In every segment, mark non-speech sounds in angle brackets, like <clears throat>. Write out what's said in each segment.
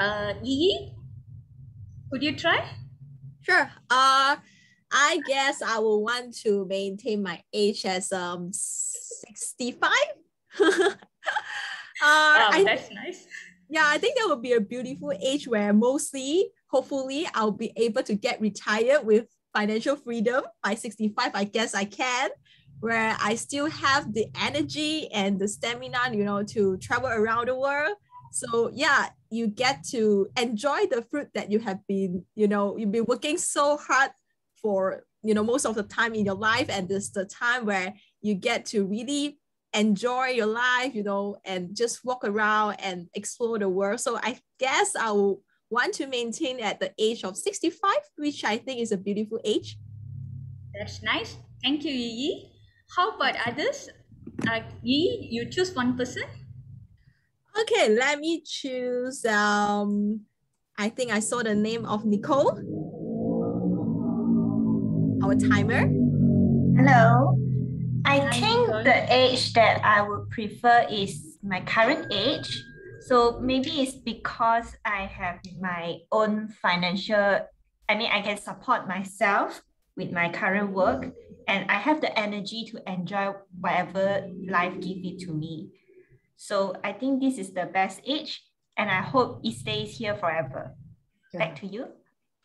Uh, Yi, could you try? Sure. Uh, I guess I will want to maintain my age as um 65. <laughs> uh, Oh, I, that's nice. yeah, I think that would be a beautiful age where mostly, hopefully, I'll be able to get retired with financial freedom by 65. I guess I can, where I still have the energy and the stamina, you know, to travel around the world. So yeah, you get to enjoy the fruit that you have been, you know, you've been working so hard for, you know, most of the time in your life. And this is the time where you get to really enjoy your life, you know, and just walk around and explore the world. So I guess I will want to maintain at the age of 65, which I think is a beautiful age. That's nice. Thank you, Yi. Yi. How about others? Uh, Yi, you choose one person. Okay, let me choose. Um, I think I saw the name of Nicole, our timer. Hello. I Hi, think Nicole. the age that I would prefer is my current age. So maybe it's because I have my own financial, I mean, I can support myself with my current work and I have the energy to enjoy whatever life gives it to me. So I think this is the best age and I hope it stays here forever. Back to you.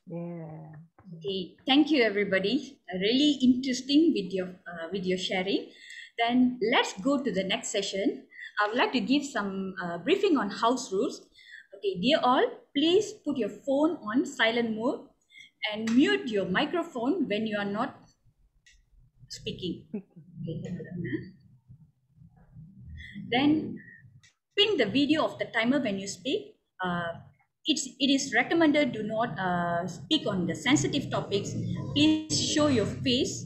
Yeah. Okay, thank you, everybody. Uh, really interesting with your uh, with your sharing. Then let's go to the next session. I would like to give some uh, briefing on house rules. Okay, dear all, please put your phone on silent mode and mute your microphone when you are not speaking. <laughs> Okay, Then pin the video of the timer when you speak. Uh, it's, it is recommended do not uh, speak on the sensitive topics. Please show your face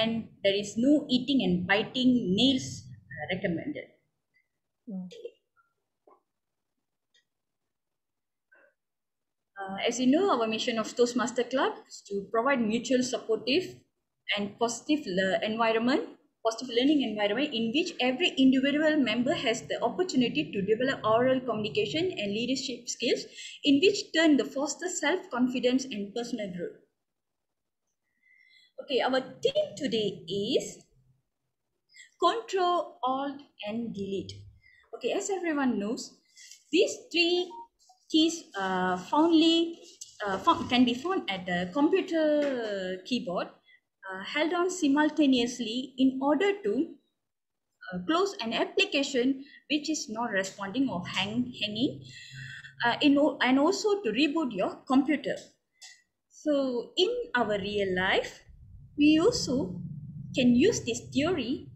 and there is no eating and biting nails uh, recommended. Uh, as you know, our mission of Toastmaster Club is to provide mutual supportive and positive environment, positive learning environment in which every individual member has the opportunity to develop oral communication and leadership skills, in which turn the foster self-confidence and personal growth. Okay, our theme today is Control, Alt, and Delete. Okay, as everyone knows, these three keys uh, foundly, uh, found, can be found at the computer keyboard, uh, held on simultaneously in order to uh, close an application which is not responding or hang, hanging, uh, in, and also to reboot your computer. So in our real life, we also can use this theory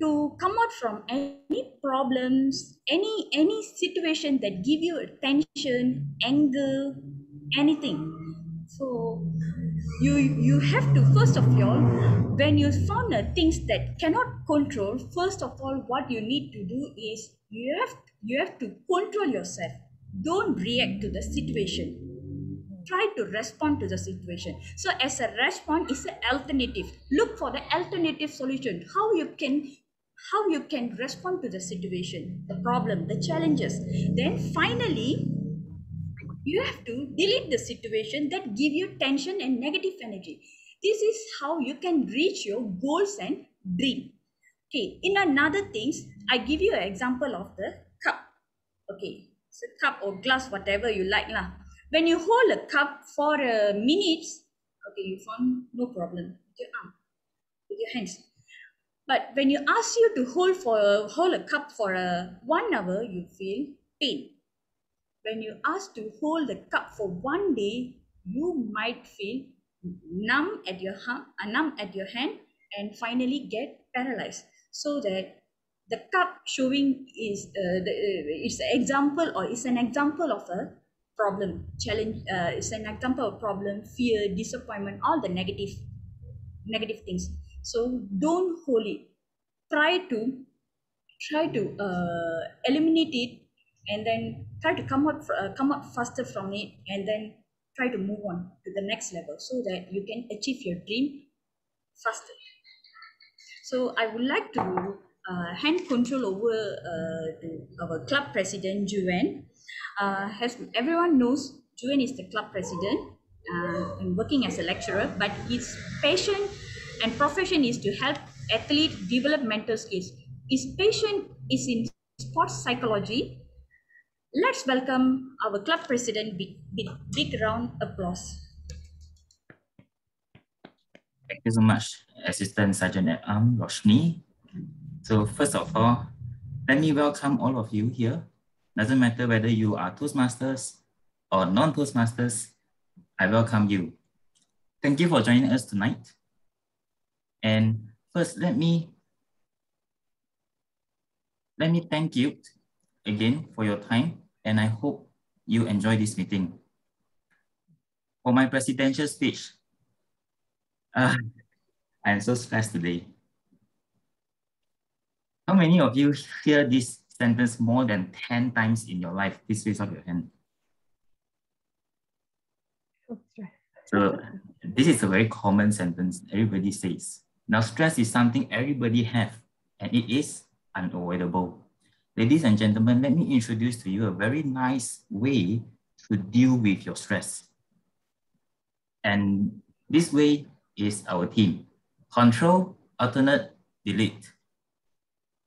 to come out from any problems, any any situation that give you tension, anger, anything. So you you have to first of all, when you found uh, things that cannot control, first of all, what you need to do is you have you have to control yourself. Don't react to the situation. Try to respond to the situation. So as a response is an alternative. Look for the alternative solution. How you can how you can respond to the situation the problem the challenges. Then finally you have to delete the situation that give you tension and negative energy. This is how you can reach your goals and dream. Okay in another things i give you an example of the cup. Okay so cup or glass whatever you like lah. When you hold a cup for uh, a minute okay you found no problem with your arm with your hands. But when you ask you to hold for hold a cup for a one hour you feel pain when you ask to hold the cup for one day you might feel numb at your hand, uh, numb at your hand and finally get paralyzed. So that the cup showing is uh, the, uh, is an example or is an example of a problem challenge uh, it's an example of problem fear disappointment all the negative negative things. So don't hold it. Try to try to uh, eliminate it and then try to come fr- uh, come out faster from it and then try to move on to the next level so that you can achieve your dream faster so i would like to uh, hand control over uh, our club president, Juan. Uh, as everyone knows, Juan is the club president uh, and working as a lecturer, but his passion and profession is to help athletes develop mental skills. His passion is in sports psychology. Let's welcome our club president with big, big round applause. Thank you so much, Assistant Sergeant at Arm Roshni. So first of all, let me welcome all of you here. Doesn't matter whether you are Toastmasters or non-Toastmasters, I welcome you. Thank you for joining us tonight. And first, let me let me thank you again for your time, and I hope you enjoy this meeting. For my presidential speech, uh, <laughs> I'm so stressed today. How many of you hear this sentence more than 10 times in your life? Please raise up your hand. So this is a very common sentence everybody says. Now stress is something everybody have and it is unavoidable. Ladies and gentlemen, let me introduce to you a very nice way to deal with your stress. And this way is our team. Control, alternate, delete.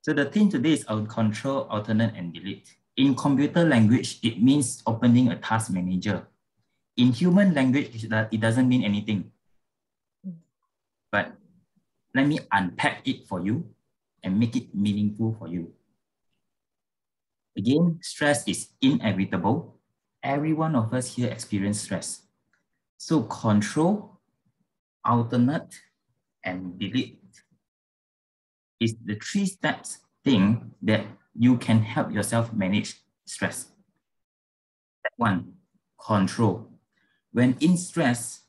So the theme today is our control, alternate, and delete. In computer language, it means opening a task manager. In human language, it doesn't mean anything. But let me unpack it for you and make it meaningful for you. Again, stress is inevitable. Every one of us here experience stress. So control, alternate, and delete is the three steps thing that you can help yourself manage stress. Step one, control. When in stress,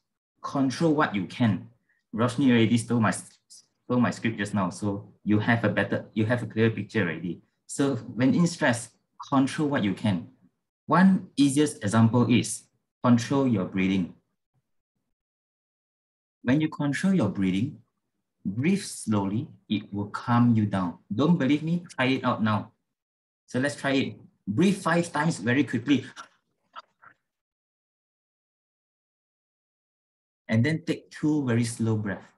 control what you can. Roshni already stole my, stole my script just now, so you have a better, you have a clear picture already. So when in stress, control what you can. One easiest example is control your breathing. When you control your breathing, breathe slowly, it will calm you down. Don't believe me? Try it out now. So let's try it. Breathe five times very quickly. And then take two very slow breaths.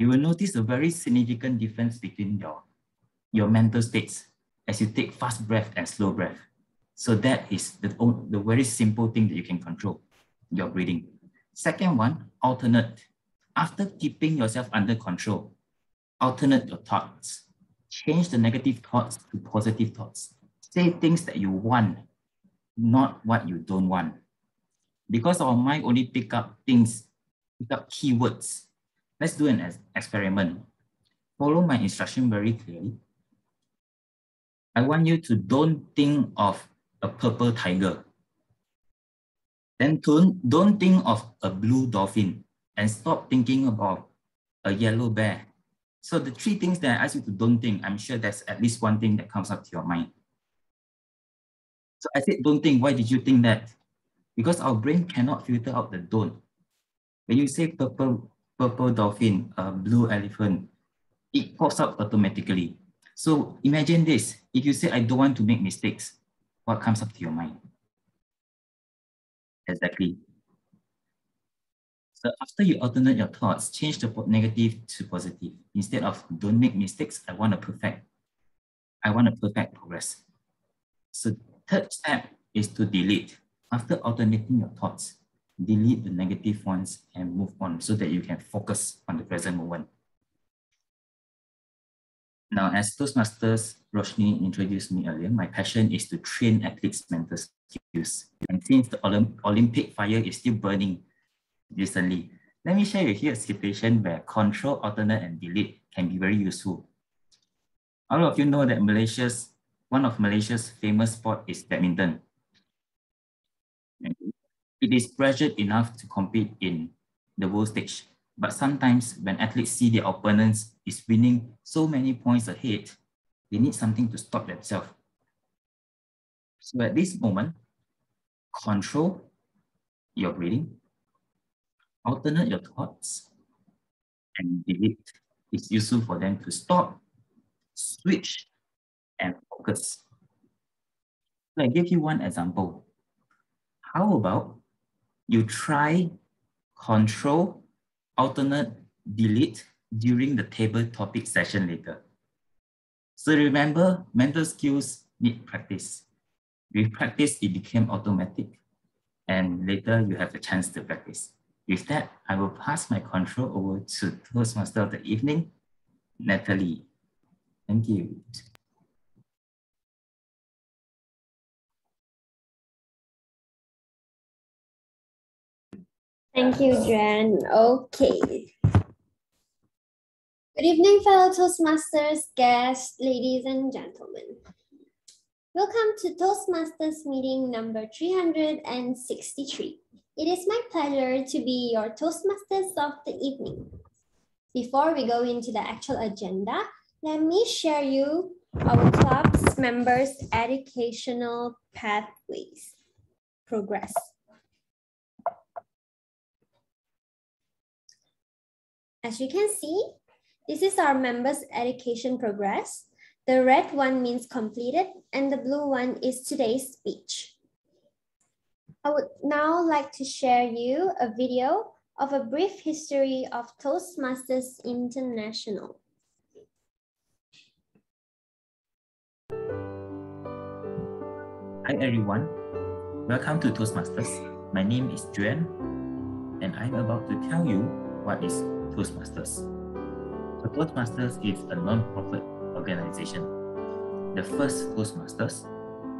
You will notice a very significant difference between your, your mental states as you take fast breath and slow breath. So that is the, the very simple thing that you can control, your breathing. Second one, alternate. After keeping yourself under control, alternate your thoughts. Change the negative thoughts to positive thoughts. Say things that you want, not what you don't want. Because our mind only pick up things, pick up keywords. Let's do an experiment. Follow my instruction very clearly. I want you to don't think of a purple tiger. Then don't, don't think of a blue dolphin and stop thinking about a yellow bear. So the three things that I ask you to don't think, I'm sure there's at least one thing that comes up to your mind. So I said, don't think. Why did you think that? Because our brain cannot filter out the don't. When you say purple, purple dolphin, a blue elephant, it pops up automatically. So imagine this. If you say, I don't want to make mistakes, what comes up to your mind? Exactly. So after you alternate your thoughts, change the negative to positive. Instead of don't make mistakes, I want to perfect. I want to perfect progress. So third step is to delete. After alternating your thoughts, delete the negative ones and move on so that you can focus on the present moment. Now, as Toastmasters Roshni introduced me earlier, my passion is to train athletes' mental skills. And since the Olymp Olympic fire is still burning recently, let me share with you a situation where control, alternate, and delete can be very useful. All of you know that Malaysia's one of Malaysia's famous sport is badminton. It is pressured enough to compete in the world stage. But sometimes when athletes see their opponents is winning so many points ahead, they need something to stop themselves. So at this moment, control your breathing, alternate your thoughts, and delete is useful for them to stop, switch, and focus. So I give you one example. How about you try control, alternate, delete during the table topic session later. So remember, mental skills need practice. With practice, it became automatic and later you have the chance to practice. With that, I will pass my control over to Toastmaster of the evening, Natalie. Thank you. Thank you, Jen. Okay. Good evening, fellow Toastmasters, guests, ladies and gentlemen. Welcome to Toastmasters meeting number 363. It is my pleasure to be your Toastmasters of the evening. Before we go into the actual agenda, let me share you our club's members' educational pathways progress. As you can see, this is our members' education progress. The red one means completed and the blue one is today's speech. I would now like to share you a video of a brief history of Toastmasters International. Hi everyone, welcome to Toastmasters. My name is Juan and I'm about to tell you what is Toastmasters. So Toastmasters is a non-profit organization. The first Toastmasters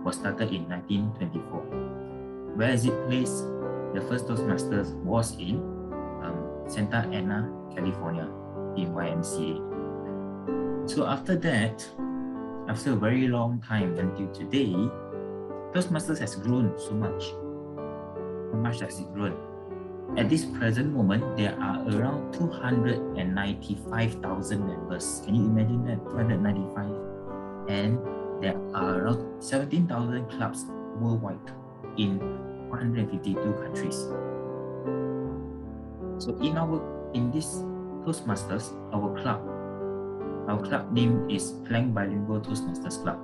was started in 1924. Where is it placed? The first Toastmasters was in um, Santa Ana, California, in YMCA. So after that, after a very long time until today, Toastmasters has grown so much. How much has it grown? At this present moment, there are around 295,000 members. Can you imagine that? 295. And there are around 17,000 clubs worldwide in 152 countries. So in our in this Toastmasters, our club, our club name is Klang Bilingual Toastmasters Club.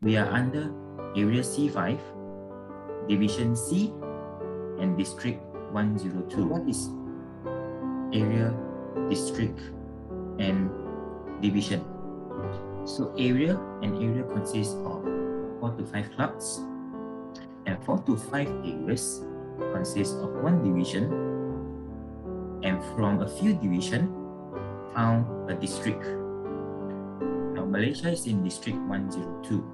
We are under Area C5, Division C, and District 102. What is area, district, and division? So area and area consists of four to five clubs, and four to five areas consists of one division, and from a few division, found a district. Now Malaysia is in District 102.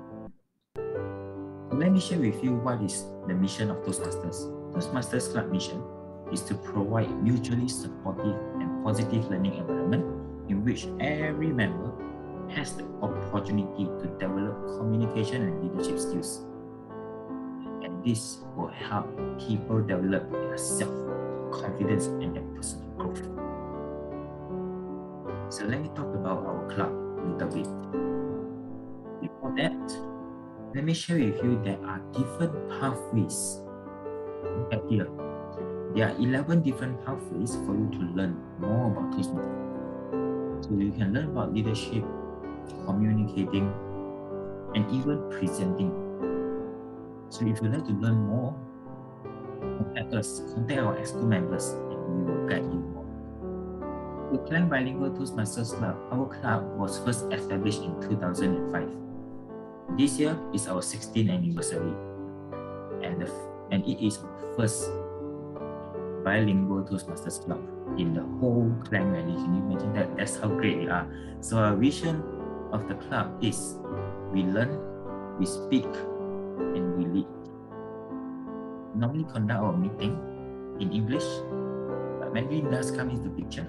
So let me share with you what is the mission of Toastmasters. Toastmasters Club mission is to provide a mutually supportive and positive learning environment in which every member has the opportunity to develop communication and leadership skills. And this will help people develop their self-confidence and their personal growth. So let me talk about our club a little bit. Before that, let me share with you there are different pathways Here. There are 11 different pathways for you to learn more about Toastmasters. So you can learn about leadership, communicating, and even presenting. So if you'd like to learn more, contact us, contact our EXCO members, and we will guide you more. The Klang Bilingual Toastmasters Club, our club was first established in 2005. This year is our 16th anniversary, and the and it is first bilingual Toastmasters club in the whole Klang Valley. Can you imagine that? That's how great we are. So our vision of the club is we learn, we speak, and we lead. Normally conduct our meeting in English, but Mandarin does come into the picture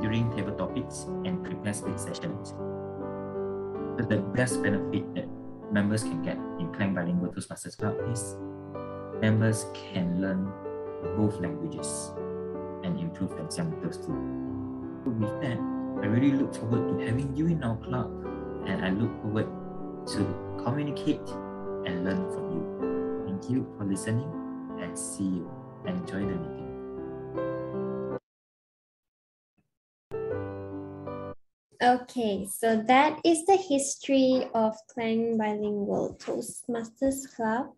during table topics and prepare speech sessions. But the best benefit that members can get in Klang Bilingual Toastmasters Club is members can learn both languages and improve themselves too. With that, I really look forward to having you in our club and I look forward to communicate and learn from you. Thank you for listening and see you. Enjoy the meeting. Okay, so that is the history of Klang Bilingual Toastmasters Club.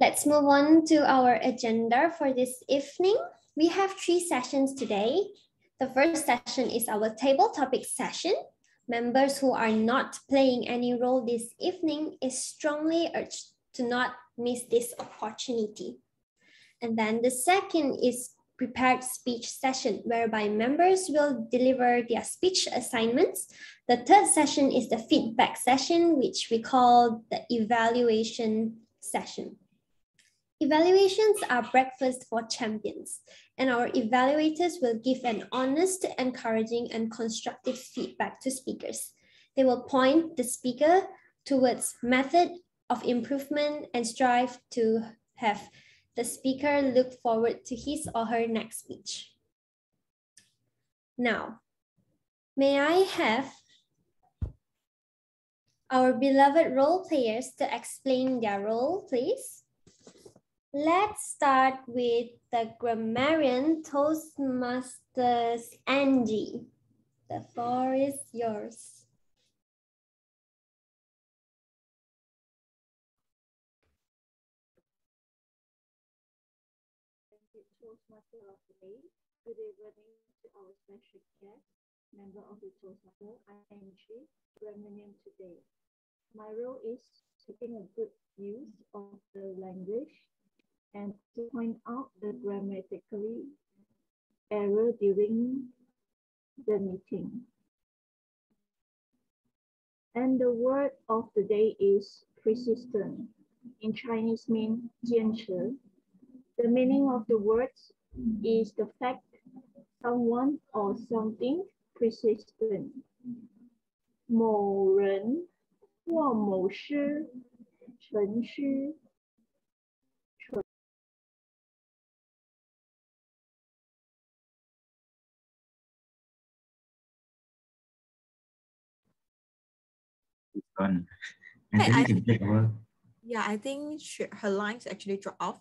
Let's move on to our agenda for this evening. We have three sessions today. The first session is our table topic session. Members who are not playing any role this evening is strongly urged to not miss this opportunity. And then the second is prepared speech session whereby members will deliver their speech assignments. The third session is the feedback session, which we call the evaluation session. Evaluations are breakfast for champions, and our evaluators will give an honest, encouraging, and constructive feedback to speakers. They will point the speaker towards method of improvement and strive to have the speaker look forward to his or her next speech. Now, may I have our beloved role players to explain their role, please? Let's start with the grammarian Toastmasters Angie. The floor is yours. Thank you, Toastmaster of the day. Good evening to our special guest, member of the Toastmaster. Angie, grammarian today. My role is taking a good use of the language and to point out the grammatically error during the meeting. And the word of the day is persistent. In Chinese mean 坚持. The meaning of the words is the fact someone or something persistent. 某人或某事程序 It's gone. Hey, then I- you can take over. Yeah, I think she, her lines actually dropped off.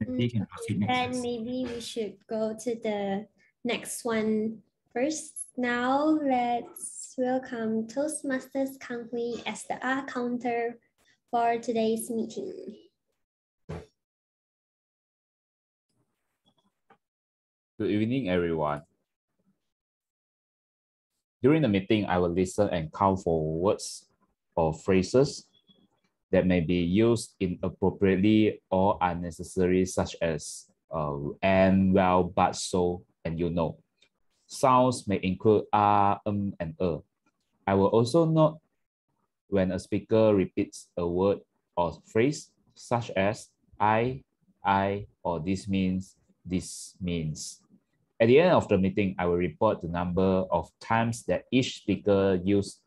Maybe you can. Then maybe we should go to the next one first. Now let's welcome Toastmasters Kang Hui as the R counter for today's meeting. Good evening, everyone. During the meeting, I will listen and count for words or phrases that may be used inappropriately or unnecessary, such as uh, and, well, but, so, and you know. Sounds may include ah, um, and er. I will also note when a speaker repeats a word or phrase, such as I, I, or this means, this means. At the end of the meeting, I will report the number of times that each speaker used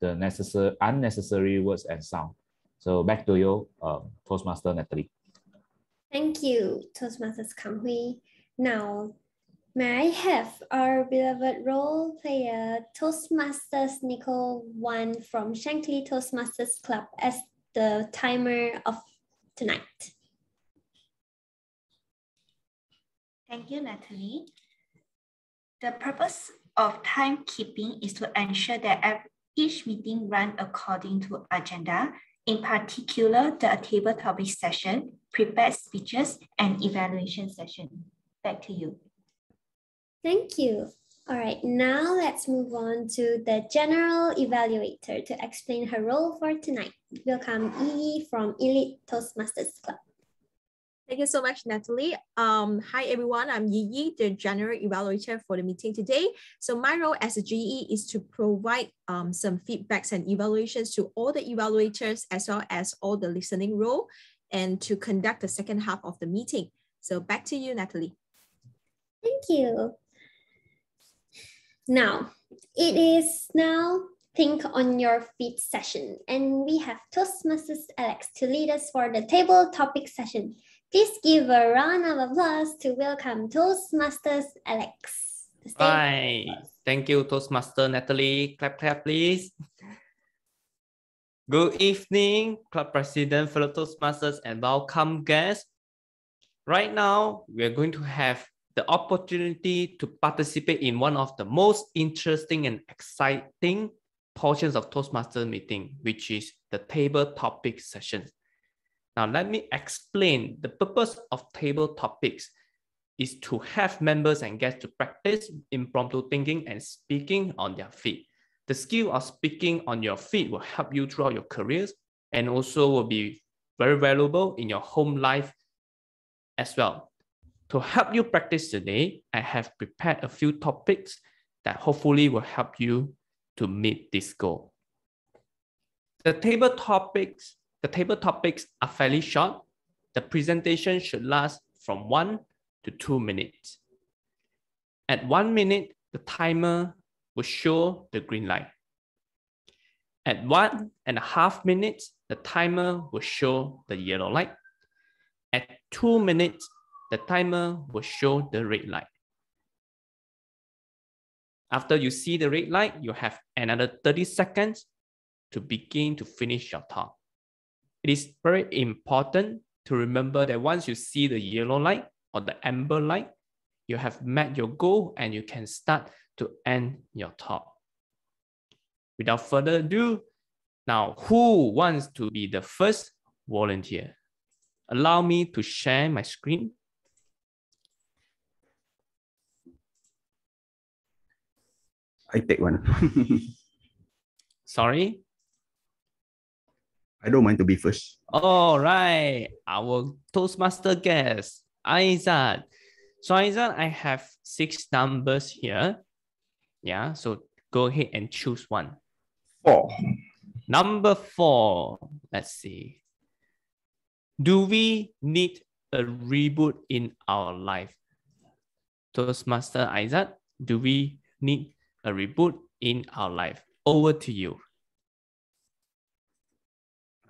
the necessary unnecessary words and sound. So back to you, um, Toastmaster Natalie. Thank you, Toastmasters Kang Hui. Now, may I have our beloved role player, Toastmasters Nicole Wan from Shankly Toastmasters Club as the timer of tonight. Thank you, Natalie. The purpose of timekeeping is to ensure that each meeting run according to agenda, in particular, the table topic session, prepared speeches, and evaluation session. Back to you. Thank you. All right, now let's move on to the general evaluator to explain her role for tonight. Welcome Yi from Elite Toastmasters Club. Thank you so much, Natalie. Um, hi everyone, I'm Yi Yi, the general evaluator for the meeting today. So my role as a GE is to provide um, some feedbacks and evaluations to all the evaluators as well as all the listening role and to conduct the second half of the meeting. So back to you, Natalie. Thank you. Now, it is now Think on Your Feet session, and we have Toastmasters Alex to lead us for the table topic session. Please give a round of applause to welcome Toastmasters Alex. Bye. Thank you, Toastmaster Natalie. Clap, clap, please. Good evening, Club President, fellow Toastmasters, and welcome guests. Right now, we are going to have the opportunity to participate in one of the most interesting and exciting portions of Toastmaster meeting, which is the table topic sessions. Now, let me explain the purpose of table topics is to have members and guests to practice impromptu thinking and speaking on their feet. The skill of speaking on your feet will help you throughout your careers and also will be very valuable in your home life as well. To help you practice today, I have prepared a few topics that hopefully will help you to meet this goal. The table topics, the table topics are fairly short. The presentation should last from one to two minutes. At one minute, the timer will show the green light. At one and a half minutes, the timer will show the yellow light. At two minutes, the timer will show the red light. After you see the red light, you have another 30 seconds to begin to finish your talk. It is very important to remember that once you see the yellow light or the amber light, you have met your goal and you can start to end your talk. Without further ado, now who wants to be the first volunteer? Allow me to share my screen. I take one. <laughs> Sorry. I don't mind to be first. All right, our Toastmaster guest, Aizat. So Aizat, I have six numbers here. Yeah, so go ahead and choose one. Four. Number four, let's see. Do we need a reboot in our life? Toastmaster Aizat, do we need a reboot in our life? Over to you.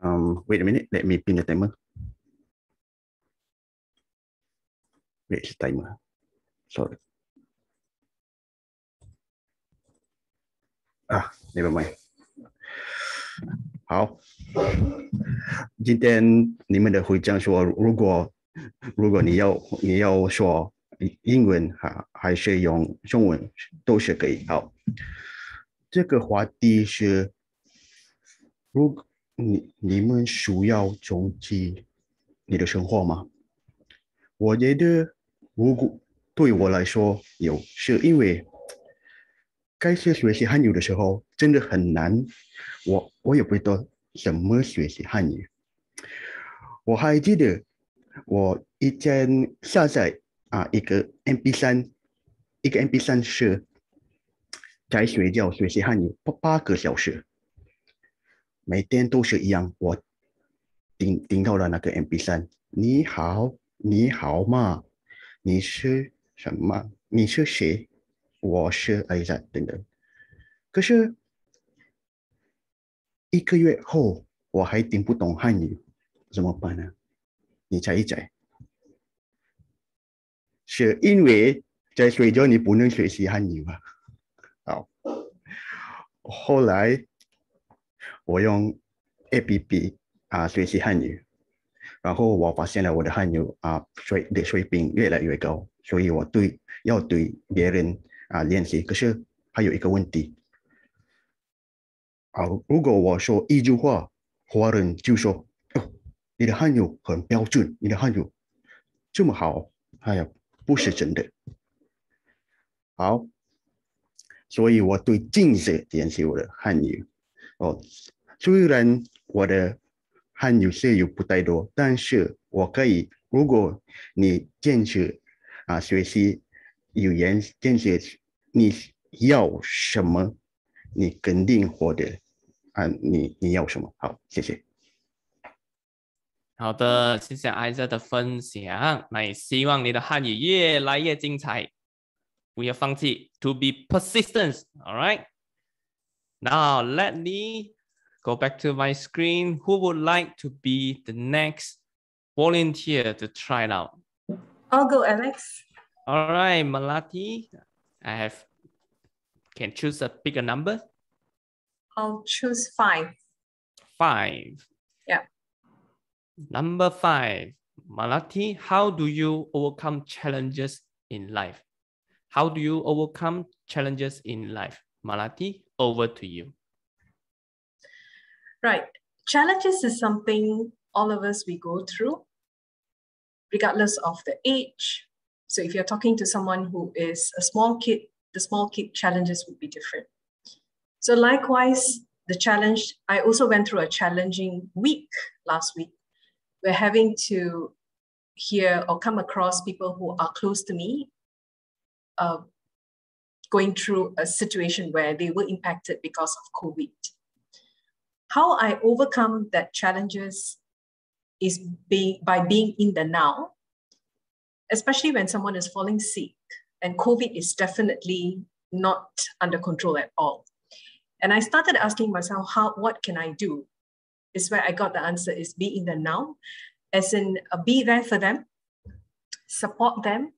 Um, wait a minute. Let me pin the timer. Wait, it's timer. Sorry. Ah, never mind. 好，今天你们的会长说，如果如果你要你要说英文还还是用中文都是可以。好，这个话题是，如果你你们需要终极你的生活吗？我觉得，如果对我来说有，是因为开始学习汉语的时候真的很难，我我也不知道怎么学习汉语。我还记得我以前下载啊一个 MP 三，一个 MP 三是在学校学习汉语八八个小时。每天都是一样，我听听到了那个 MP 三。你好，你好吗？你是什么？你是谁？我是 A 仔等等。可是一个月后，我还听不懂汉语，怎么办呢？你猜一猜。是因为在睡觉你不能学习汉语吗？好，后来。我用 A P P 啊学习汉语，然后我发现了我的汉语啊水的水平越来越高，所以我对要对别人啊练习。可是还有一个问题，啊，如果我说一句话，华人就说哦，你的汉语很标准，你的汉语这么好，哎呀，不是真的。好，所以我对近视练习我的汉语哦。虽然我的汉语是有不太多，但是我可以，如果你坚持啊学习语言，坚持你要什么，你肯定获得啊，你你要什么？好，谢谢。好的，谢谢艾泽的分享。那也希望你的汉语越来越精彩，不要放弃，to be persistent。All right. Now let me go back to my screen. Who would like to be the next volunteer to try it out? I'll go, Alex. All right, Malati, I have can choose a bigger number. I'll choose five. Five. Yeah. Number five, Malati, how do you overcome challenges in life. How do you overcome challenges in life? Malati, over to you. Right. Challenges is something all of us we go through, regardless of the age. So if you're talking to someone who is a small kid, the small kid challenges would be different. So likewise, the challenge, I also went through a challenging week last week. We're having to hear or come across people who are close to me uh, going through a situation where they were impacted because of COVID. How I overcome that challenges is being, by being in the now, especially when someone is falling sick and COVID is definitely not under control at all. And I started asking myself, how, what can I do? Is where I got the answer is be in the now, as in uh, be there for them, support them,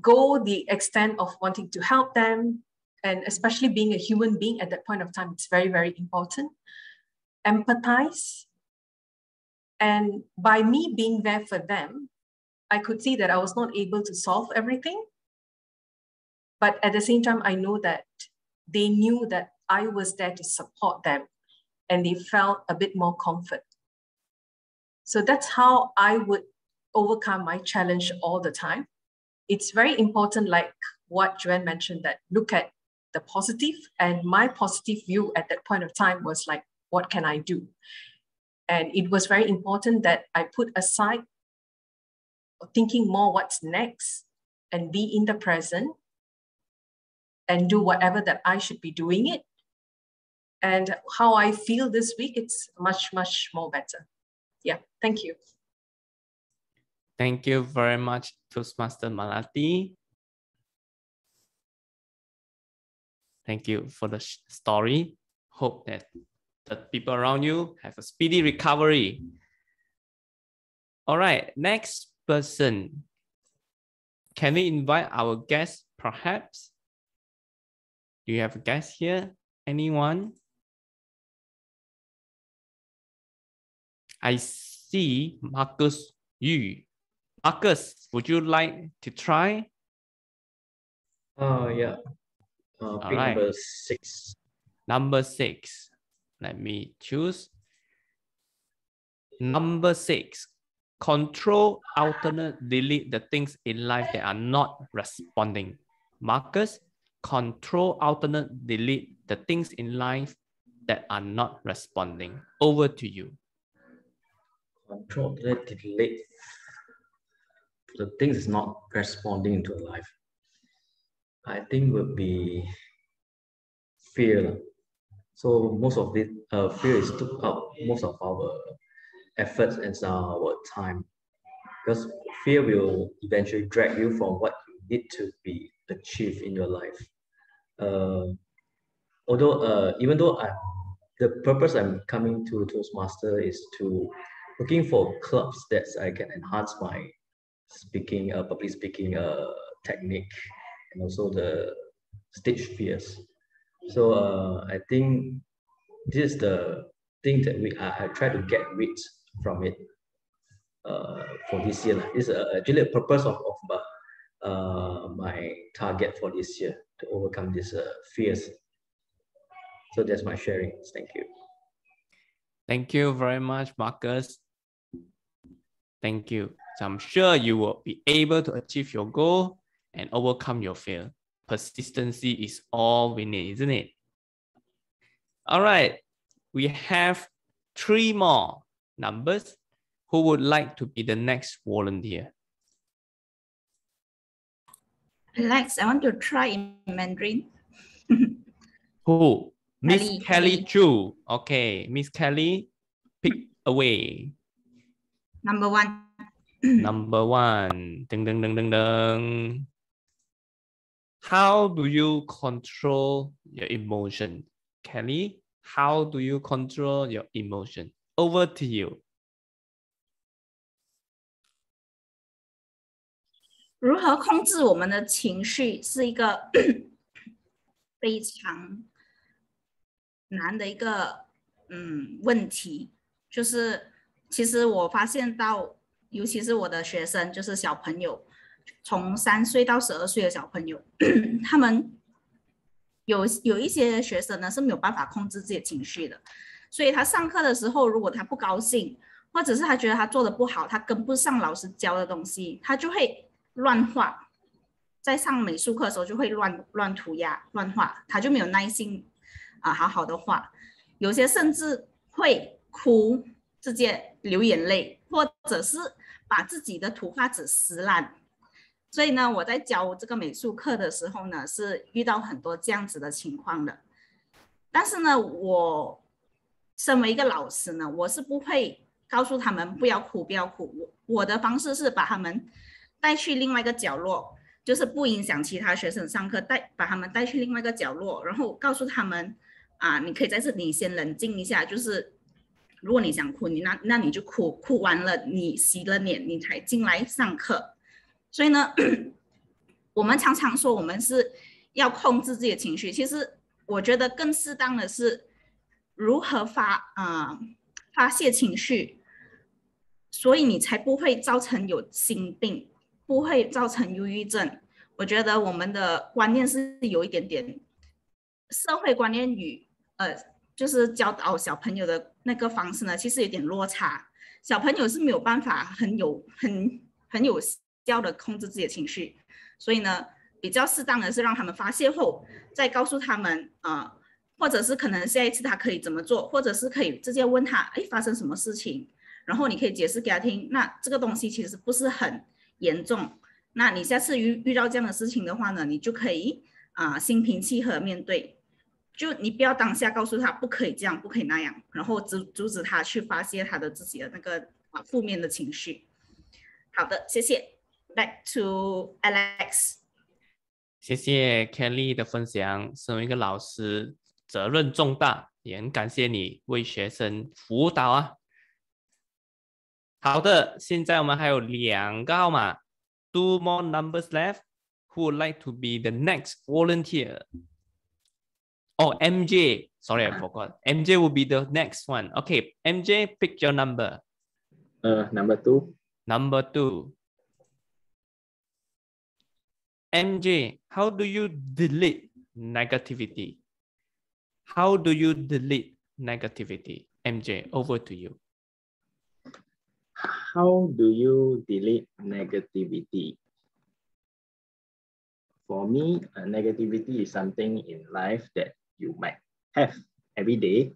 go the extent of wanting to help them, and especially being a human being at that point of time, it's very, very important. Empathize. And by me being there for them, I could see that I was not able to solve everything. But at the same time, I know that they knew that I was there to support them and they felt a bit more comfort. So that's how I would overcome my challenge all the time. It's very important, like what Joanne mentioned, that look at the positive, and my positive view at that point of time was like, what can I do? And it was very important that I put aside thinking more what's next and be in the present and do whatever that I should be doing it. And how I feel this week, it's much, much more better. Yeah, thank you. Thank you very much, Toastmaster Malati. Thank you for the story. Hope that the people around you have a speedy recovery. All right, next person. Can we invite our guest, perhaps? Do you have a guest here? Anyone? I see Marcus Yu. Marcus, would you like to try? Uh, yeah. Uh, pick right. number six. Number six. Let me choose. Number six. Control, alternate, delete the things in life that are not responding. Marcus, control, alternate, delete the things in life that are not responding. Over to you. Control, delete, delete. The things is not responding into life. I think would be fear. So most of it, uh, fear is took up most of our efforts and our time, because fear will eventually drag you from what you need to be achieved in your life. Uh, although, uh, even though I'm the purpose I'm coming to Toastmaster is to looking for clubs that I can enhance my speaking, uh, public speaking uh, technique, and also the stage fears. So uh, I think this is the thing that we I, I try to get rid from it uh, for this year. is uh, actually a purpose of, of uh, uh, my target for this year to overcome these uh, fears. So that's my sharing. Thank you. Thank you very much, Marcus. Thank you. So I'm sure you will be able to achieve your goal and overcome your fear. Persistency is all we need, isn't it? All right. We have three more numbers. Who would like to be the next volunteer? Alex, I want to try in Mandarin. <laughs> Who? Miss Kelly, Kelly Kelly. Chu. Okay, Miss Kelly, pick away. Number one. <clears throat> Number one. Ding, ding, ding, ding, ding. How do you control your emotion? Kelly, how do you control your emotion? Over to you. 如何控制我们的情绪是一个非常难的一个嗯问题。就是其实我发现到，尤其是我的学生，就是小朋友，从三岁到十二岁的小朋友，他们有有一些学生呢是没有办法控制自己的情绪的，所以他上课的时候，如果他不高兴，或者是他觉得他做的不好，他跟不上老师教的东西，他就会乱画。在上美术课的时候就会乱乱涂鸦、乱画，他就没有耐心啊，好好的画。有些甚至会哭，直接流眼泪，或者是把自己的图画纸撕烂。所以呢，我在教这个美术课的时候呢，是遇到很多这样子的情况的。但是呢，我身为一个老师呢，我是不会告诉他们不要哭，不要哭。我我的方式是把他们带去另外一个角落。就是不影响其他学生上课，带把他们带去另外一个角落，然后告诉他们，啊，你可以在这里先冷静一下。就是如果你想哭，你那那你就哭，哭完了你洗了脸，你才进来上课。所以呢，<clears throat> 我们常常说我们是要控制自己的情绪，其实我觉得更适当的是如何发啊发泄情绪，所以你才不会造成有心病。不会造成忧郁症。我觉得我们的观念是有一点点社会观念与呃，就是教导小朋友的那个方式呢，其实有点落差。小朋友是没有办法很有很很有效的控制自己的情绪，所以呢，比较适当的是让他们发泄后再告诉他们啊，或者是可能下一次他可以怎么做，或者是可以直接问他，哎，发生什么事情，然后你可以解释给他听。那这个东西其实不是很。严重，那你下次遇遇到这样的事情的话呢，你就可以啊心平气和面对，就你不要当下告诉他不可以这样，不可以那样，然后阻阻止他去发泄他的自己的那个啊负面的情绪。好的，谢谢。Back to Alex。谢谢 Kelly 的分享。身为一个老师，责任重大，也很感谢你为学生辅导啊。好的，现在我们还有两个号码，two more numbers left. Who would like to be the next volunteer? Oh, MJ. Sorry, I forgot. MJ will be the next one. Okay, MJ, pick your number. Uh, number two. Number two. MJ, how do you delete negativity? How do you delete negativity? MJ, over to you how do you delete negativity? For me, negativity is something in life that you might have every day.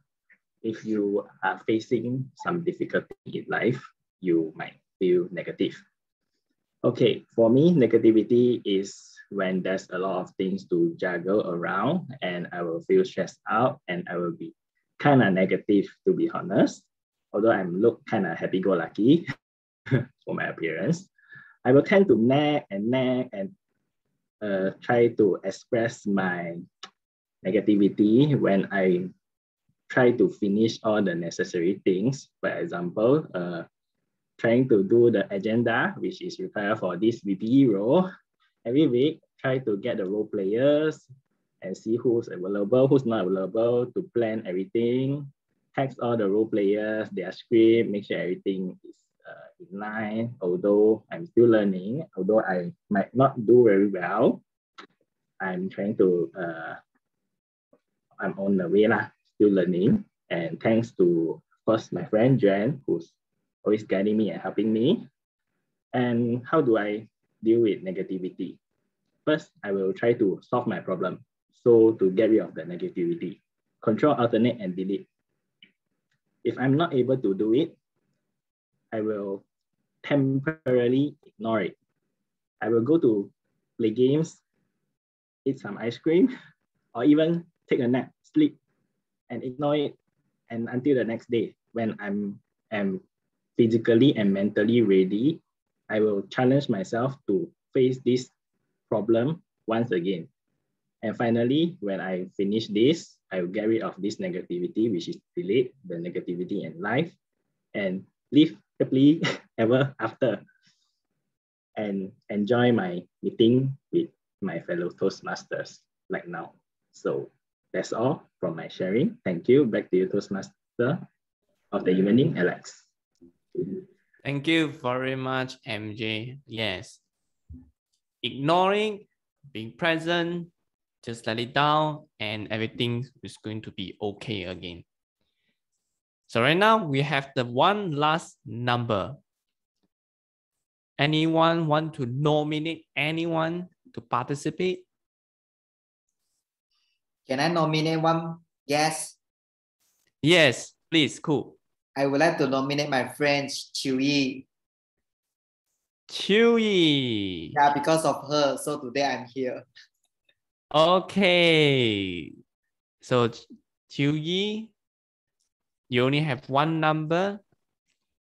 If you are facing some difficulty in life, you might feel negative. Okay, for me, negativity is when there's a lot of things to juggle around and I will feel stressed out and I will be kind of negative to be honest although I'm look kind of happy-go-lucky <laughs> for my appearance, I will tend to nag and nag and uh, try to express my negativity when I try to finish all the necessary things. For example, uh, trying to do the agenda, which is required for this VPE role. Every week, try to get the role players and see who's available, who's not available to plan everything, text all the role players, their script, make sure everything is uh, in line. Although I'm still learning, although I might not do very well, I'm trying to, uh, I'm on the way lah, still learning. And thanks to, first, my friend Jen, who's always guiding me and helping me. And how do I deal with negativity? First, I will try to solve my problem. So to get rid of the negativity, control, alternate, and delete if I'm not able to do it, I will temporarily ignore it. I will go to play games, eat some ice cream, <laughs> or even take a nap, sleep, and ignore it and until the next day when I'm am physically and mentally ready, I will challenge myself to face this problem once again. And finally, when I finish this, I will get rid of this negativity, which is delete the negativity in life and live happily <laughs> ever after and enjoy my meeting with my fellow Toastmasters like now. So that's all from my sharing. Thank you. Back to you, Toastmaster of the evening, Alex. Thank you very much, MJ. Yes, ignoring, being present, just let it down and everything is going to be okay again. So right now we have the one last number. Anyone want to nominate anyone to participate? Can I nominate one guest? Yes, please, cool. I would like to nominate my friend Chewy. Chewy. Yeah, because of her. So today I'm here. Okay. So Chewy, you only have one number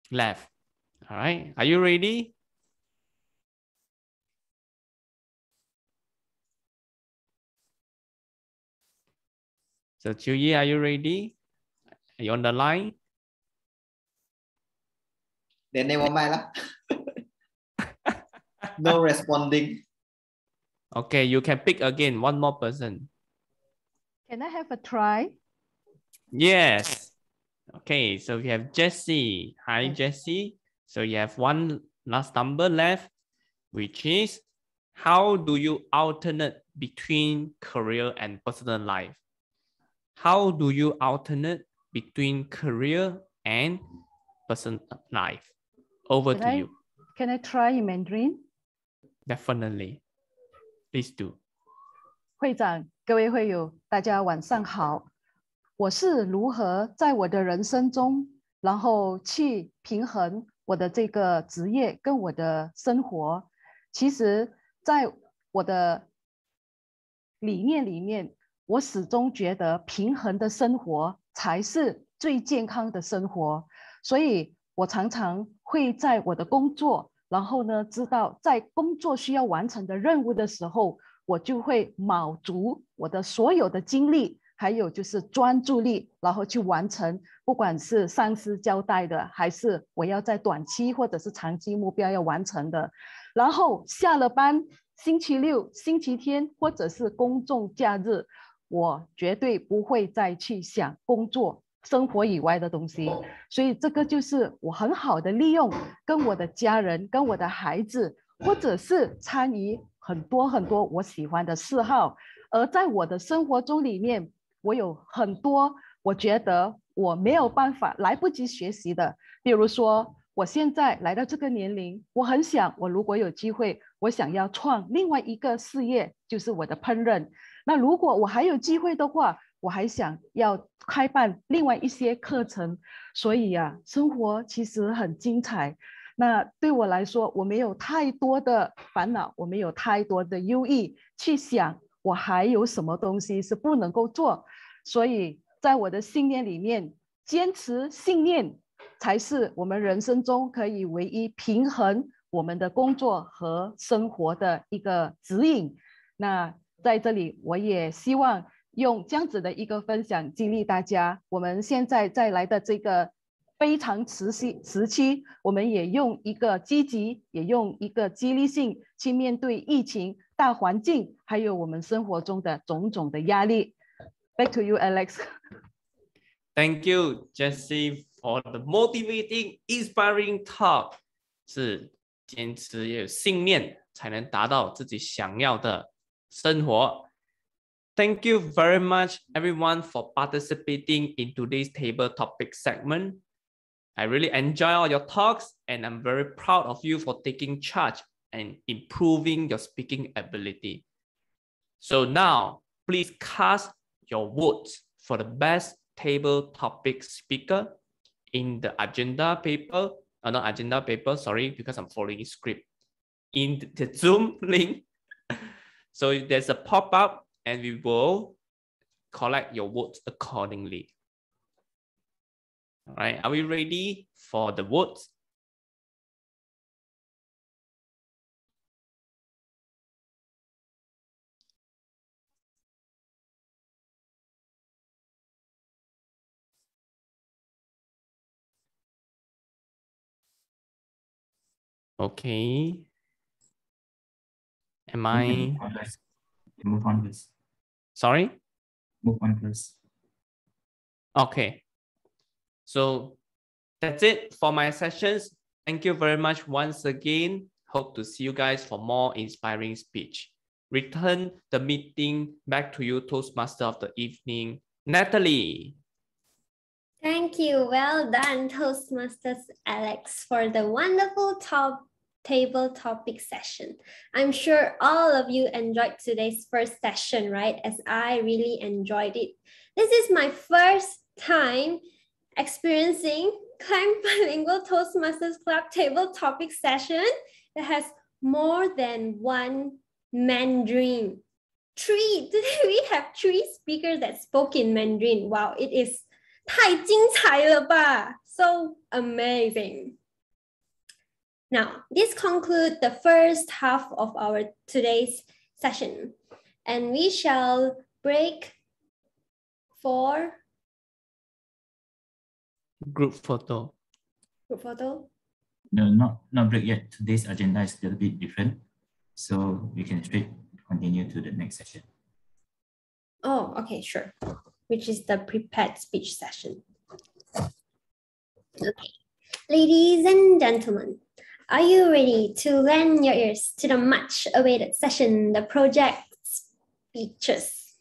left. All right. Are you ready? So Chuyi, are you ready? Are you on the line? Then never mind lah. no responding. Okay, you can pick again one more person. Can I have a try? Yes. Okay, so we have Jesse. Hi, Jesse. So you have one last number left, which is how do you alternate between career and personal life? How do you alternate between career and personal life? Over Can to I, you. Can I try in Mandarin? Definitely. Please do. 会长，各位会友，大家晚上好。我是如何在我的人生中，然后去平衡我的这个职业跟我的生活？其实，在我的理念里面，我始终觉得平衡的生活才是最健康的生活。所以我常常会在我的工作，然后呢，知道在工作需要完成的任务的时候，我就会卯足我的所有的精力，还有就是专注力，然后去完成，不管是上司交代的，还是我要在短期或者是长期目标要完成的。然后下了班，星期六、星期天或者是公众假日，我绝对不会再去想工作。生活以外的东西，所以这个就是我很好的利用跟我的家人、跟我的孩子，或者是参与很多很多我喜欢的嗜好。而在我的生活中里面，我有很多我觉得我没有办法来不及学习的，比如说我现在来到这个年龄，我很想我如果有机会，我想要创另外一个事业，就是我的烹饪。那如果我还有机会的话，我还想要开办另外一些课程，所以呀、啊，生活其实很精彩。那对我来说，我没有太多的烦恼，我没有太多的忧郁去想我还有什么东西是不能够做。所以在我的信念里面，坚持信念才是我们人生中可以唯一平衡我们的工作和生活的一个指引。那在这里，我也希望。用这样子的一个分享激励大家。我们现在在来的这个非常时期时期，我们也用一个积极，也用一个激励性去面对疫情、大环境，还有我们生活中的种种的压力。Back to you, Alex. <laughs> Thank you, Jesse, for the motivating, inspiring talk. 是坚持有信念，才能达到自己想要的生活。Thank you very much, everyone, for participating in today's table topic segment. I really enjoy all your talks, and I'm very proud of you for taking charge and improving your speaking ability. So now, please cast your votes for the best table topic speaker in the agenda paper, uh, not agenda paper, sorry, because I'm following script, in the <laughs> Zoom link. so there's a pop-up and we will collect your votes accordingly. All right, are we ready for the votes? Okay. Am I? Move on. Sorry? Move on, please. Okay. So that's it for my sessions. Thank you very much once again Hope to see you guys for more inspiring speech. Return the meeting back to you, Toastmaster of the evening, Natalie. Thank you. Well done, Toastmasters Alex, for the wonderful top table topic session. I'm sure all of you enjoyed today's first session, right? As I really enjoyed it. This is my first time experiencing Klang Bilingual Toastmasters Club table topic session that has more than one Mandarin. Three, <laughs> today we have three speakers that spoke in Mandarin. Wow, it is 太精彩了吧! So amazing. Now, this concludes the first half of our today's session, and we shall break for Group photo. group photo. No, not not break yet. Today's agenda is a little bit different, so we can straight continue to the next session. Oh, okay, sure. Which is the prepared speech session. Okay, ladies and gentlemen, are you ready to lend your ears to the much awaited session, the project speeches?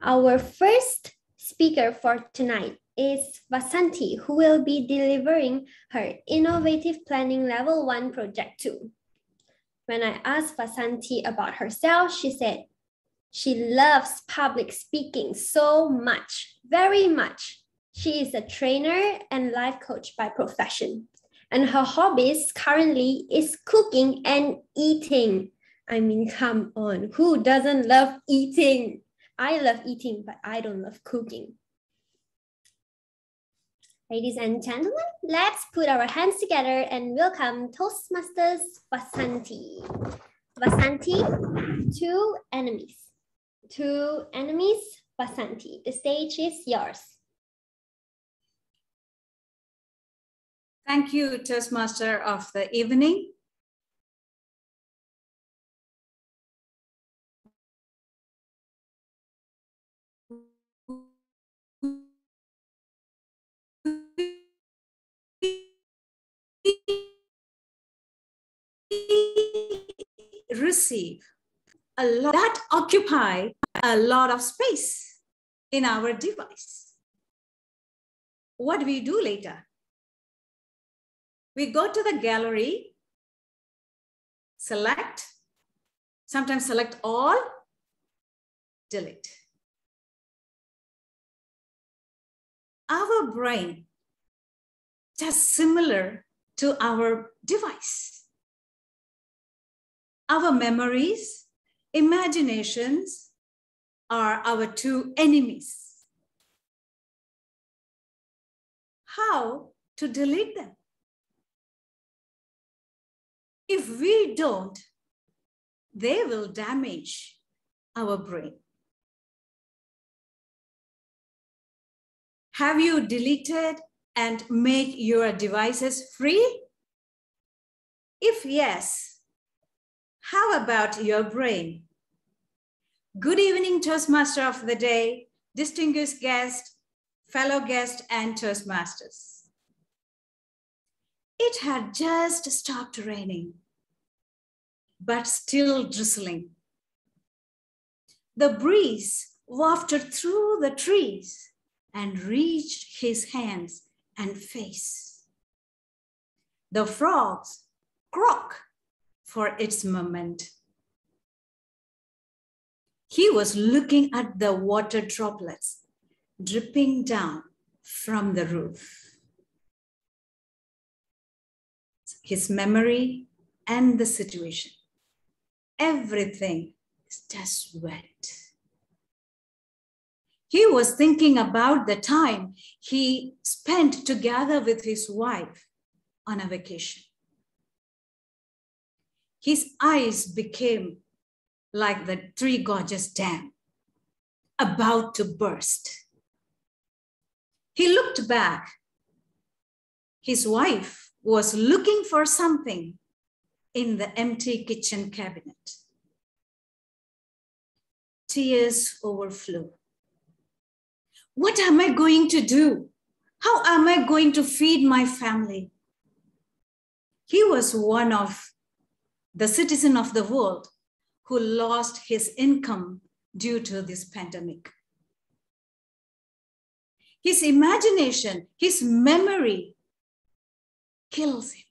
Our first speaker for tonight is Vasanti, who will be delivering her Innovative Planning Level 1 Project 2. When I asked Vasanti about herself, she said, she loves public speaking so much, very much. She is a trainer and life coach by profession. And her hobbies currently is cooking and eating. I mean, come on, who doesn't love eating? I love eating, but I don't love cooking. Ladies and gentlemen, let's put our hands together and welcome Toastmasters Vasanti. Vasanti, two enemies. Two enemies, Vasanti. The stage is yours. Thank you, Toastmaster of the evening. receive a lot that occupy a lot of space in our device. What do we do later? We go to the gallery, select, sometimes select all, delete. Our brain just similar to our device. Our memories, imaginations are our two enemies. How to delete them? If we don't, they will damage our brain. Have you deleted and made your devices free? If yes, how about your brain? Good evening, Toastmaster of the day, distinguished guest, fellow guest, and Toastmasters. It had just stopped raining, but still drizzling. The breeze wafted through the trees and reached his hands and face. The frogs croak for its moment. He was looking at the water droplets dripping down from the roof. His memory and the situation, everything is just wet. He was thinking about the time he spent together with his wife on a vacation. His eyes became like the Three Gorges Dam, about to burst. He looked back. His wife was looking for something in the empty kitchen cabinet. Tears overflow. What am I going to do? How am I going to feed my family? He was one of the citizen of the world who lost his income due to this pandemic. His imagination, his memory kills him.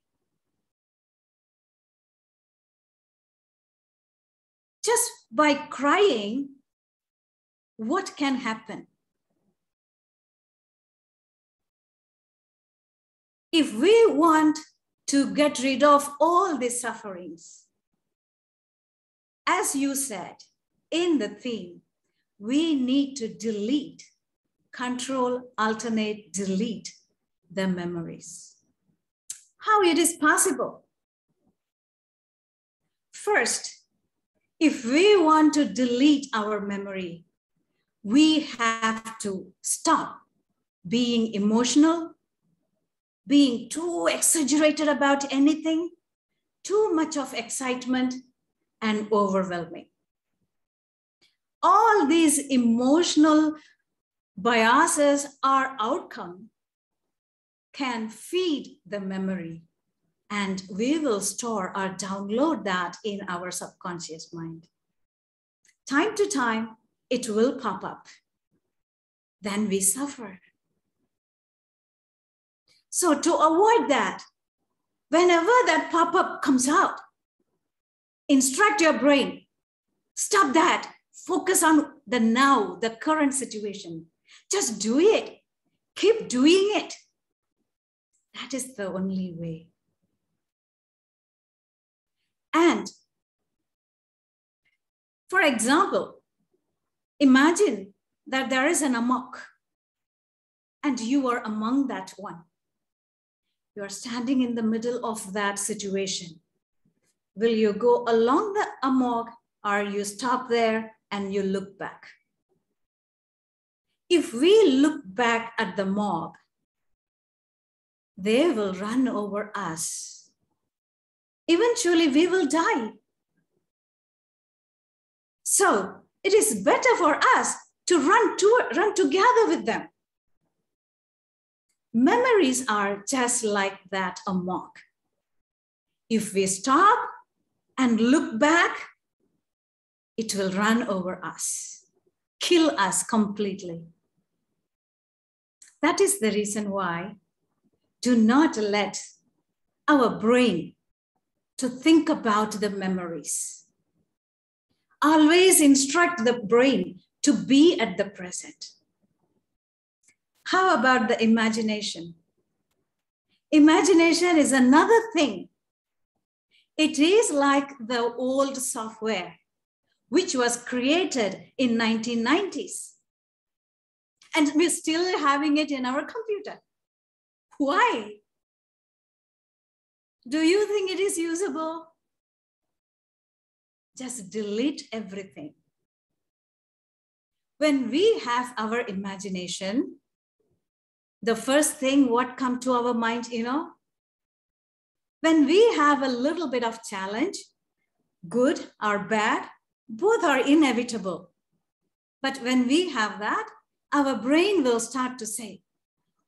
Just by crying, what can happen? If we want to get rid of all these sufferings, as you said in the theme, we need to delete, control, alternate, delete the memories. How it is possible? First, if we want to delete our memory, we have to stop being emotional, being too exaggerated about anything, too much of excitement, and overwhelming. All these emotional biases or outcome can feed the memory and we will store or download that in our subconscious mind. Time to time, it will pop up. Then we suffer. So, to avoid that, whenever that pop up comes out, instruct your brain stop that, focus on the now, the current situation. Just do it, keep doing it. That is the only way. And for example, imagine that there is an amok and you are among that one. You are standing in the middle of that situation. Will you go along the amok or you stop there and you look back? If we look back at the mob, they will run over us. Eventually, we will die. So, it is better for us to run, to, run together with them. Memories are just like that amok. If we stop and look back, it will run over us, kill us completely. That is the reason why do not let our brain to think about the memories. Always instruct the brain to be at the present. How about the imagination? Imagination is another thing. It is like the old software, which was created in 1990s. And we're still having it in our computer. Why? Do you think it is usable? Just delete everything. When we have our imagination, the first thing what come to our mind, you know, when we have a little bit of challenge, good or bad, both are inevitable. But when we have that, our brain will start to say,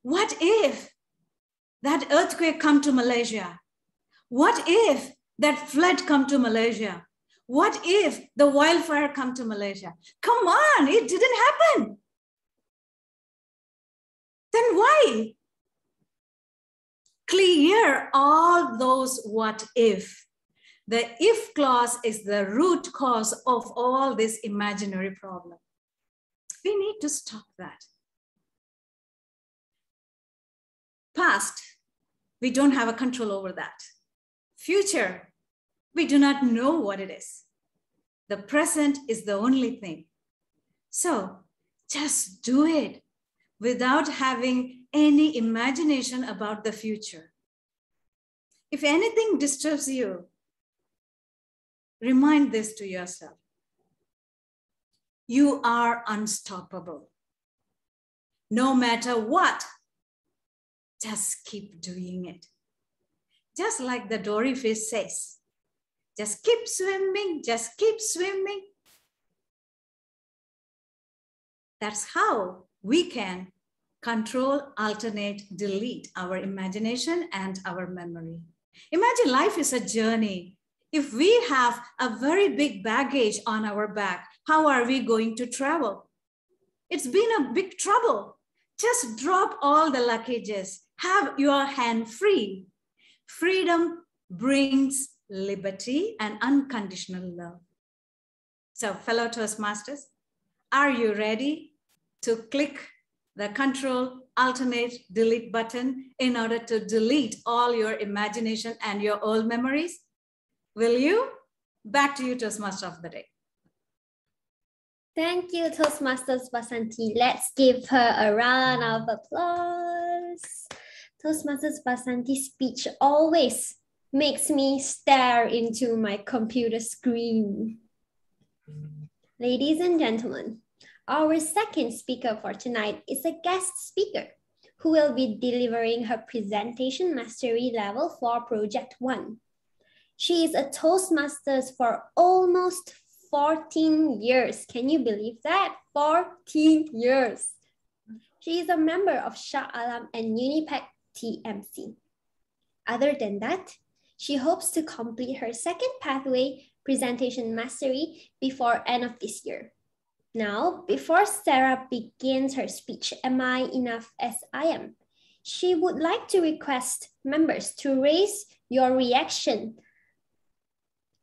what if that earthquake come to Malaysia? What if that flood come to Malaysia? What if the wildfire come to Malaysia? Come on, it didn't happen. Then why? Clear all those what if. The if clause is the root cause of all this imaginary problem. We need to stop that. Past, we don't have a control over that. Future, we do not know what it is. The present is the only thing. So just do it without having any imagination about the future. If anything disturbs you, remind this to yourself. You are unstoppable. No matter what, just keep doing it. Just like the dory fish says, just keep swimming, just keep swimming. That's how we can control, alternate, delete our imagination and our memory. Imagine life is a journey. If we have a very big baggage on our back, how are we going to travel? It's been a big trouble. Just drop all the luggages. Have your hand free. Freedom brings liberty and unconditional love. So, fellow Toastmasters, are you ready to click the control alternate delete button in order to delete all your imagination and your old memories? Will you? Back to you, Toastmaster of the day. Thank you, Toastmasters Basanti. Let's give her a round of applause. Toastmasters Basanti's speech always makes me stare into my computer screen. Ladies and gentlemen, our second speaker for tonight is a guest speaker who will be delivering her presentation mastery level for Project 1. She is a Toastmasters for almost 14 years. Can you believe that? 14 years. She is a member of Shah Alam and Unipack TMC. Other than that, she hopes to complete her second pathway presentation mastery before end of this year. Now, before Sarah begins her speech, Am I enough as I am? She would like to request members to raise your reaction,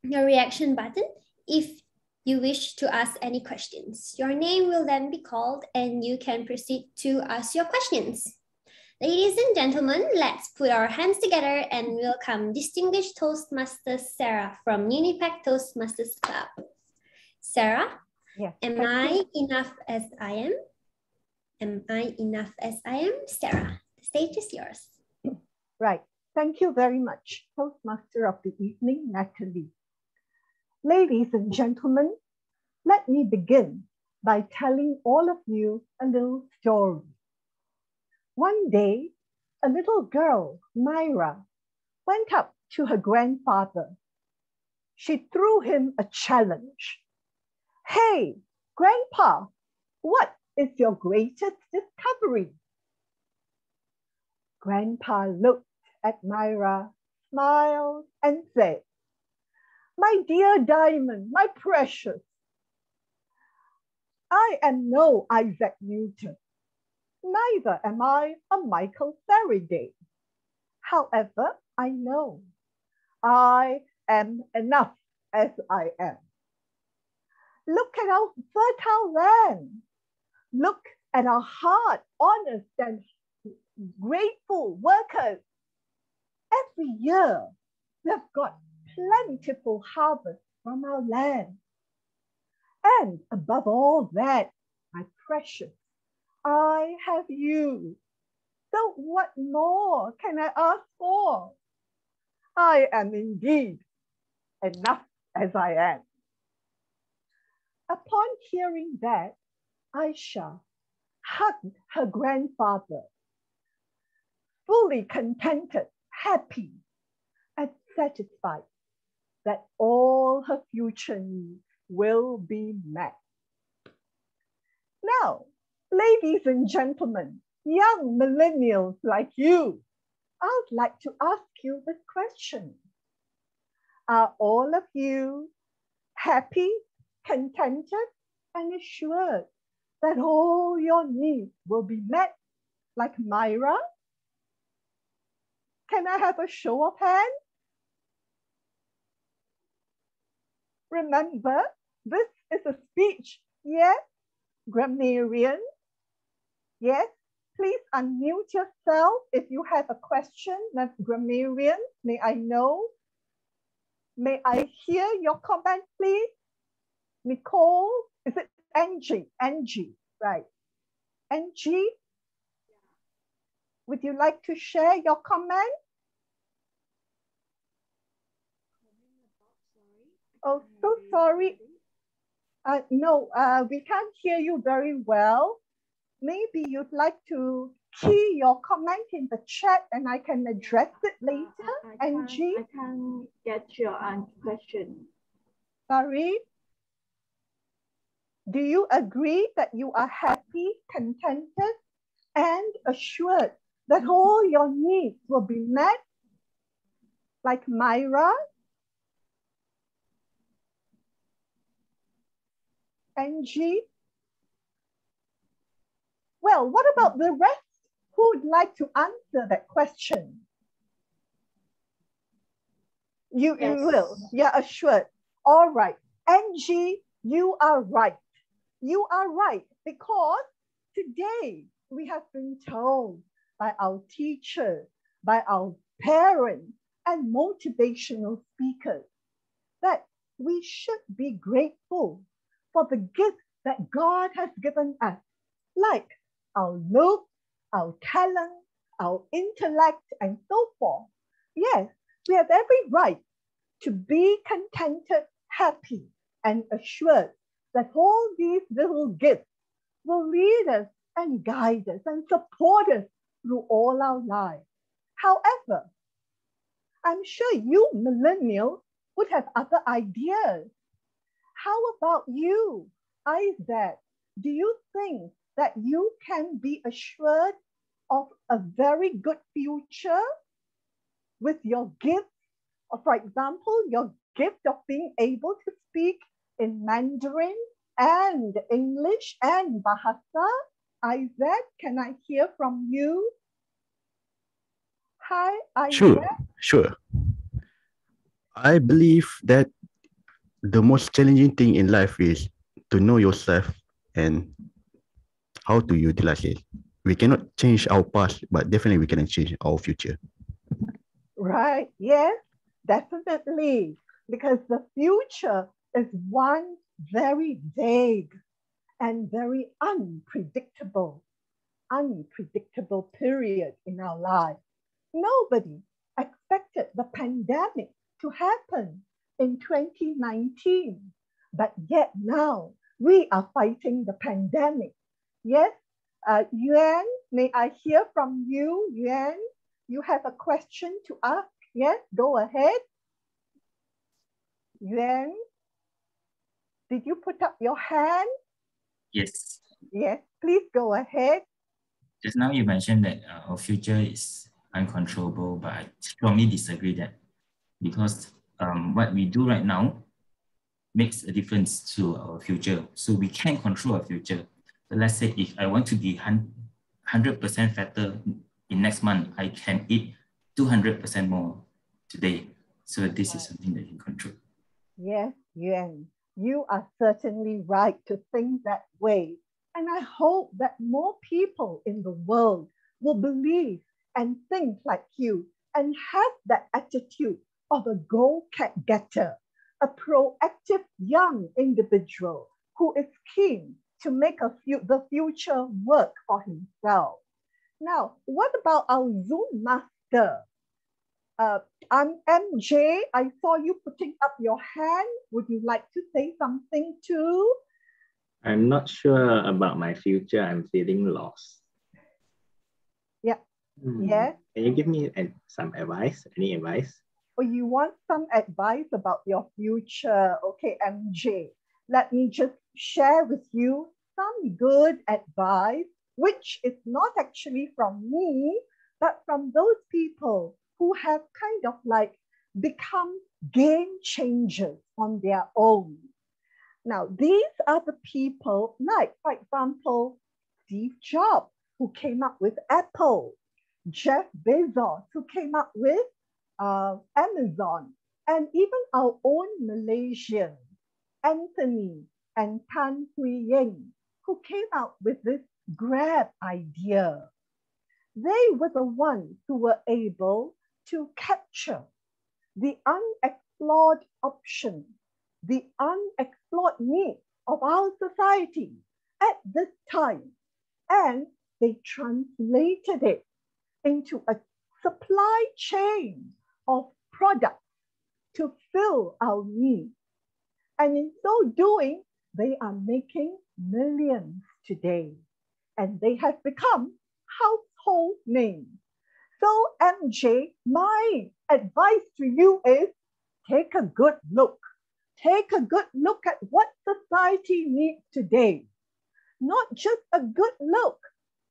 your reaction button if you wish to ask any questions. Your name will then be called and you can proceed to ask your questions. Ladies and gentlemen, let's put our hands together and welcome distinguished Toastmaster Sarah from Unipack Toastmasters Club. Sarah, am I enough as I am? Am I enough as I am? Sarah, the stage is yours. Right. Thank you very much, Toastmaster of the evening, Natalie. Ladies and gentlemen, let me begin by telling all of you a little story. One day, a little girl, Myra, went up to her grandfather. She threw him a challenge. Hey, Grandpa, what is your greatest discovery? Grandpa looked at Myra, smiled, and said, My dear Diamond, my precious, I am no Isaac Newton. Neither am I a Michael Faraday. However, I know I am enough as I am. Look at our fertile land. Look at our hard, honest, and grateful workers. Every year, we've got plentiful harvest from our land. And above all that, my precious, I have you. So what more can I ask for? I am indeed enough as I am. Upon hearing that, Aisha hugged her grandfather, fully contented, happy, and satisfied that all her future needs will be met. Now, ladies and gentlemen, young millennials like you, I'd like to ask you this question. Are all of you happy, contented, and assured that all your needs will be met like Myra? Can I have a show of hands? Remember, this is a speech. Yes, grammarian. Yes, please unmute yourself if you have a question. That's grammarian. May I know? May I hear your comment, please? Nicole, is it Angie? Angie, right. Angie, would you like to share your comment? Oh, so sorry. Uh, no, uh, we can't hear you very well maybe you'd like to key your comment in the chat and I can address it later. Uh, I and G. I can get your uh, question. Sorry. Do you agree that you are happy, contented, and assured that mm-hmm. all your needs will be met? Like Myra? Angie? Well, what about the rest? Who would like to answer that question? You, Yes. you will. Yeah, assured. All right. Angie, you are right. You are right because today we have been told by our teachers, by our parents, and motivational speakers that we should be grateful for the gifts that God has given us, like our look, our talent, our intellect, and so forth. Yes, we have every right to be contented, happy, and assured that all these little gifts will lead us and guide us and support us through all our lives. However, I'm sure you millennials would have other ideas. How about you, Isaac? Do you think that you can be assured of a very good future with your gift? Or for example, your gift of being able to speak in Mandarin and English and Bahasa. Isaac, can I hear from you? Hi, Isaac. Sure, sure. I believe that the most challenging thing in life is to know yourself and how to utilize it. We cannot change our past, but definitely we can change our future. Right. Yes, definitely. Because the future is one very vague and very unpredictable, unpredictable period in our life. Nobody expected the pandemic to happen in 2019, but yet now we are fighting the pandemic. Yes, uh, Yuan, may I hear from you, Yuan? You have a question to ask? Yes, go ahead. Yuan, did you put up your hand? Yes. Yes, please go ahead. Just now you mentioned that uh, our future is uncontrollable, but I strongly disagree that because um, what we do right now makes a difference to our future. So we can control our future. So let's say if I want to be 100% fatter in next month, I can eat 200% more today. So this is something that you can control. Yes, Yuan, you are certainly right to think that way. And I hope that more people in the world will believe and think like you and have that attitude of a goal getter, a proactive young individual who is keen to make a fu- the future work for himself. Now, what about our Zoom master? Uh, I'm MJ. I saw you putting up your hand. Would you like to say something too? I'm not sure about my future. I'm feeling lost. Yeah. Hmm. Yeah. Can you give me some advice? Any advice? Or you want some advice about your future? Okay, MJ. Let me just share with you some good advice, which is not actually from me, but from those people who have kind of like become game changers on their own. Now, these are the people, like, for example, Steve Jobs, who came up with Apple, Jeff Bezos, who came up with uh, Amazon, and even our own Malaysian, Anthony and Tan Hooi Ling, who came out with this Grab idea. They were the ones who were able to capture the unexplored option, the unexplored needs of our society at this time. And they translated it into a supply chain of products to fill our needs. And in so doing, they are making millions today. And they have become household names. So, MJ, my advice to you is take a good look. Take a good look at what society needs today. Not just a good look,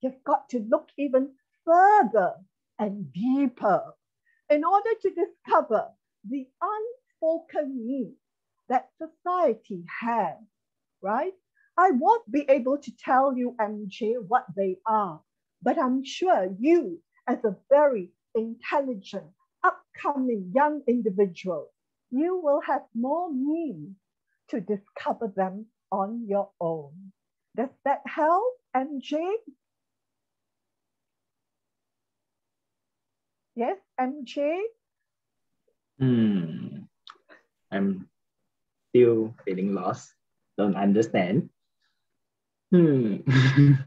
you've got to look even further and deeper in order to discover the unspoken needs that society has, right? I won't be able to tell you, MJ, what they are, but I'm sure you, as a very intelligent, upcoming young individual, you will have more means to discover them on your own. Does that help, MJ? Yes, MJ? Hmm. I'm still feeling lost. Don't understand. Hmm. <laughs>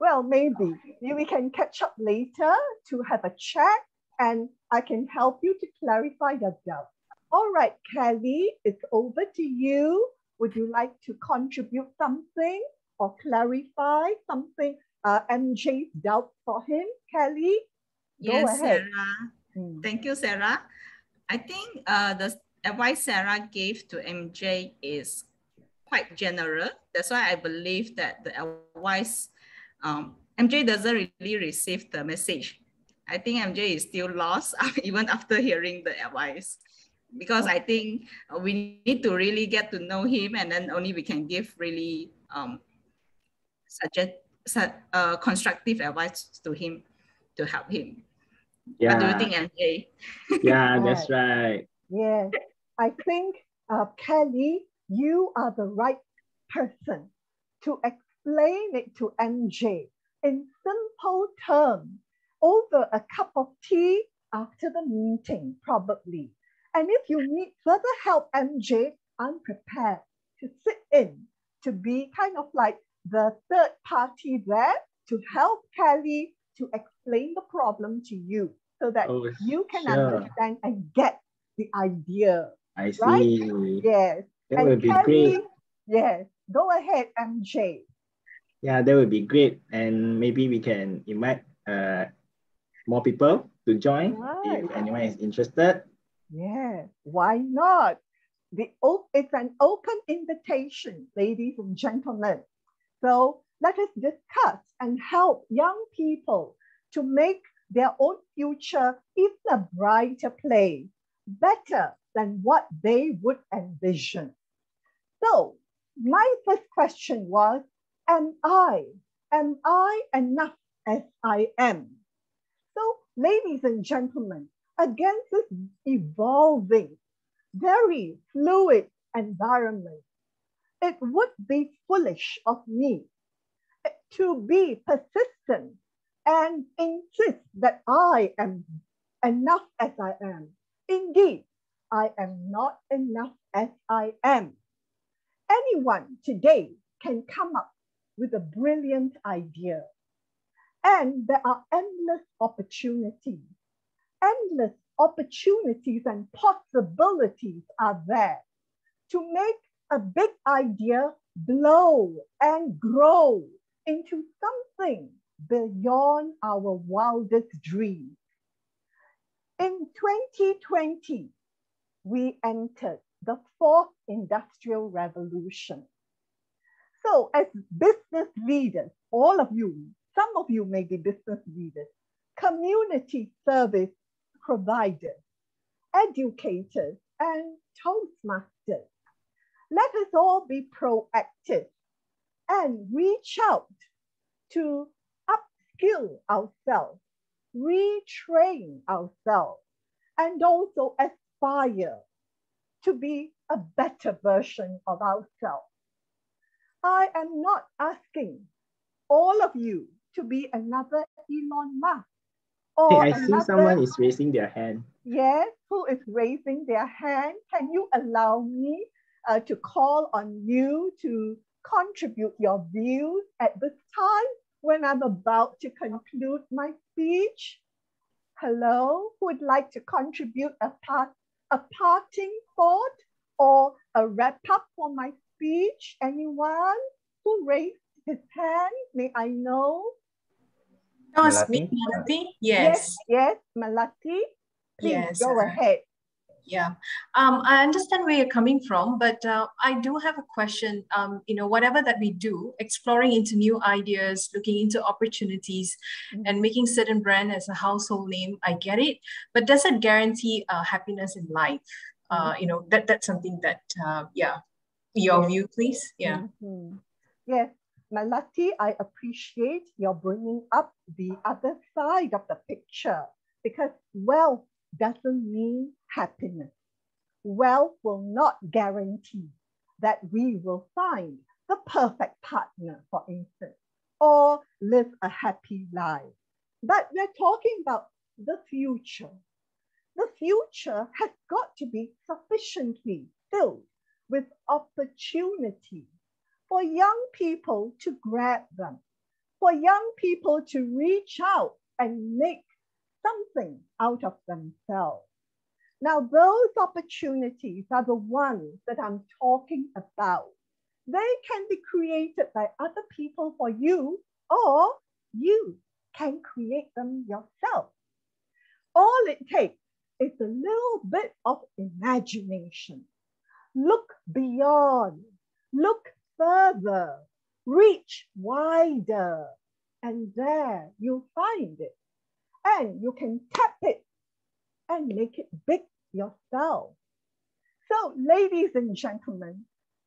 Well, maybe we can catch up later to have a chat and I can help you to clarify your doubt. All right, Kelly, it's over to you. Would you like to contribute something or clarify something, uh, MJ's doubt for him? Kelly, go Yes, ahead. Sarah. Thank you, Sarah. I think uh, the advice Sarah gave to MJ is quite general. That's why I believe that the advice um, MJ doesn't really receive the message. I think MJ is still lost <laughs> even after hearing the advice because I think uh, we need to really get to know him and then only we can give really um, suggest, su- uh, constructive advice to him to help him. What do you think, MJ? yeah, <laughs> that's right. Yeah, I think, uh, Kelly, you are the right person to explain it to MJ in simple terms over a cup of tea after the meeting, probably. And if you need further help, MJ, I'm prepared to sit in to be kind of like the third party there to help Kelly to explain the problem to you so that Oh, you can sure. understand and get the idea. I Right? see. Yes. That and would be Kelly, great. yes, go ahead, MJ. Yeah, that would be great. And maybe we can invite uh, more people to join if anyone is interested. Yes, why not? The op- it's an open invitation, ladies and gentlemen. So let us discuss and help young people to make their own future even a brighter place, better than what they would envision. So my first question was, am I, am I enough as I am? So ladies and gentlemen, against this evolving, very fluid environment, it would be foolish of me to be persistent and insist that I am enough as I am. Indeed, I am not enough as I am. Anyone today can come up with a brilliant idea. And there are endless opportunities. Endless opportunities and possibilities are there to make a big idea blow and grow into something beyond our wildest dreams. In 2020, we entered the fourth industrial revolution. So, as business leaders, all of you, some of you may be business leaders, community service providers, educators, and Toastmasters, let us all be proactive and reach out to upskill ourselves, retrain ourselves, and also aspire to be a better version of ourselves. I am not asking all of you to be another Elon Musk Hey, or I see someone is raising their hand. Yes, who is raising their hand? Can you allow me uh, to call on you to contribute your views at this time when I'm about to conclude my speech? Hello, who would like to contribute a part, a parting thought or a wrap up for my speech? Anyone who raised his hand? May I know? That was me, Malati. Yes. Yes, yes, Malati. Please Yes, go uh, ahead. Yeah, um, I understand where you're coming from, but uh, I do have a question. Um, you know, whatever that we do, exploring into new ideas, looking into opportunities, and making certain brand as a household name, I get it. But does it guarantee uh, happiness in life? Uh, you know, that that's something that uh, yeah, your view, please. Yeah. Mhm. Yes, Malati, I appreciate your bringing up the other side of the picture because wealth doesn't mean happiness. Wealth will not guarantee that we will find the perfect partner, for instance, or live a happy life. But we're talking about the future. The future has got to be sufficiently filled with opportunity for young people to grab them, for young people to reach out and make something out of themselves. Now, those opportunities are the ones that I'm talking about. They can be created by other people for you, or you can create them yourself. All it takes is a little bit of imagination. Look beyond, look further, reach wider, and there you'll find it. And you can tap it and make it big yourself. So, ladies and gentlemen,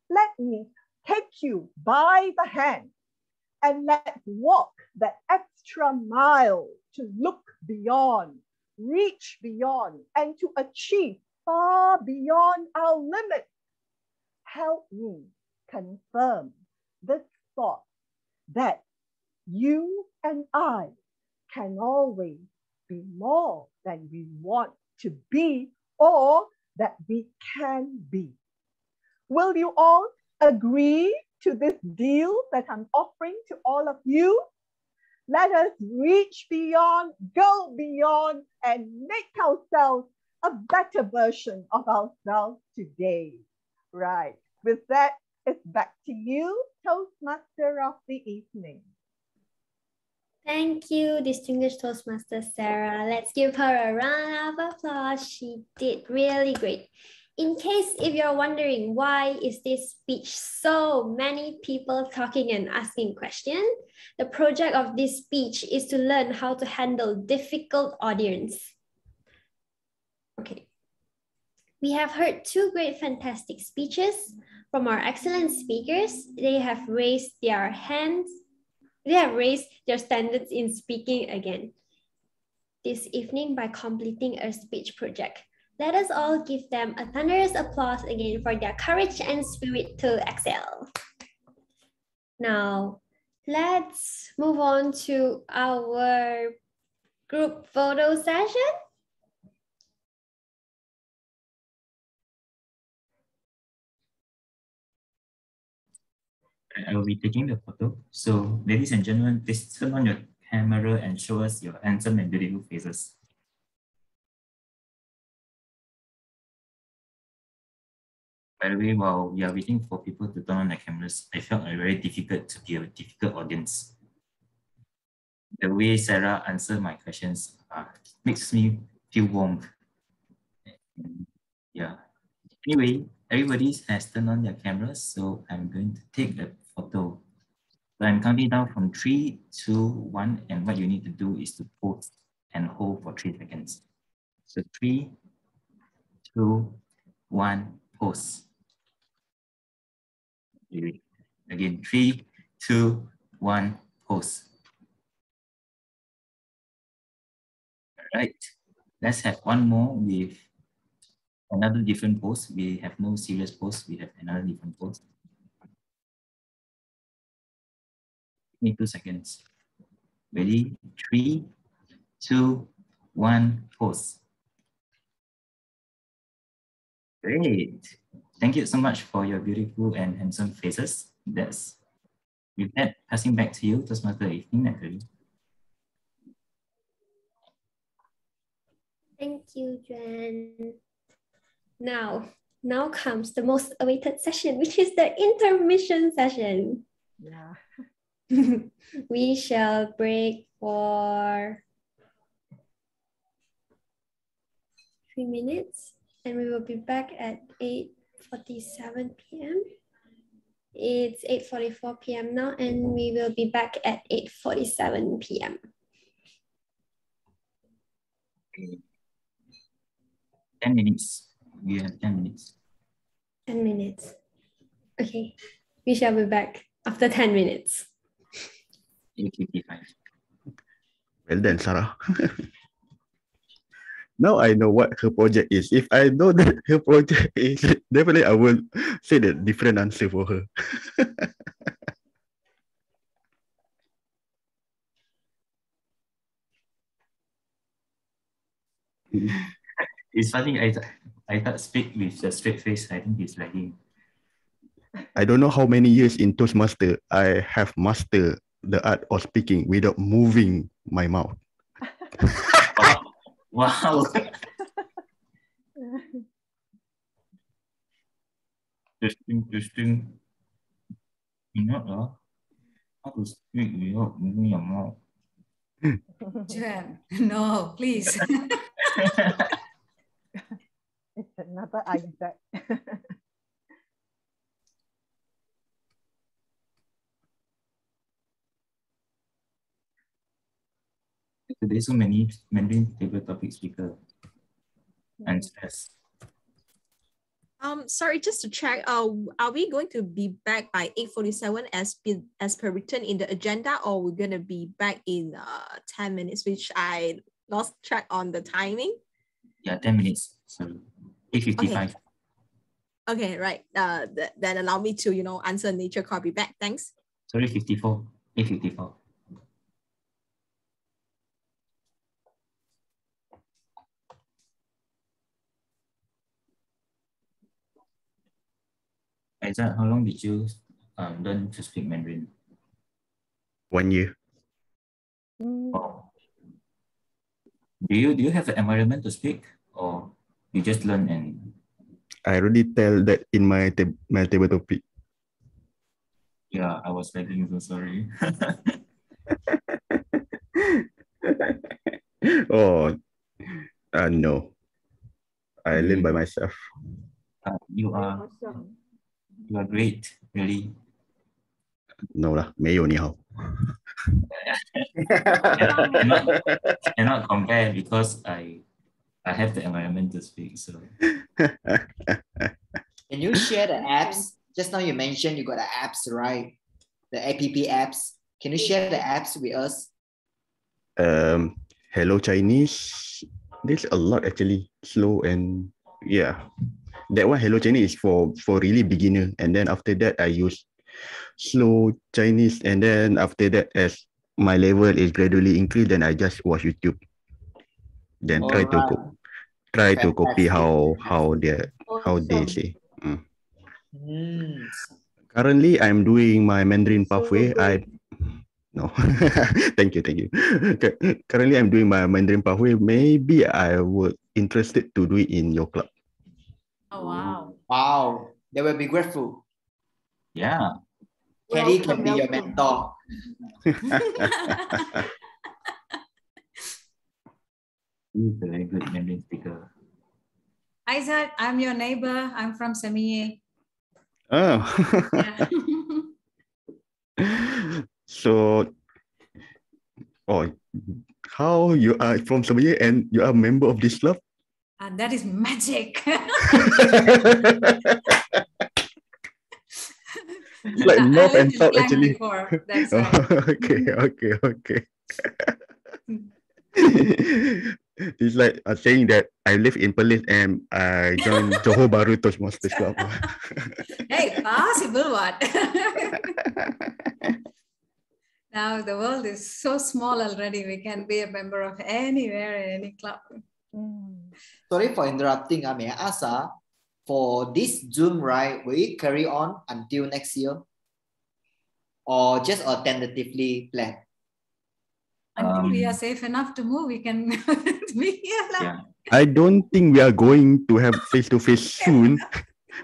let me take you by the hand and let's walk that extra mile to look beyond, reach beyond, and to achieve far beyond our limits. Help me confirm this thought that you and I can always be more than we want to be or that we can be. Will you all agree to this deal that I'm offering to all of you? Let us reach beyond, go beyond, and make ourselves a better version of ourselves today. Right. With that, it's back to you, Toastmaster of the evening. Thank you, distinguished Toastmaster Sarah. Let's give her a round of applause. She did really great. In case if you're wondering why is this speech so many people talking and asking questions, the project of this speech is to learn how to handle difficult audience. Okay. We have heard two great fantastic speeches from our excellent speakers. They have raised their hands they have raised their standards in speaking again this evening by completing a speech project. Let us all give them a thunderous applause again for their courage and spirit to excel. Now, let's move on to our group photo session. I will be taking the photo. So, ladies and gentlemen, please turn on your camera and show us your handsome and beautiful faces. By the way, while we are waiting for people to turn on their cameras, I felt very difficult to be a difficult audience. The way Sarah answered my questions uh, makes me feel warm. Yeah. Anyway, everybody has turned on their cameras, so I'm going to take a photo. So I'm counting down from three, two, one, and what you need to do is to pose and hold for three seconds. So three, two, one, pose. Again, three, two, one, pose. All right, let's have one more with another different pose. We have no serious pose, we have another different pose. Give me two seconds. Ready? Three, two, one, pause. Great. Thank you so much for your beautiful and handsome faces. That's with that, passing back to you, Toastmaster Evening Natalie. Thank you, Jen. Now, now comes the most awaited session, which is the intermission session. Yeah. <laughs> we shall break for three minutes and we will be back at 8.47 p.m. It's 8.44 p.m. now and we will be back at 8.47 p.m. 10 minutes. We have 10 minutes. 10 minutes. Okay, we shall be back after 10 minutes. 855. Well done, Sarah. <laughs> now I know what her project is. If I know that <laughs> her project is, definitely I will say the different answer for her. <laughs> It's funny, I, I thought speak with a straight face. I think it's lagging. I don't know how many years in Toastmaster I have mastered the art of speaking without moving my mouth. <laughs> Wow. Testing, testing. Ingatlah. How to speak without moving your mouth. Jen, no, please. <laughs> It's another Isaac. <laughs> Today so many Mandarin table topic speaker and stress. Um, sorry, just to check, uh, are we going to be back by 8.47 as, be, as per written in the agenda or we're going to be back in uh, 10 minutes, which I lost track on the timing? Yeah, 10 minutes. So 855. Okay, okay, right. Uh, th- then allow me to, you know, answer nature copy back. Thanks. Sorry, 54. 854. Isaac, how long did you um, learn to speak Mandarin? One year. Oh. Do you do you have an environment to speak or you just learn and I already tell that in my tab- my table topic. yeah, I was lagging, so sorry. <laughs> oh, uh, no. I learn by myself. Uh, you are you are great, really. No lah, 没有你好。 cannot, cannot compare because I I have the environment to speak. So <laughs> Can you share the apps? Just now you mentioned you got the apps, right? The app apps. Can you share the apps with us? Um, Hello Chinese. There's a lot actually. Slow and yeah. that one Hello Chinese is for for really beginner. And then after that I use slow Chinese. And then after that as my level is gradually increased, then I just watch YouTube. Then try to co- try to copy how how they how they say. Mm. Mm. Currently, I'm doing my Mandarin pathway. I no, <laughs> thank you, thank you. Cu- Currently, I'm doing my Mandarin pathway. Maybe I would interested to do it in your club. Oh, wow. Wow. They will be grateful. yeah. Kelly can be your welcome. mentor. <laughs> He's a very good Mandarin speaker. Isaac, I'm your neighbor. I'm from Semenyih. Oh, <laughs> so oh, how you are from Semenyih and you are a member of this club? And that is magic. <laughs> Like north and south actually. before, that's <laughs> Oh, right. okay, okay, okay. <laughs> it's like uh, saying that I live in Perlis and I joined Johor Bahru Toastmasters Club. hey, possible what? now the world is so small already. We can be a member of anywhere, any club. Sorry for interrupting. May I ask uh, for this Zoom, right? Will it carry on until next year? Or just alternatively plan? Until we Um, are safe enough to move, we can <laughs> be here. lah. Yeah. I don't think we are going to have face to face soon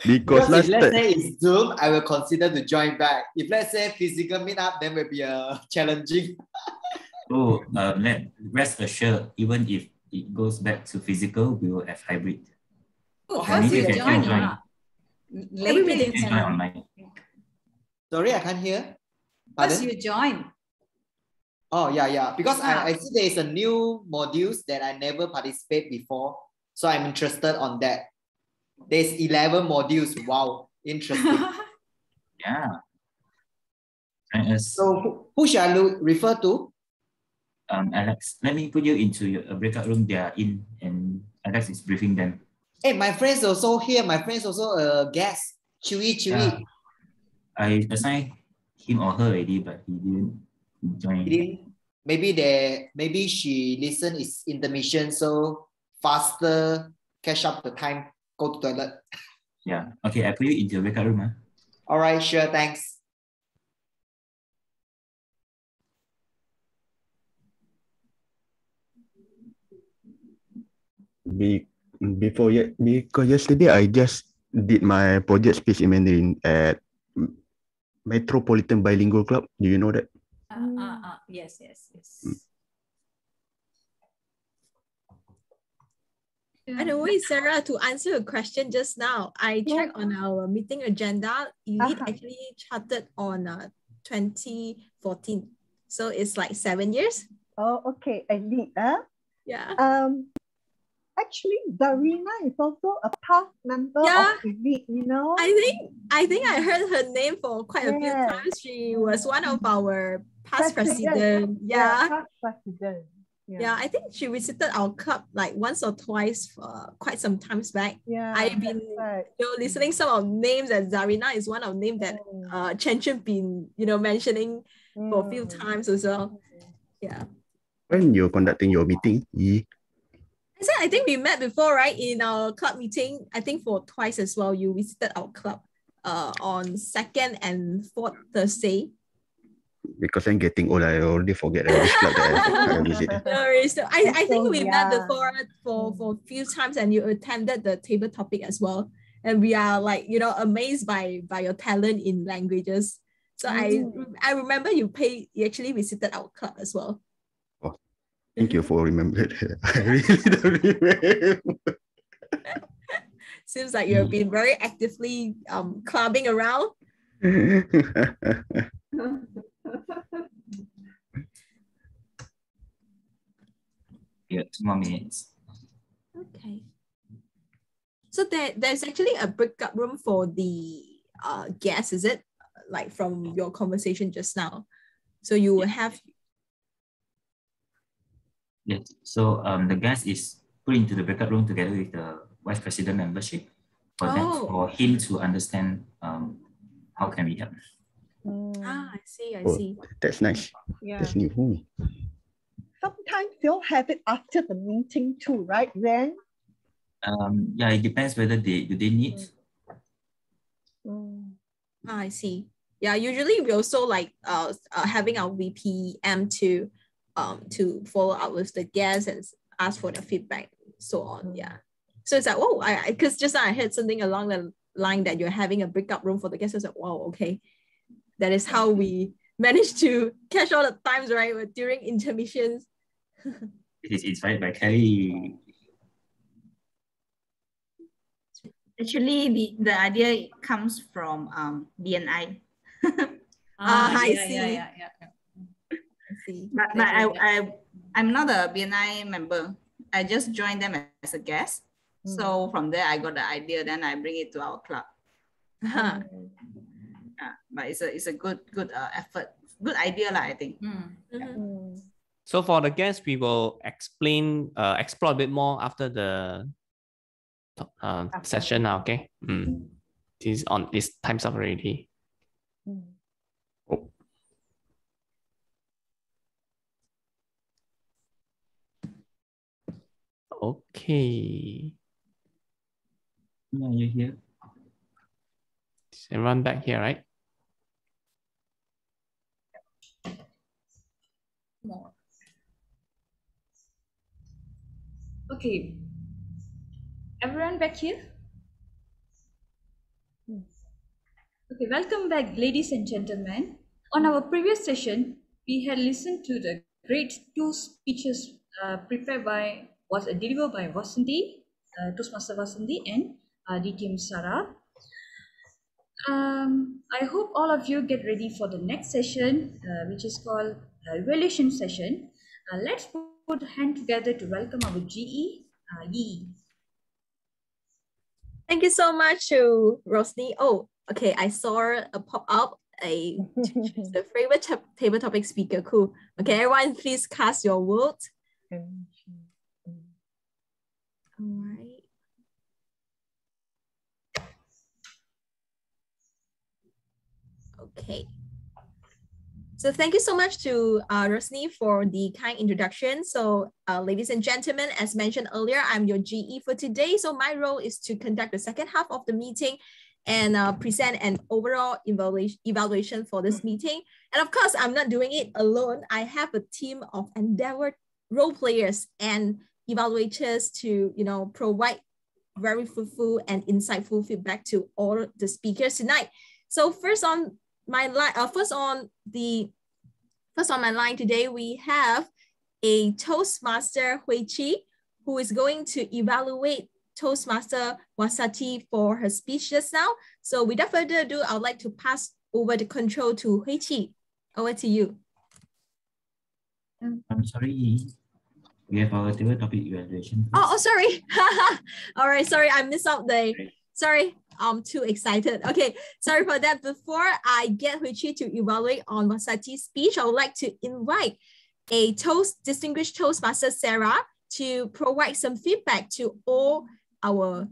because Because last if let's time say it's Zoom, I will consider to join back. If let's say physical meetup, then will be uh, <laughs> challenging. So <laughs> uh, let rest assured, even if it goes back to physical, we will have hybrid. Oh, And first maybe you you can join. still join. lah. You You can join online. Sorry, I can't hear. First Pardon? you join. Oh yeah, yeah. Because Ah. I, I see there is a new modules that I never participate before. So I'm interested on that. There's 11 modules. Wow, interesting. <laughs> Yeah. Join. So who, who shall I refer to? Um, Alex, let me put you into your a breakout room. They are in, and Alex is briefing them. Hey, my friends also here. My friends also a guest. Chewy, Chewy. Yeah. I assigned him or her already, but he didn't join. He didn't- Maybe they maybe she listen is intermission, so faster catch up the time. Go to toilet. Yeah. Okay, I put you into your breakout room. Huh? All right, sure. Thanks. Be, before yet because yesterday I just did my project speech in Mandarin at Metropolitan Bilingual Club. Do you know that? Uh, uh, uh, yes, yes, yes. By the way, Sarah, to answer your question just now, I checked on our meeting agenda. Elite Uh-huh. actually charted on uh, 2014. So it's like seven years. Oh, okay. I Elite, huh? Yeah. Um, actually, Darina is also a past member Yeah. of Elite, you know? I think I think I heard her name for quite a few times. She was one of our past President. president. Yeah. past president. Yeah, I think she visited our club like once or twice for quite some times back. Yeah, I've been right. you know listening some of names and Zarina is one of names that Mm. uh Chen Chen been you know mentioning for a few times as well. Yeah. When you're conducting your meeting, Yi, I said I think we met before, right? In our club meeting, I think for twice as well. You visited our club uh on second and fourth Thursday. because I'm getting old, I already forget which club that I, I visit. <laughs> No worries. So I, I think So, we met yeah. before for, for a few times and you attended the table topic as well. And we are like, you know, amazed by by your talent in languages. So I I remember you pay you actually visited our club as well. Thank you for remembering. <laughs> I really don't remember. Seems like you've been very actively um clubbing around. <laughs> Yeah, two more minutes. Okay. So there, there's actually a breakout room for the uh guests, is it? Like from your conversation just now. So you will have Yes. So um, the guest is put into the breakout room together with the vice president membership for them Oh. for him to understand um, how can we help. ah, I see, I Oh, see. that's nice. Yeah. That's new for me. Sometimes they'll have it after the meeting too, right? Then Um, yeah, it depends whether they do they need. Ah, I see. Yeah, usually we also like uh, uh having our VPM to um to follow up with the guests and ask for their feedback, so on. Yeah. So it's like, oh, I because just now I heard something along the line that you're having a breakout room for the guests. I was like, wow, okay. That is how we managed to catch all the times, right? During intermissions. It is inspired by Kelly. Actually, the, the idea comes from um, BNI. <laughs> Ah, I yeah, see. Yeah, yeah, yeah. I see. But, but I, I, I'm not a BNI member. I just joined them as a guest. So from there, I got the idea. Then I bring it to our club. Huh. <laughs> Yeah, but it's a it's a good good uh, effort, good idea lah. I think. Mhm. So for the guests, we will explain, uh, explore a bit more after the uh, session now, okay? Mm. This on this time's up already. Okay. Yeah, you here? Is everyone back here, right? More. Okay. Everyone back here? Okay, welcome back, ladies and gentlemen. On our previous session, we had listened to the great two speeches uh, prepared by, was uh, delivered by Vasanthi, uh, Toastmaster Vasanthi and uh, DTM Sarah. Um, I hope all of you get ready for the next session, uh, which is called uh, evaluation session. Uh, let's put hand together to welcome our GE, uh, Yi. Thank you so much to Rosny. Oh, Okay, I saw a pop up a <laughs> the favorite table topic speaker. Cool. Okay, everyone, please cast your vote. All right. Okay. So thank you so much to uh, Rosny for the kind introduction. So uh, ladies and gentlemen, as mentioned earlier, I'm your GE for today. So my role is to conduct the second half of the meeting and uh, present an overall evaluation, evaluation for this meeting. And of course, I'm not doing it alone. I have a team of Endeavour role players and evaluators to you know, provide very fruitful and insightful feedback to all the speakers tonight. So first on my line, uh, first on the, first on my line today, we have a Toastmaster Hui Chi, who is going to evaluate Toastmaster Wasati for her speech just now. So without further ado, I would like to pass over the control to Hui Chi. Over to you. I'm sorry. We have our table topic evaluation. Oh, oh sorry. <laughs> All right, sorry, I missed out the, sorry, I'm too excited. Okay, sorry for that. Before I get Hui Chi to evaluate on Wasati's speech, I would like to invite a toast, distinguished Toastmaster Sarah to provide some feedback to all our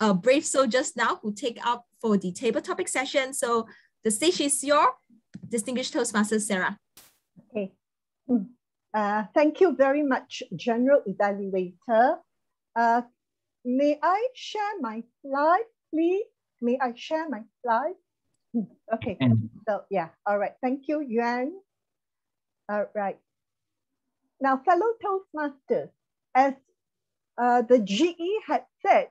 uh, brave soldiers now who take up for the table topic session. So the stage is your distinguished Toastmaster, Sarah. Okay. Hmm. Uh, thank you very much, General Evaluator. Uh, may I share my slide, please? May I share my slide? Hmm. Okay, so yeah, all right. Thank you, Yuan. All right. Now, fellow Toastmasters, as uh, the GE had said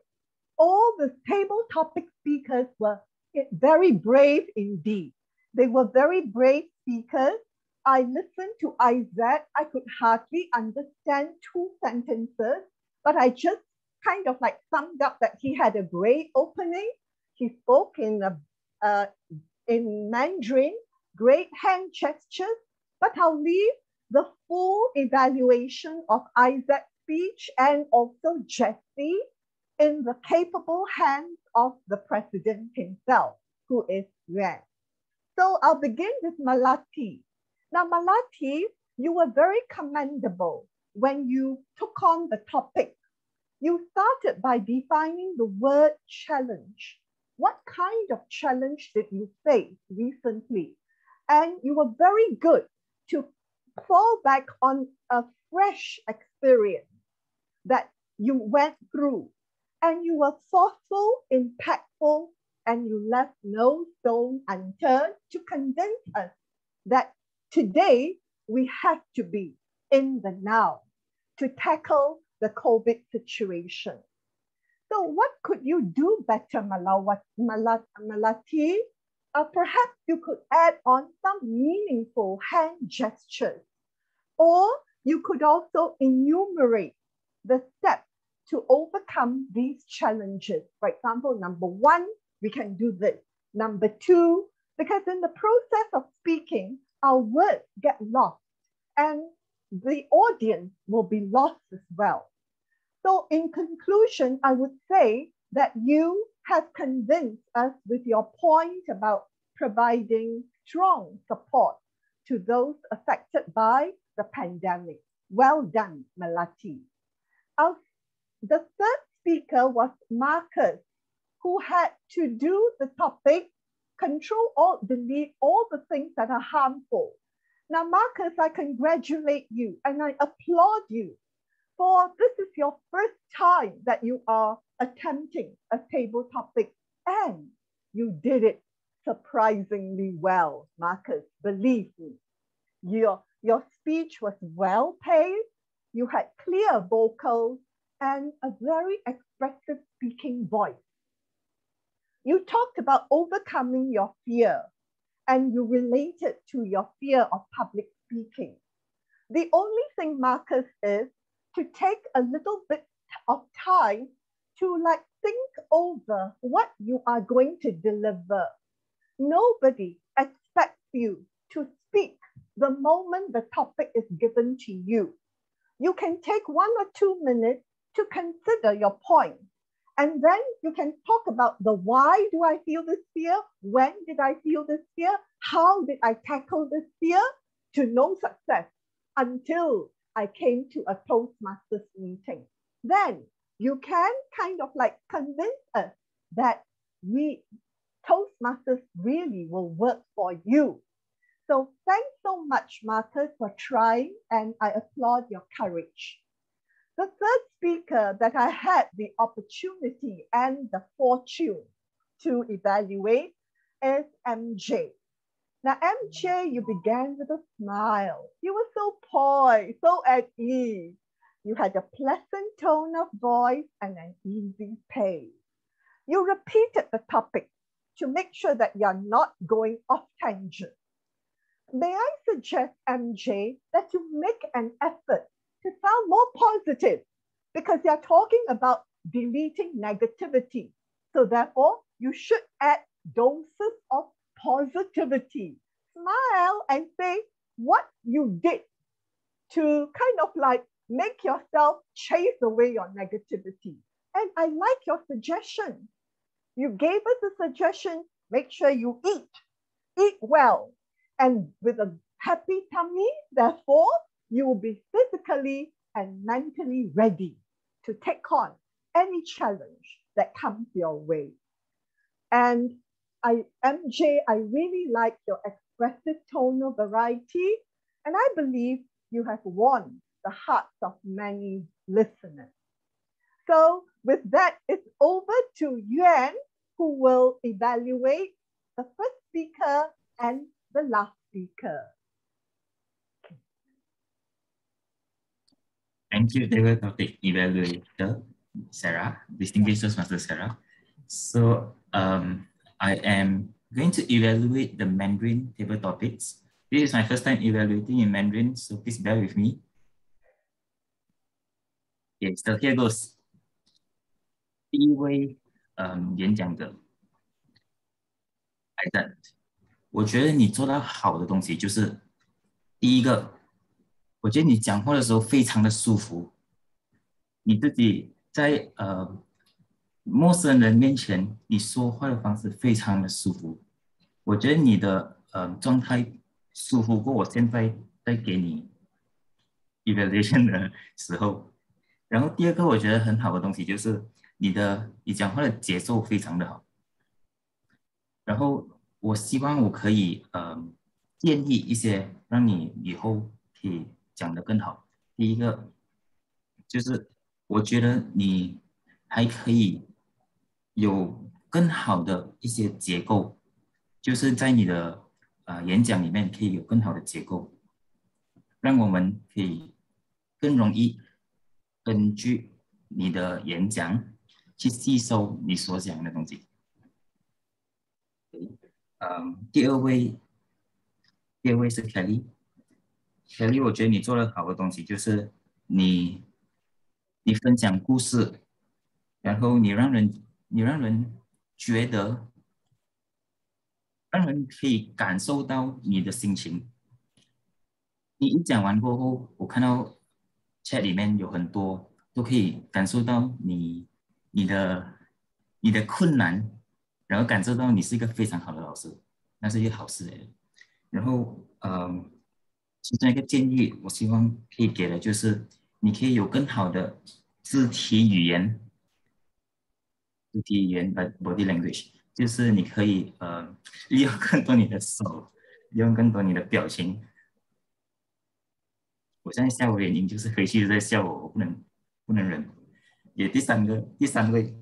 all the table topic speakers were very brave indeed. They were very brave speakers. I listened to Isaac. I could hardly understand two sentences, but I just kind of like summed up that he had a great opening. He spoke in a, uh, in Mandarin, great hand gestures, but I'll leave the full evaluation of Isaac's speech and also Jesse in the capable hands of the president himself, who is Yuan. So I'll begin with Malati. Now, Malati, you were very commendable when you took on the topic. You started by defining the word challenge. What kind of challenge did you face recently? And you were very good to fall back on a fresh experience that you went through and you were thoughtful, impactful, and you left no stone unturned to convince us that today we have to be in the now to tackle the COVID situation. So, what could you do better, Malawat, Malat, Malati? Uh, perhaps you could add on some meaningful hand gestures, or you could also enumerate the steps to overcome these challenges. For example, number one, we can do this. Number two, because in the process of speaking, our words get lost and the audience will be lost as well. So, in conclusion, I would say that you have convinced us with your point about providing strong support to those affected by the pandemic. Well done, Malati. Our, the third speaker was Marcus, who had to do the topic, control all, delete all the things that are harmful. Now, Marcus, I congratulate you and I applaud you for this is your first time that you are attempting a table topic and you did it surprisingly well, Marcus. Believe me, your, your speech was well paced you had clear vocals and a very expressive speaking voice. You talked about overcoming your fear and you related to your fear of public speaking. The only thing, Marcus, is to take a little bit of time to like think over what you are going to deliver. Nobody expects you to speak the moment the topic is given to you you can take one or two minutes to consider your point And then you can talk about the why do I feel this fear? When did I feel this fear? How did I tackle this fear to no success until I came to a Toastmasters meeting? Then you can kind of like convince us that we Toastmasters really will work for you. So thanks so much, Marcus, for trying, and I applaud your courage. The third speaker that I had the opportunity and the fortune to evaluate is MJ. Now, MJ, you began with a smile. You were so poised, so at ease. You had a pleasant tone of voice and an easy pace. You repeated the topic to make sure that you're not going off tangent. May I suggest, MJ, that you make an effort to sound more positive because you're talking about deleting negativity. So therefore, you should add doses of positivity. Smile and say what you did to kind of like make yourself chase away your negativity. And I like your suggestion. You gave us a suggestion, make sure you eat, eat well, and with a happy tummy, therefore, you will be physically and mentally ready to take on any challenge that comes your way. And I, MJ, I really like your expressive tonal variety, and I believe you have won the hearts of many listeners. So with that, it's over to Yuan, who will evaluate the first speaker and the last speaker. Thank you, table topic evaluator, Sarah, distinguished Toastmaster Sarah. So um, I am going to evaluate the Mandarin table topics. This is my first time evaluating in Mandarin, so please bear with me. Okay, so here goes. 第一位嗯演讲者，来的，我觉得你做到好的东西就是第一个， 我觉得你讲话的时候非常的舒服，你自己在呃陌生人面前你说话的方式非常的舒服，我觉得你的呃状态舒服过我现在在给你 evaluation 的时候。然后第二个我觉得很好的东西就是你的你讲话的节奏非常的好，然后我希望我可以呃建议一些让你以后可以讲得更好。第一个就是我觉得你还可以有更好的一些结构，就是在你的呃演讲里面可以有更好的结构，让我们可以更容易。根据你的演讲去吸收你所讲的东西。嗯，第二位，第二位是 Kelly Kelly。Kelly，我觉得你做的好的东西就是你，你分享故事，然后你让人，你让人觉得，让人可以感受到你的心情。你一讲完过后，我看到。chat 里面有很多都可以感受到你你的你的困难，然后感受到你是一个非常好的老师，那是一个好事哎。然后嗯，其中一个建议，我希望可以给的就是，你可以有更好的肢体语言，肢体语言 body language，就是你可以呃利用更多你的手，利用更多你的表情。我现在笑我眼睛就是回去在笑我，我不能不能忍。也第三个第三位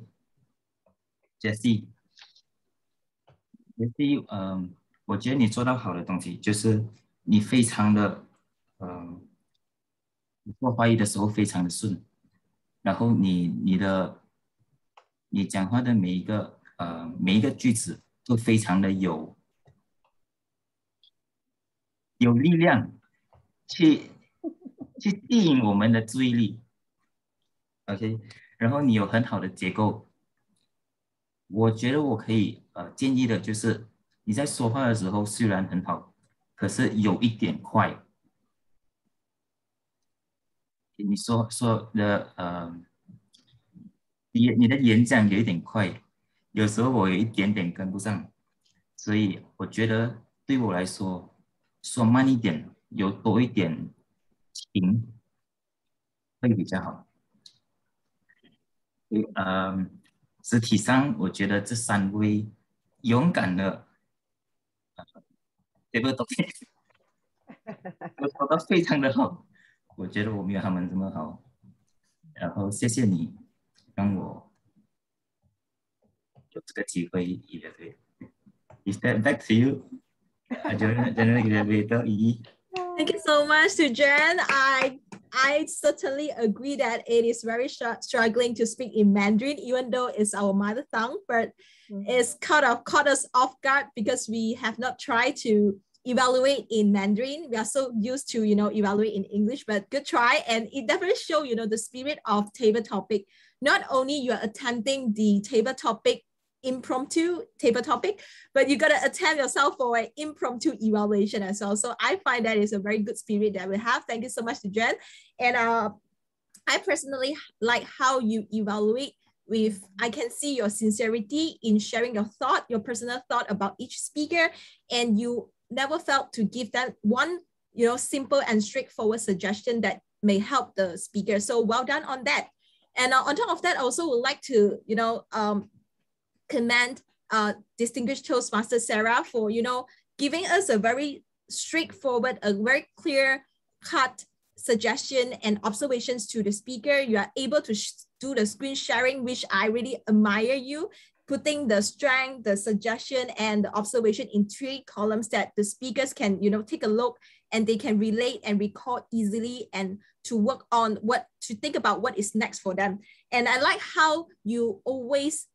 ，Jessie，Jessie，嗯，我觉得你做到好的东西就是你非常的，嗯，做翻译的时候非常的顺，然后你你的你讲话的每一个呃每一个句子都非常的有有力量去。去吸引我们的注意力，OK，然后你有很好的结构，我觉得我可以呃建议的就是你在说话的时候虽然很好，可是有一点快，你说说的呃，你你的演讲有一点快，有时候我有一点点跟不上，所以我觉得对我来说，说慢一点，有多一点情，会比较好。嗯，实体上我觉得这三位勇敢的，对不对？我说的非常的好，我觉得我没有他们这么好。然后谢谢你让我有这个机会一个对。Is that back to you? General General Elevator E. Thank you so much to Jen. I I certainly agree that it is very sh- struggling to speak in Mandarin, even though it's our mother tongue, but it's kind of caught us off guard because we have not tried to evaluate in Mandarin. We are so used to, you know, evaluate in English, but good try. And it definitely show, you know, the spirit of table topic. Not only you are attending the table topic impromptu table topic, but you got to attend yourself for an impromptu evaluation as well. So I find that is a very good spirit that we have. Thank you so much to Jen. And uh, I personally like how you evaluate with I can see your sincerity in sharing your thought, your personal thought about each speaker, and you never felt to give them one, you know, simple and straightforward suggestion that may help the speaker. So well done on that. And uh, on top of that, I also would like to, you know, um, commend uh, distinguished Toastmaster Sarah for, you know, giving us a very straightforward, a very clear cut suggestion and observations to the speaker. You are able to do the screen sharing, which I really admire you, putting the strength, the suggestion, and the observation in three columns that the speakers can, you know, take a look and they can relate and record easily and to work on what, to think about what is next for them. And I like how you always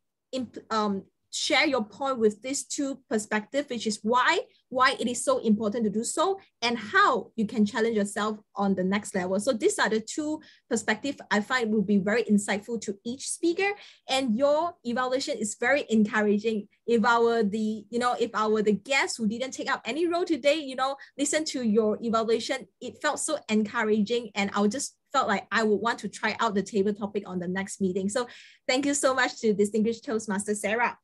um, share your point with these two perspectives, which is why why it is so important to do so and how you can challenge yourself on the next level. So these are the two perspectives I find will be very insightful to each speaker. And your evaluation is very encouraging. If our the, you know, if I were the guest who didn't take up any role today, you know, listen to your evaluation, it felt so encouraging. And I just felt like I would want to try out the table topic on the next meeting. So thank you so much to distinguished Toastmaster Sarah.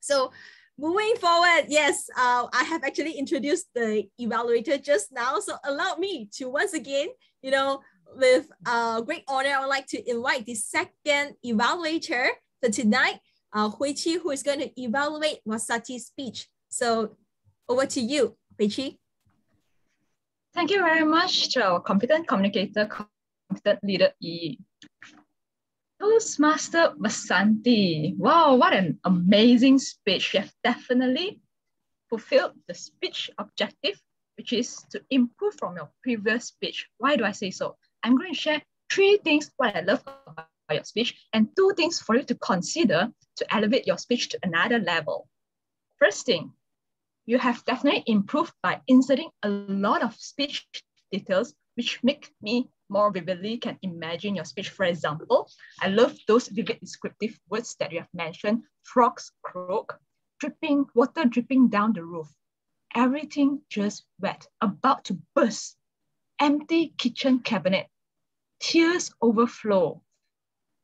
So moving forward, yes, uh, I have actually introduced the evaluator just now. So allow me to once again, you know, with uh, great honor, I would like to invite the second evaluator for tonight, uh, Hui Chi, who is going to evaluate Vasanti's speech. So over to you, Hui Chi. Thank you very much to our competent communicator, competent leader E. Toastmaster Vasanti. Wow, what an amazing speech. You have definitely fulfilled the speech objective, which is to improve from your previous speech. Why do I say so? I'm going to share three things what I love about your speech and two things for you to consider to elevate your speech to another level. First thing, you have definitely improved by inserting a lot of speech details, which make me more vividly can imagine your speech. For example, I love those vivid descriptive words that you have mentioned, frogs croak, dripping, water dripping down the roof, everything just wet, about to burst, empty kitchen cabinet, tears overflow,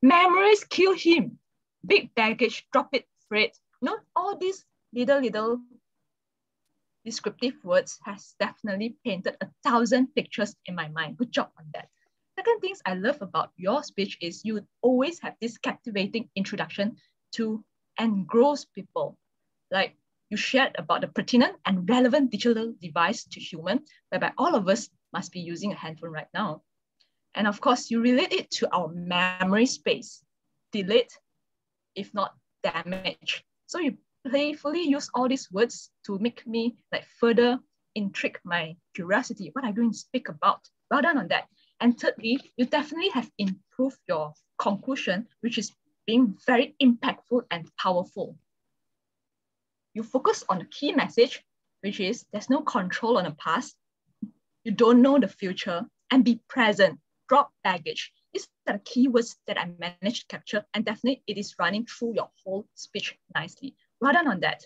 memories kill him, big baggage, drop it. You know, all these little, little descriptive words has definitely painted a thousand pictures in my mind. Good job on that. Second things I love about your speech is you always have this captivating introduction to engross people. Like you shared about the pertinent and relevant digital device to human, whereby all of us must be using a handphone right now. And of course, you relate it to our memory space, delete, if not damage. So you playfully use all these words to make me like further intrigue my curiosity. What are you going to speak about? Well done on that. And thirdly, you definitely have improved your conclusion, which is being very impactful and powerful. You focus on the key message, which is there's no control on the past, you don't know the future, and be present, drop baggage. These are the keywords that I managed to capture, and definitely it is running through your whole speech nicely. Well done on that.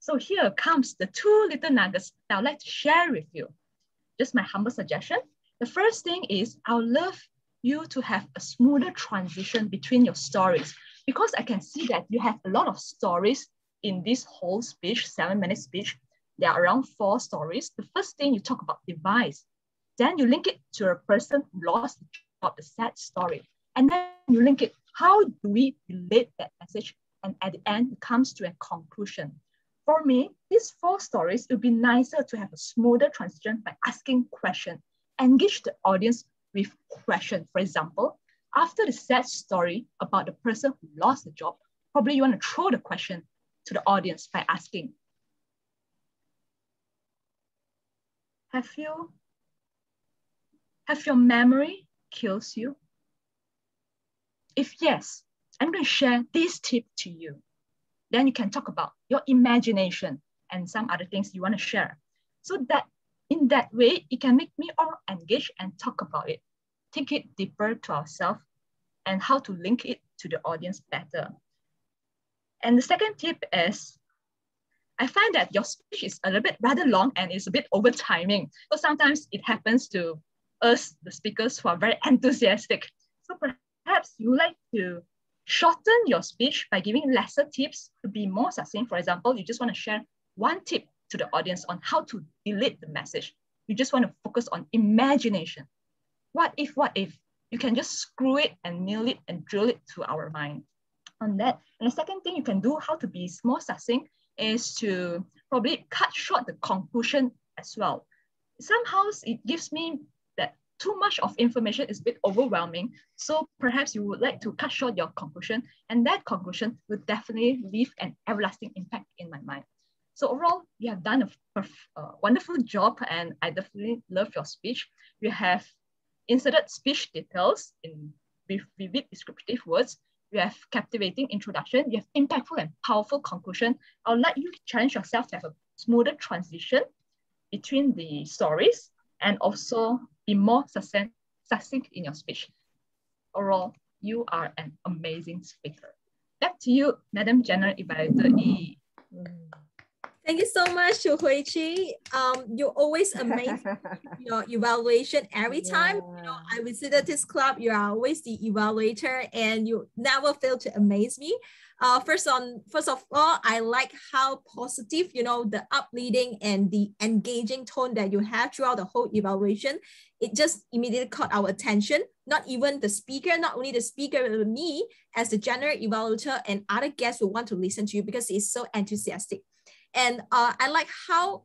So here comes the two little nuggets that I'd like to share with you. Just my humble suggestion the first thing is I would love you to have a smoother transition between your stories. because I can see that you have a lot of stories in this whole speech, seven minute speech. There are around four stories. The first thing you talk about device, then you link it to a person who lost the job, the sad story. And then you link it, how do we relate that message? And at the end, it comes to a conclusion. For me, these four stories, it would be nicer to have a smoother transition by asking questions. Engage the audience with questions. For example, after the sad story about the person who lost the job, probably you want to throw the question to the audience by asking, have you, have your memory kills you? If yes, I'm going to share this tip to you. Then you can talk about your imagination and some other things you want to share. So that in that way, it can make me all engage and talk about it. Take it deeper to ourselves and how to link it to the audience better. And the second tip is I find that your speech is a little bit rather long and it's a bit over timing. So sometimes it happens to us, the speakers who are very <laughs> enthusiastic. So perhaps you like to shorten your speech by giving lesser tips to be more succinct. For example, you just want to share one tip to the audience on how to delete the message. You just want to focus on imagination. What if, what if? You can just screw it and nail it and drill it to our mind on that. And the second thing you can do, how to be more succinct, is to probably cut short the conclusion as well. Somehow it gives me that too much of information is a bit overwhelming. So perhaps you would like to cut short your conclusion and that conclusion will definitely leave an everlasting impact in my mind. So overall, you have done a wonderful job and I definitely love your speech. You have inserted speech details in with vivid descriptive words you have captivating introduction, you have impactful and powerful conclusion. I'll let you challenge yourself to have a smoother transition between the stories and also be more succinct, succinct in your speech. Overall, you are an amazing speaker. Back to you, Madam General Evaluator E. Mm. Thank you so much, Chu Hui Chi. Um, you always amaze <laughs> your evaluation every time. You know, I visited this club. You are always the evaluator, and you never fail to amaze me. Uh, first on first of all, I like how positive, you know, the upleading and the engaging tone that you have throughout the whole evaluation. It just immediately caught our attention. Not even the speaker, not only the speaker, but me as the general evaluator and other guests will want to listen to you because it's so enthusiastic. And uh, I like how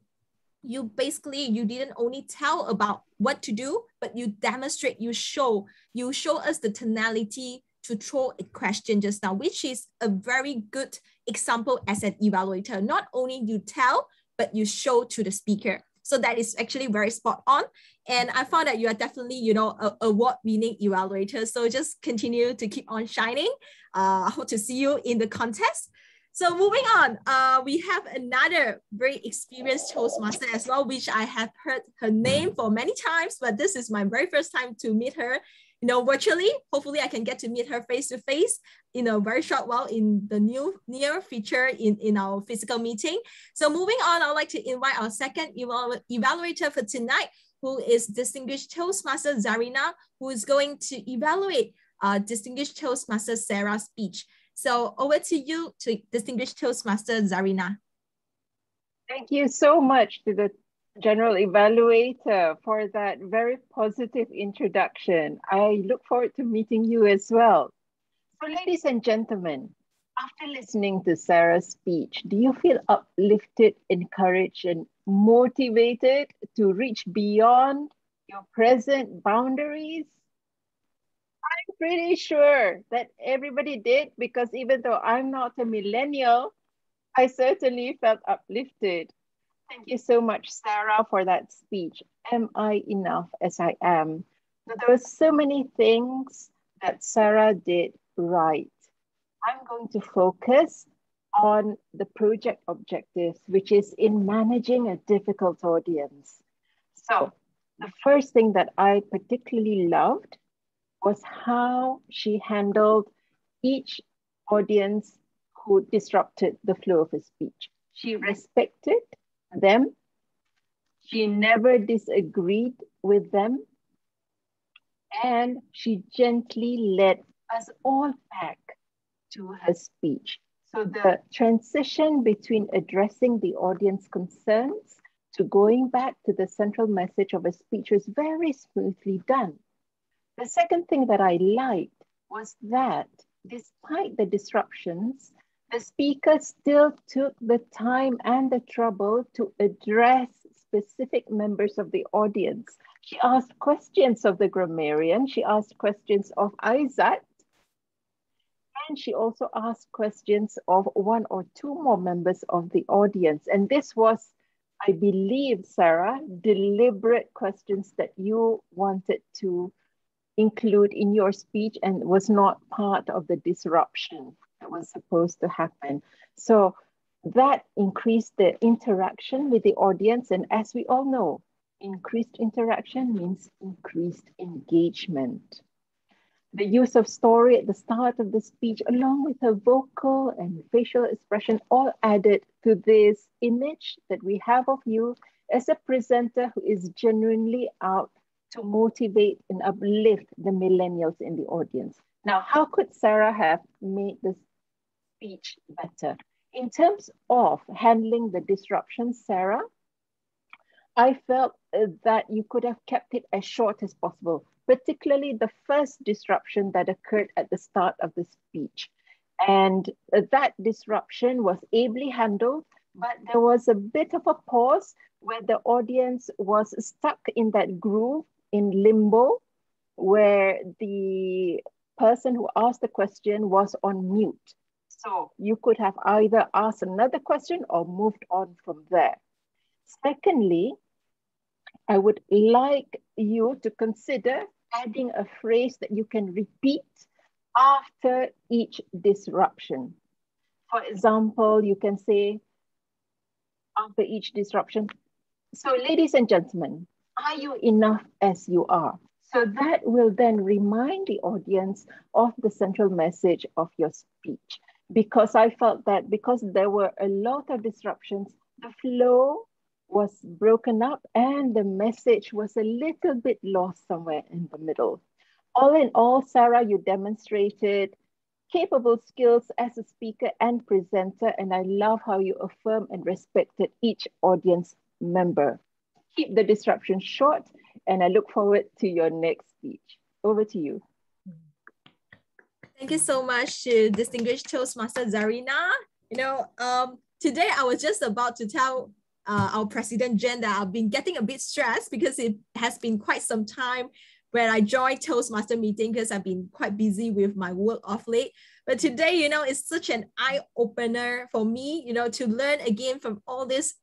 you basically you didn't only tell about what to do, but you demonstrate, you show, you show us the tonality to throw a question just now, which is a very good example as an evaluator. Not only you tell, but you show to the speaker. So that is actually very spot on. And I found that you are definitely, you know, a award-winning evaluator. So just continue to keep on shining. Uh, I hope to see you in the contest. So moving on, uh, we have another very experienced Toastmaster as well, which I have heard her name for many times, but this is my very first time to meet her, you know, virtually. Hopefully I can get to meet her face to face in a very short while in the new near future in, in our physical meeting. So moving on, I'd like to invite our second evalu evaluator for tonight, who is distinguished Toastmaster Zarina, who is going to evaluate uh, distinguished Toastmaster Sarah's speech. So over to you to distinguished Toastmaster Zarina. Thank you so much to the General Evaluator for that very positive introduction. I look forward to meeting you as well. So ladies and gentlemen, after listening to Sarah's speech, do you feel uplifted, encouraged, and motivated to reach beyond your present boundaries? I'm pretty sure that everybody did because even though I'm not a millennial, I certainly felt uplifted. Thank you so much, Sarah, for that speech. Am I enough as I am? So there were so many things that Sarah did right. I'm going to focus on the project objectives, which is in managing a difficult audience. So the first thing that I particularly loved was how she handled each audience who disrupted the flow of her speech. She respected them. She never disagreed with them. And she gently led us all back to her speech. So the transition between addressing the audience concerns to going back to the central message of a speech was very smoothly done. The second thing that I liked was that despite the disruptions, the speaker still took the time and the trouble to address specific members of the audience. She asked questions of the grammarian, she asked questions of Aizat, and she also asked questions of one or two more members of the audience. And this was, I believe, Sarah, deliberate questions that you wanted to include in your speech and was not part of the disruption that was supposed to happen. So that increased the interaction with the audience. And as we all know, increased interaction means increased engagement. The use of story at the start of the speech, along with her vocal and facial expression, all added to this image that we have of you as a presenter who is genuinely out to motivate and uplift the millennials in the audience. Now, how could Sarah have made the speech better? In terms of handling the disruption, Sarah, I felt uh, that you could have kept it as short as possible, particularly the first disruption that occurred at the start of the speech. And uh, that disruption was ably handled, but there was a bit of a pause where the audience was stuck in that groove in limbo, where the person who asked the question was on mute. So you could have either asked another question or moved on from there. Secondly, I would like you to consider adding a phrase that you can repeat after each disruption. For example, you can say after each disruption, so ladies and gentlemen, are you enough as you are? So that will then remind the audience of the central message of your speech. Because I felt that because there were a lot of disruptions, the flow was broken up and the message was a little bit lost somewhere in the middle. All in all, Sarah, you demonstrated capable skills as a speaker and presenter, and I love how you affirm and respected each audience member. Keep the disruption short, and I look forward to your next speech. Over to you. Thank you so much distinguished Toastmaster Zarina. You know, um, today I was just about to tell uh, our president Jen that I've been getting a bit stressed because it has been quite some time when I joined Toastmaster meeting because I've been quite busy with my work off late. But today, you know, it's such an eye opener for me, you know, to learn again from all these,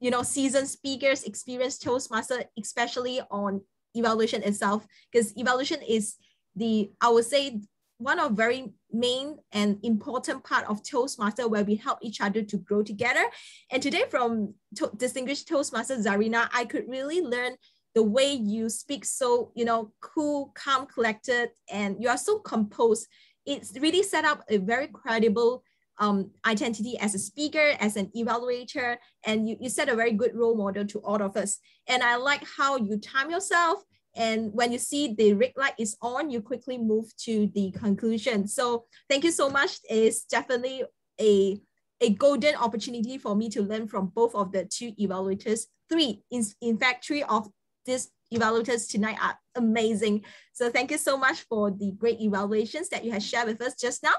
you know, seasoned speakers, experienced Toastmaster, especially on evaluation itself, because evaluation is the, I would say, one of very main and important part of Toastmaster where we help each other to grow together. And today from to distinguished Toastmaster Zarina, I could really learn the way you speak so, you know, cool, calm, collected, and you are so composed. It's really set up a very credible um, identity as a speaker, as an evaluator, and you, you set a very good role model to all of us. And I like how you time yourself, and when you see the red light is on, you quickly move to the conclusion. So thank you so much. It's definitely a, a golden opportunity for me to learn from both of the two evaluators. Three, in, in fact, three of these evaluators tonight are amazing. So thank you so much for the great evaluations that you have shared with us just now.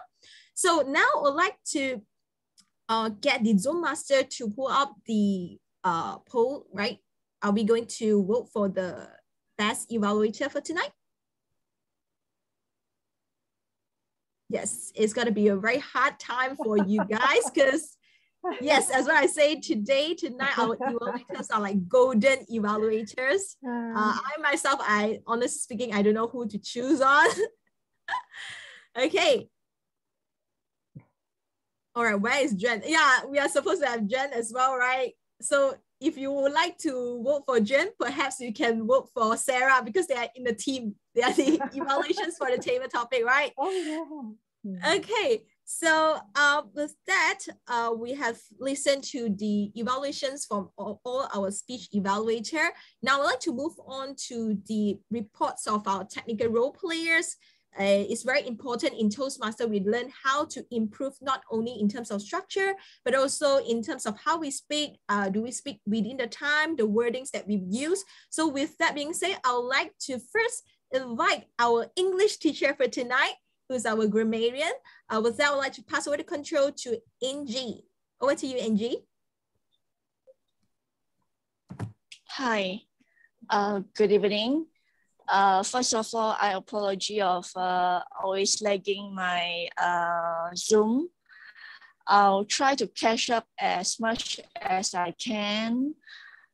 So now I would like to uh, get the Zoom master to pull up the uh, poll, right? Are we going to vote for the best evaluator for tonight? Yes, it's going to be a very hard time for you guys because yes, as what I say today, tonight, our evaluators are like golden evaluators. Uh, I myself, I honestly speaking, I don't know who to choose on. <laughs> okay. All right, where is Jen? Yeah, we are supposed to have Jen as well, right? So if you would like to vote for Jen, perhaps you can vote for Sarah because they are in the team. They are the <laughs> evaluations for the table topic, right? Oh, yeah. Okay, so uh, with that, uh, we have listened to the evaluations from all, all, our speech evaluator. Now I'd like to move on to the reports of our technical role players. uh, it's very important in Toastmaster. We learn how to improve not only in terms of structure, but also in terms of how we speak. Uh, do we speak within the time, the wordings that we use? So with that being said, I would like to first invite our English teacher for tonight, who's our grammarian. Uh, with that, I would like to pass over the control to NG. Over to you, NG. Hi, uh, good evening. Uh, first of all, I apologize of uh, always lagging my uh, Zoom. I'll try to catch up as much as I can.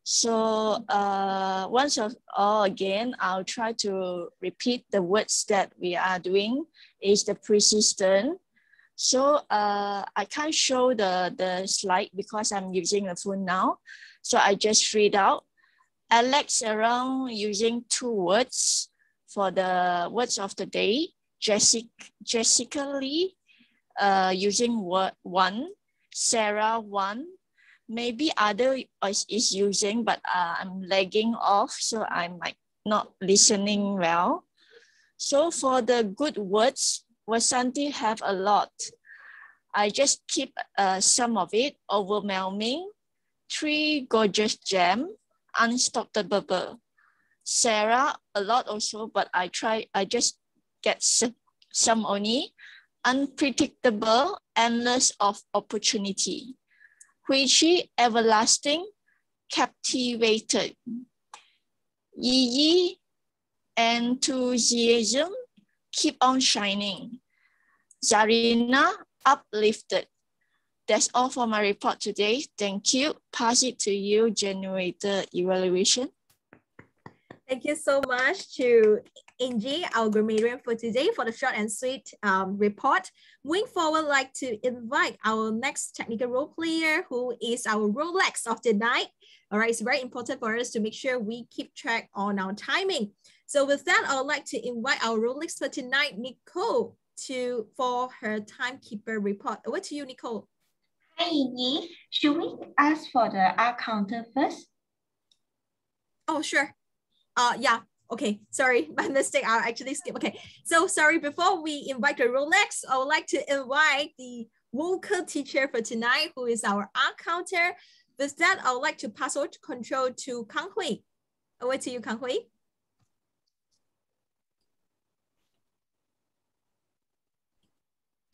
So uh, once of all again, I'll try to repeat the words that we are doing is the persistent. So uh, I can't show the, the slide because I'm using the phone now. So I just read out. Alex around using two words for the words of the day. Jessica, Jessica Lee uh, using word one. Sarah one maybe other is, is using, but uh, I'm lagging off, so I might not listening well. So for the good words, Vasanti have a lot. I just keep uh, some of it, overwhelming, three gorgeous gem, unstoppable. Sarah, a lot also, but I try, I just get some, only, unpredictable, endless of opportunity. Huichi, everlasting, captivated. Yi Yi enthusiasm, keep on shining. Zarina, uplifted. That's all for my report today. Thank you. Pass it to you, generator evaluation. Thank you so much to Angie, our grammarian for today for the short and sweet um, report. Moving forward, like to invite our next technical role player who is our Rolex of the night. All right, it's very important for us to make sure we keep track on our timing. So with that, I would like to invite our Rolex for tonight, Nicole, to for her timekeeper report. Over to you, Nicole. Hi, Yi. Should we ask for the R counter first? Oh, sure. Uh, yeah, okay, sorry, <laughs> my mistake. I'll actually skip. Okay, so sorry, before we invite the Rolex, I would like to invite the vocal teacher for tonight, who is our art counter. With that, I would like to pass over to control to Kang Hui. Over to you, Kang Hui.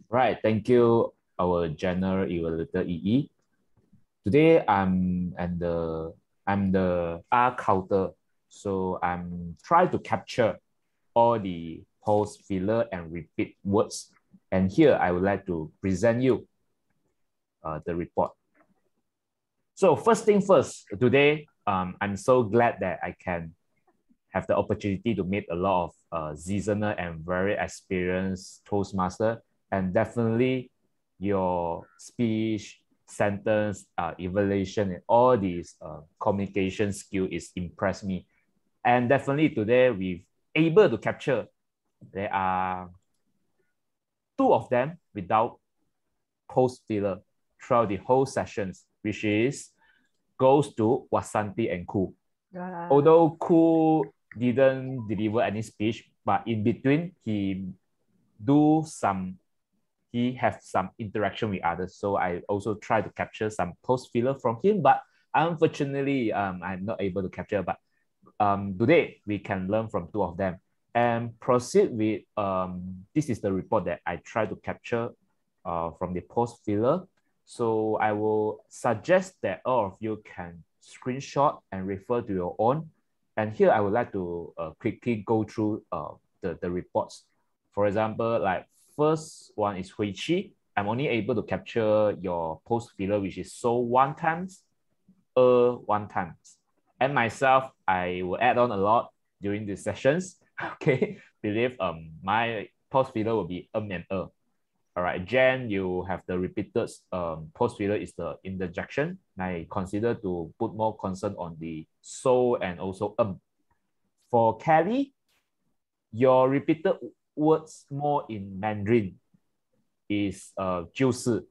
Right, thank you, our general evaluator EE. Today I'm and the I'm the R counter so I'm trying to capture all the post filler and repeat words. And here I would like to present you uh, the report. So first thing first, today um, I'm so glad that I can have the opportunity to meet a lot of uh, seasonal and very experienced Toastmaster. And definitely your speech, sentence, uh, evaluation, and all these uh, communication skill is impressed me. And definitely today we've able to capture. There are two of them without post filler throughout the whole sessions, which is goes to Vasanti and Ku. Uh, Although Ku didn't deliver any speech, but in between he do some he has some interaction with others. So I also try to capture some post filler from him, but unfortunately, um, I'm not able to capture. But um, today we can learn from two of them and proceed with um, this is the report that I try to capture uh, from the post filler. So I will suggest that all of you can screenshot and refer to your own. And here I would like to uh, quickly go through uh, the, the reports. For example, like first one is Hui Chi. I'm only able to capture your post filler, which is so one times, uh, one times and myself, I will add on a lot during these sessions. <laughs> Okay, believe um my post filler will be um and uh. All right, Jen, you have the repeated um post filler is the interjection. I consider to put more concern on the so and also um. For Kelly, your repeated words more in Mandarin is uh 就是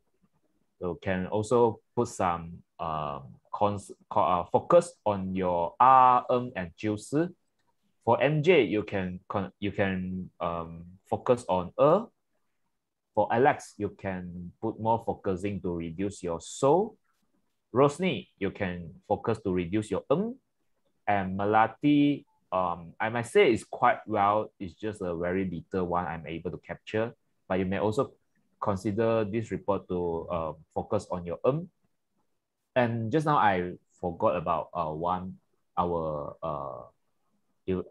so can also put some um cons uh, focus on your R, N, and 就是. For MJ, you can con you can um, focus on a. For Alex, you can put more focusing to reduce your so. Rosny, you can focus to reduce your um. And Melati, um, I might say it's quite well. It's just a very little one I'm able to capture. But you may also consider this report to uh, focus on your um. And just now I forgot about uh, one our uh,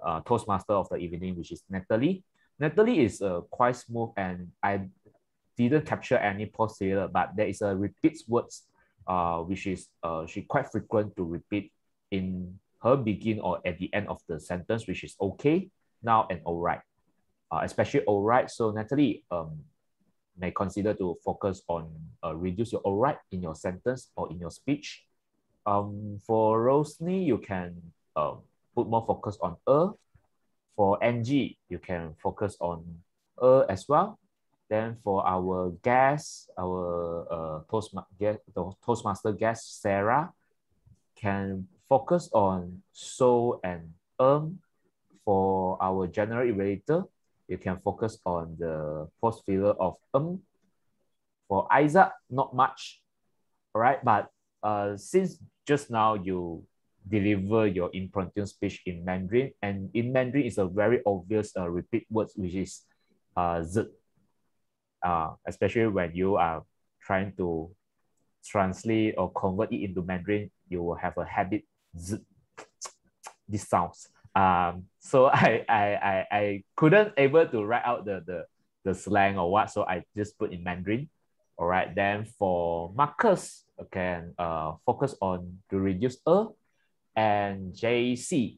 uh, Toastmaster of the evening, which is Natalie. Natalie is uh, quite smooth and I didn't capture any pause here, but there is a repeats words, uh, which is uh, she quite frequent to repeat in her begin or at the end of the sentence, which is okay, now and all right, uh, especially all right. So Natalie um, may consider to focus on uh, reduce your all right in your sentence or in your speech. Um, for Rosny, you can um, put more focus on a. For NG, you can focus on a as well. Then for our guest, our uh, Toastma guest, the Toastmaster guest, Sarah, can focus on so and um. For our general evaluator, you can focus on the post filler of um. For Isaac, not much, all right? But uh, since just now you deliver your impromptu speech in Mandarin, and in Mandarin is a very obvious uh, repeat words, which is uh, z. Uh, especially when you are trying to translate or convert it into Mandarin, you will have a habit z, this sounds. Um, so <laughs> I, I, I, I couldn't able to write out the, the, the slang or what, so I just put in Mandarin. All right, then for Marcus, can uh, focus on to reduce a and JC.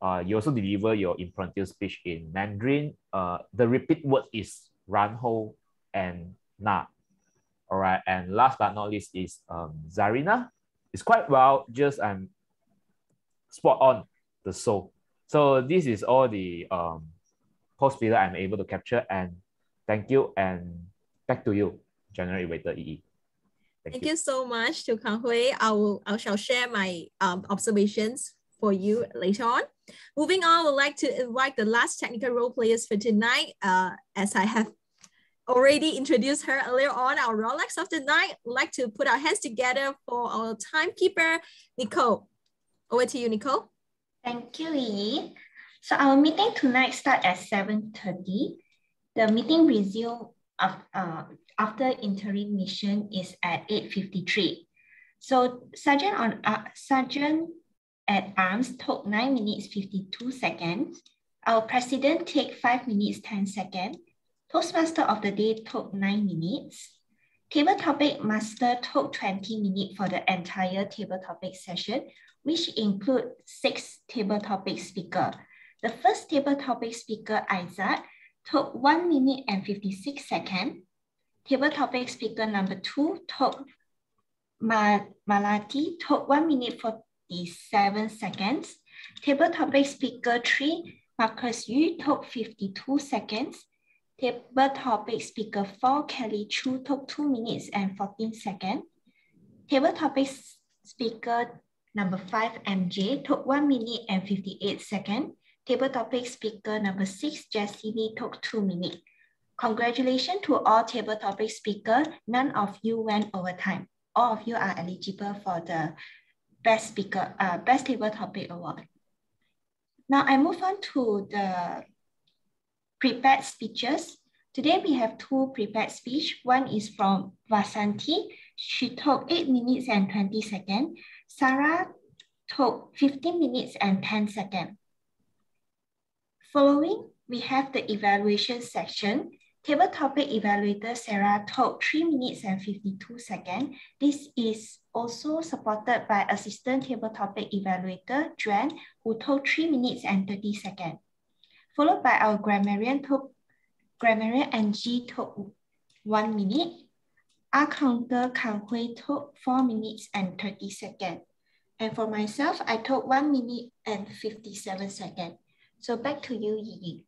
Uh, you also deliver your impromptu speech in Mandarin. Uh, the repeat word is 然后 and na. All right, and last but not least is um, Zarina. It's quite well, just um, spot on the soul. So this is all the um, post filler I'm able to capture and thank you and back to you, General Evaluator EE. Thank, Thank you. you. so much to Kang Hui. I will I shall share my um, observations for you later on. Moving on, I would like to invite the last technical role players for tonight. Uh, as I have already introduced her earlier on, our Rolex of the night. I'd like to put our hands together for our timekeeper, Nicole. Over to you, Nicole. Thank you, Yi. So our meeting tonight start at 7.30. The meeting resume of, uh, after interim mission is at 8.53. So Sergeant, on, uh, Sergeant at Arms took 9 minutes 52 seconds. Our President take 5 minutes 10 seconds. Toastmaster of the day took 9 minutes. Table topic master took 20 minutes for the entire table topic session, which include six table topic speaker. The first table topic speaker, Isaac, took 1 minute and 56 seconds. Table topic speaker number two took Malati took 1 minute 47 seconds. Table topic speaker three, Marcus Yu took 52 seconds. Table topic speaker four, Kelly Chu took 2 minutes and 14 seconds. Table topic speaker number five, MJ took 1 minute and 58 seconds. Table topic speaker number six, Jessie Lee took 2 minutes. Congratulations to all table topic speakers. None of you went over time. All of you are eligible for the best speaker, uh, best table topic award. Now I move on to the prepared speeches. Today we have two prepared speech. One is from Vasanti. She took 8 minutes and 20 seconds. Sarah took 15 minutes and 10 seconds. Following, we have the evaluation section. Table topic evaluator Sarah took 3 minutes and 52 seconds. This is also supported by assistant table topic evaluator Juan, who took 3 minutes and 30 seconds. Followed by our grammarian took grammarian and G took 1 minute. Our counter Hui took 4 minutes and 30 seconds. And for myself, I took 1 minute and 57 seconds. So back to you, Yi.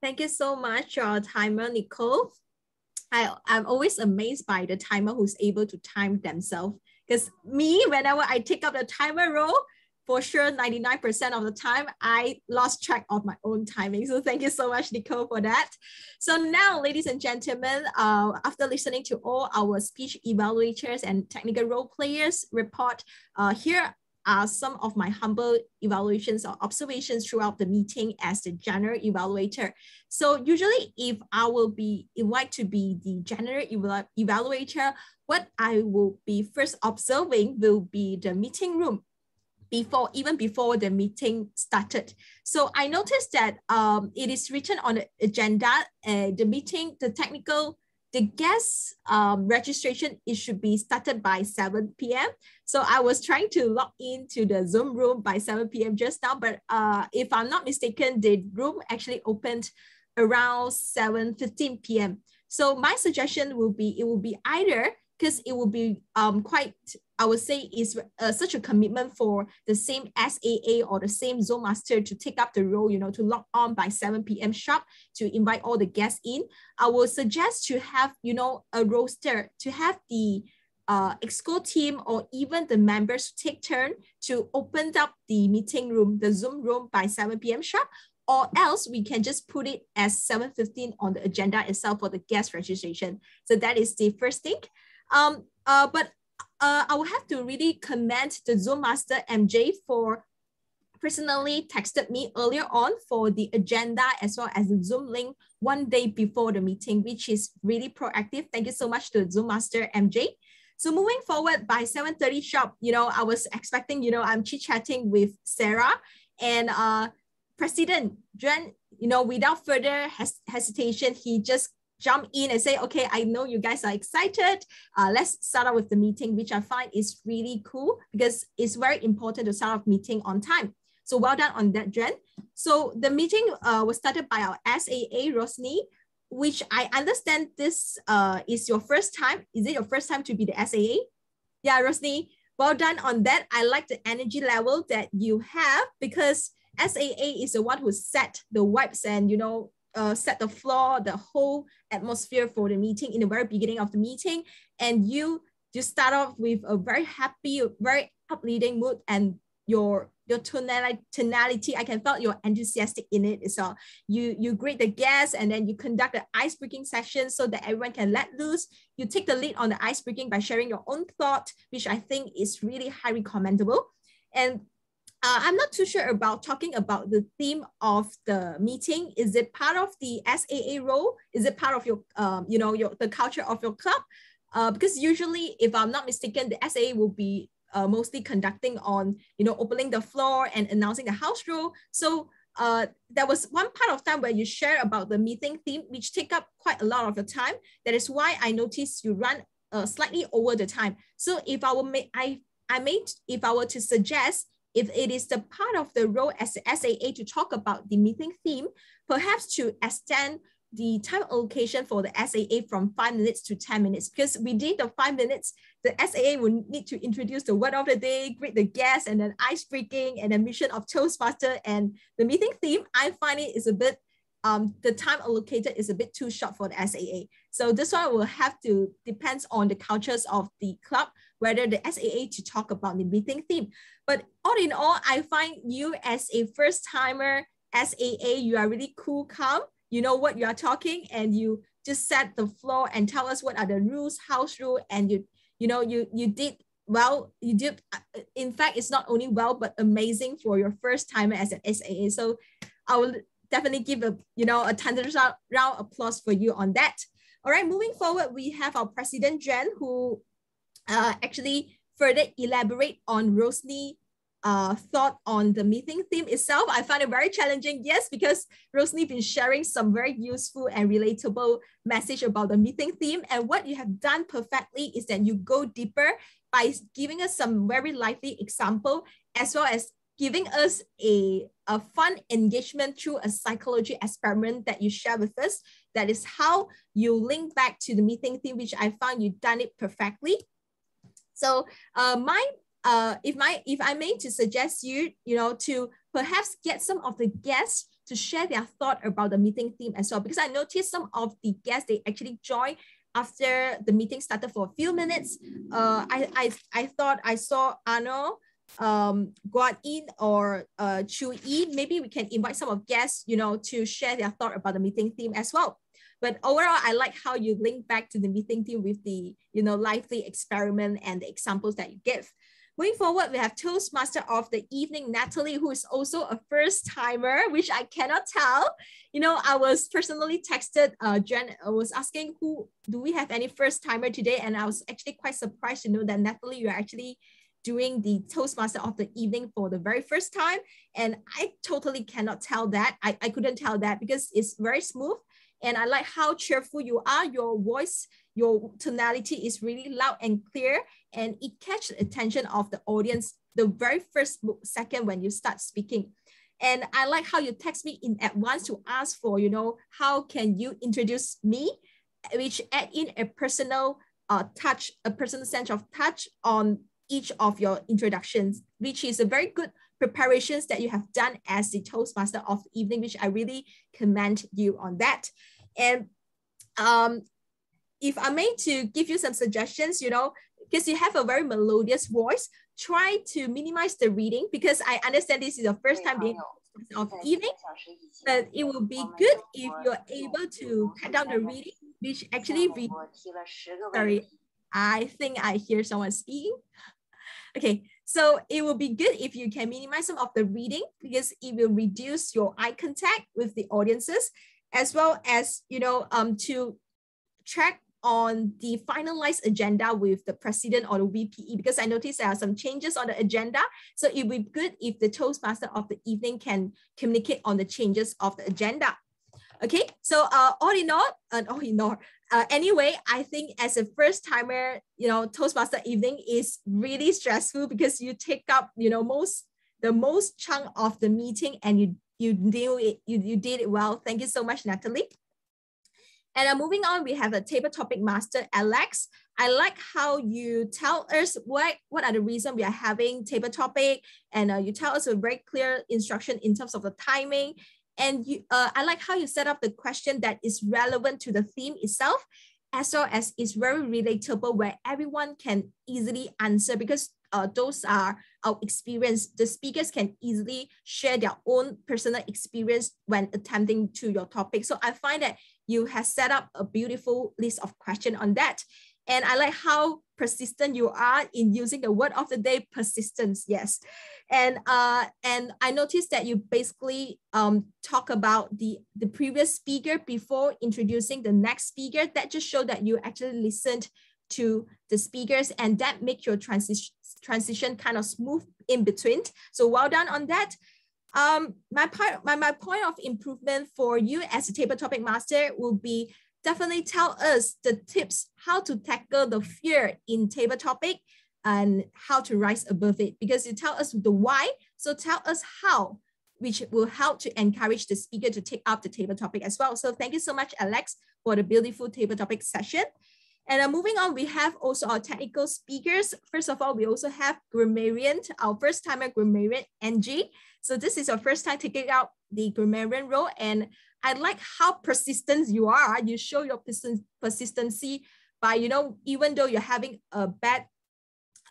Thank you so much, your timer, Nicole. I, I'm always amazed by the timer who's able to time themselves. Because me, whenever I take up the timer role, for sure 99% of the time I lost track of my own timing. So thank you so much, Nicole, for that. So now, ladies and gentlemen, uh, after listening to all our speech evaluators and technical role players report, uh, here are some of my humble evaluations or observations throughout the meeting as the general evaluator. So usually if I will be invited to be the general eval evaluator, what I will be first observing will be the meeting room before even before the meeting started. So I noticed that um, it is written on the agenda, uh, the meeting, the technical the guest um, registration, it should be started by 7 p.m. So I was trying to log into the Zoom room by 7 p.m. just now, but uh, if I'm not mistaken, the room actually opened around 7.15 p.m. So my suggestion will be, it will be either because it will be um, quite, I would say, is uh, such a commitment for the same SAA or the same Zoom master to take up the role, you know, to log on by 7 p.m. sharp to invite all the guests in. I will suggest to have, you know, a roster to have the uh, EXCO team or even the members take turn to open up the meeting room, the Zoom room by 7 p.m. sharp, or else we can just put it as 7.15 on the agenda itself for the guest registration. So that is the first thing. Um, uh, but uh, I will have to really commend the Zoom Master MJ for personally texted me earlier on for the agenda as well as the Zoom link one day before the meeting, which is really proactive. Thank you so much to Zoom Master MJ. So moving forward by 7.30 sharp, you know, I was expecting, you know, I'm chit-chatting with Sarah and uh, President Juan, you know, without further hes hesitation, he just jump in and say, okay, I know you guys are excited. Uh, let's start out with the meeting, which I find is really cool because it's very important to start off meeting on time. So well done on that, Jen. So the meeting uh, was started by our SAA, Rosny, which I understand this uh, is your first time. Is it your first time to be the SAA? Yeah, Rosny, well done on that. I like the energy level that you have because SAA is the one who set the wipes and, you know, uh, set the floor, the whole atmosphere for the meeting in the very beginning of the meeting. And you just start off with a very happy, very uplifting mood and your your tonality, tonality, I can feel you're enthusiastic in it. So you you greet the guests and then you conduct the ice breaking session so that everyone can let loose. You take the lead on the ice breaking by sharing your own thought, which I think is really highly commendable. And uh, I'm not too sure about talking about the theme of the meeting. Is it part of the SAA role? Is it part of your, um, you know, your the culture of your club? Uh, because usually, if I'm not mistaken, the SAA will be uh, mostly conducting on, you know, opening the floor and announcing the house rule. So uh, there was one part of time where you share about the meeting theme, which take up quite a lot of your time. That is why I noticed you run uh, slightly over the time. So if I were make, I I made if I were to suggest if it is the part of the role as SAA to talk about the meeting theme, perhaps to extend the time allocation for the SAA from five minutes to 10 minutes, because within the five minutes, the SAA will need to introduce the word of the day, greet the guests, and then ice breaking and the mission of Toastmaster and the meeting theme. I find it is a bit, um, the time allocated is a bit too short for the SAA. So this one will have to depends on the cultures of the club, whether the SAA to talk about the meeting theme. But all in all, I find you as a first timer SAA, you are really cool, calm. You know what you are talking, and you just set the floor and tell us what are the rules, house rule, and you you know you you did well. You did. Uh, in fact, it's not only well but amazing for your first timer as an SAA. So I will definitely give a you know a thunderous round applause for you on that. All right, moving forward, we have our president Jen who uh, actually further elaborate on Rosny uh, thought on the meeting theme itself. I found it very challenging, yes, because Rosny been sharing some very useful and relatable message about the meeting theme. And what you have done perfectly is that you go deeper by giving us some very lively example, as well as giving us a, a fun engagement through a psychology experiment that you share with us. That is how you link back to the meeting theme, which I found you done it perfectly. So uh, my uh, if my if I may to suggest you, you know, to perhaps get some of the guests to share their thought about the meeting theme as well, because I noticed some of the guests they actually join after the meeting started for a few minutes. Uh, I I I thought I saw Arno um, Guan Yin or uh, Chu Yi, maybe we can invite some of guests, you know, to share their thought about the meeting theme as well. But overall, I like how you link back to the meeting theme with the, you know, lively experiment and the examples that you give. Moving forward, we have Toastmaster of the evening, Natalie, who is also a first timer, which I cannot tell. You know, I was personally texted, uh, Jen I was asking who, do we have any first timer today? And I was actually quite surprised to know that Natalie, you're actually doing the Toastmaster of the evening for the very first time. And I totally cannot tell that. I, I couldn't tell that because it's very smooth. And I like how cheerful you are. Your voice, your tonality is really loud and clear, and it catches the attention of the audience the very first second when you start speaking. And I like how you text me in advance to ask for, you know, how can you introduce me, which add in a personal uh, touch, a personal sense of touch on each of your introductions, which is a very good preparations that you have done as the Toastmaster of the evening, which I really commend you on that. And um, if I may to give you some suggestions, you know, because you have a very melodious voice, try to minimize the reading because I understand this is the first time being of evening, but it will be good if you're able to cut down the reading, which actually read, sorry, I think I hear someone speaking. <laughs> Okay, so it will be good if you can minimize some of the reading because it will reduce your eye contact with the audiences as well as, you know, um, to track on the finalized agenda with the president or the VPE because I noticed there are some changes on the agenda. So it would be good if the Toastmaster of the evening can communicate on the changes of the agenda. Okay, so uh, all in all, uh, all in all, uh, anyway, I think as a first timer, you know, Toastmaster evening is really stressful because you take up, you know, most the most chunk of the meeting and you you do it, you, you did it well. Thank you so much, Natalie. And uh, moving on, we have a table topic master, Alex. I like how you tell us what, what are the reasons we are having table topic and uh, you tell us a very clear instruction in terms of the timing. And you, uh, I like how you set up the question that is relevant to the theme itself, as well as it's very relatable where everyone can easily answer because uh, those are our experience. The speakers can easily share their own personal experience when attempting to your topic. So I find that you have set up a beautiful list of questions on that. And I like how persistent you are in using the word of the day, persistence. Yes. And uh, and I noticed that you basically um, talk about the, the previous speaker before introducing the next speaker. That just showed that you actually listened to the speakers and that make your transition transition kind of smooth in between. So well done on that. Um, my, part, my, my point of improvement for you as a table topic master will be definitely tell us the tips how to tackle the fear in table topic and how to rise above it because you tell us the why so tell us how which will help to encourage the speaker to take up the table topic as well so thank you so much alex for the beautiful table topic session and uh, moving on, we have also our technical speakers. First of all, we also have grammarian, our first time timer grammarian, Angie. So this is your first time taking out the grammarian role. And I like how persistent you are. You show your persistency by, you know, even though you're having a bad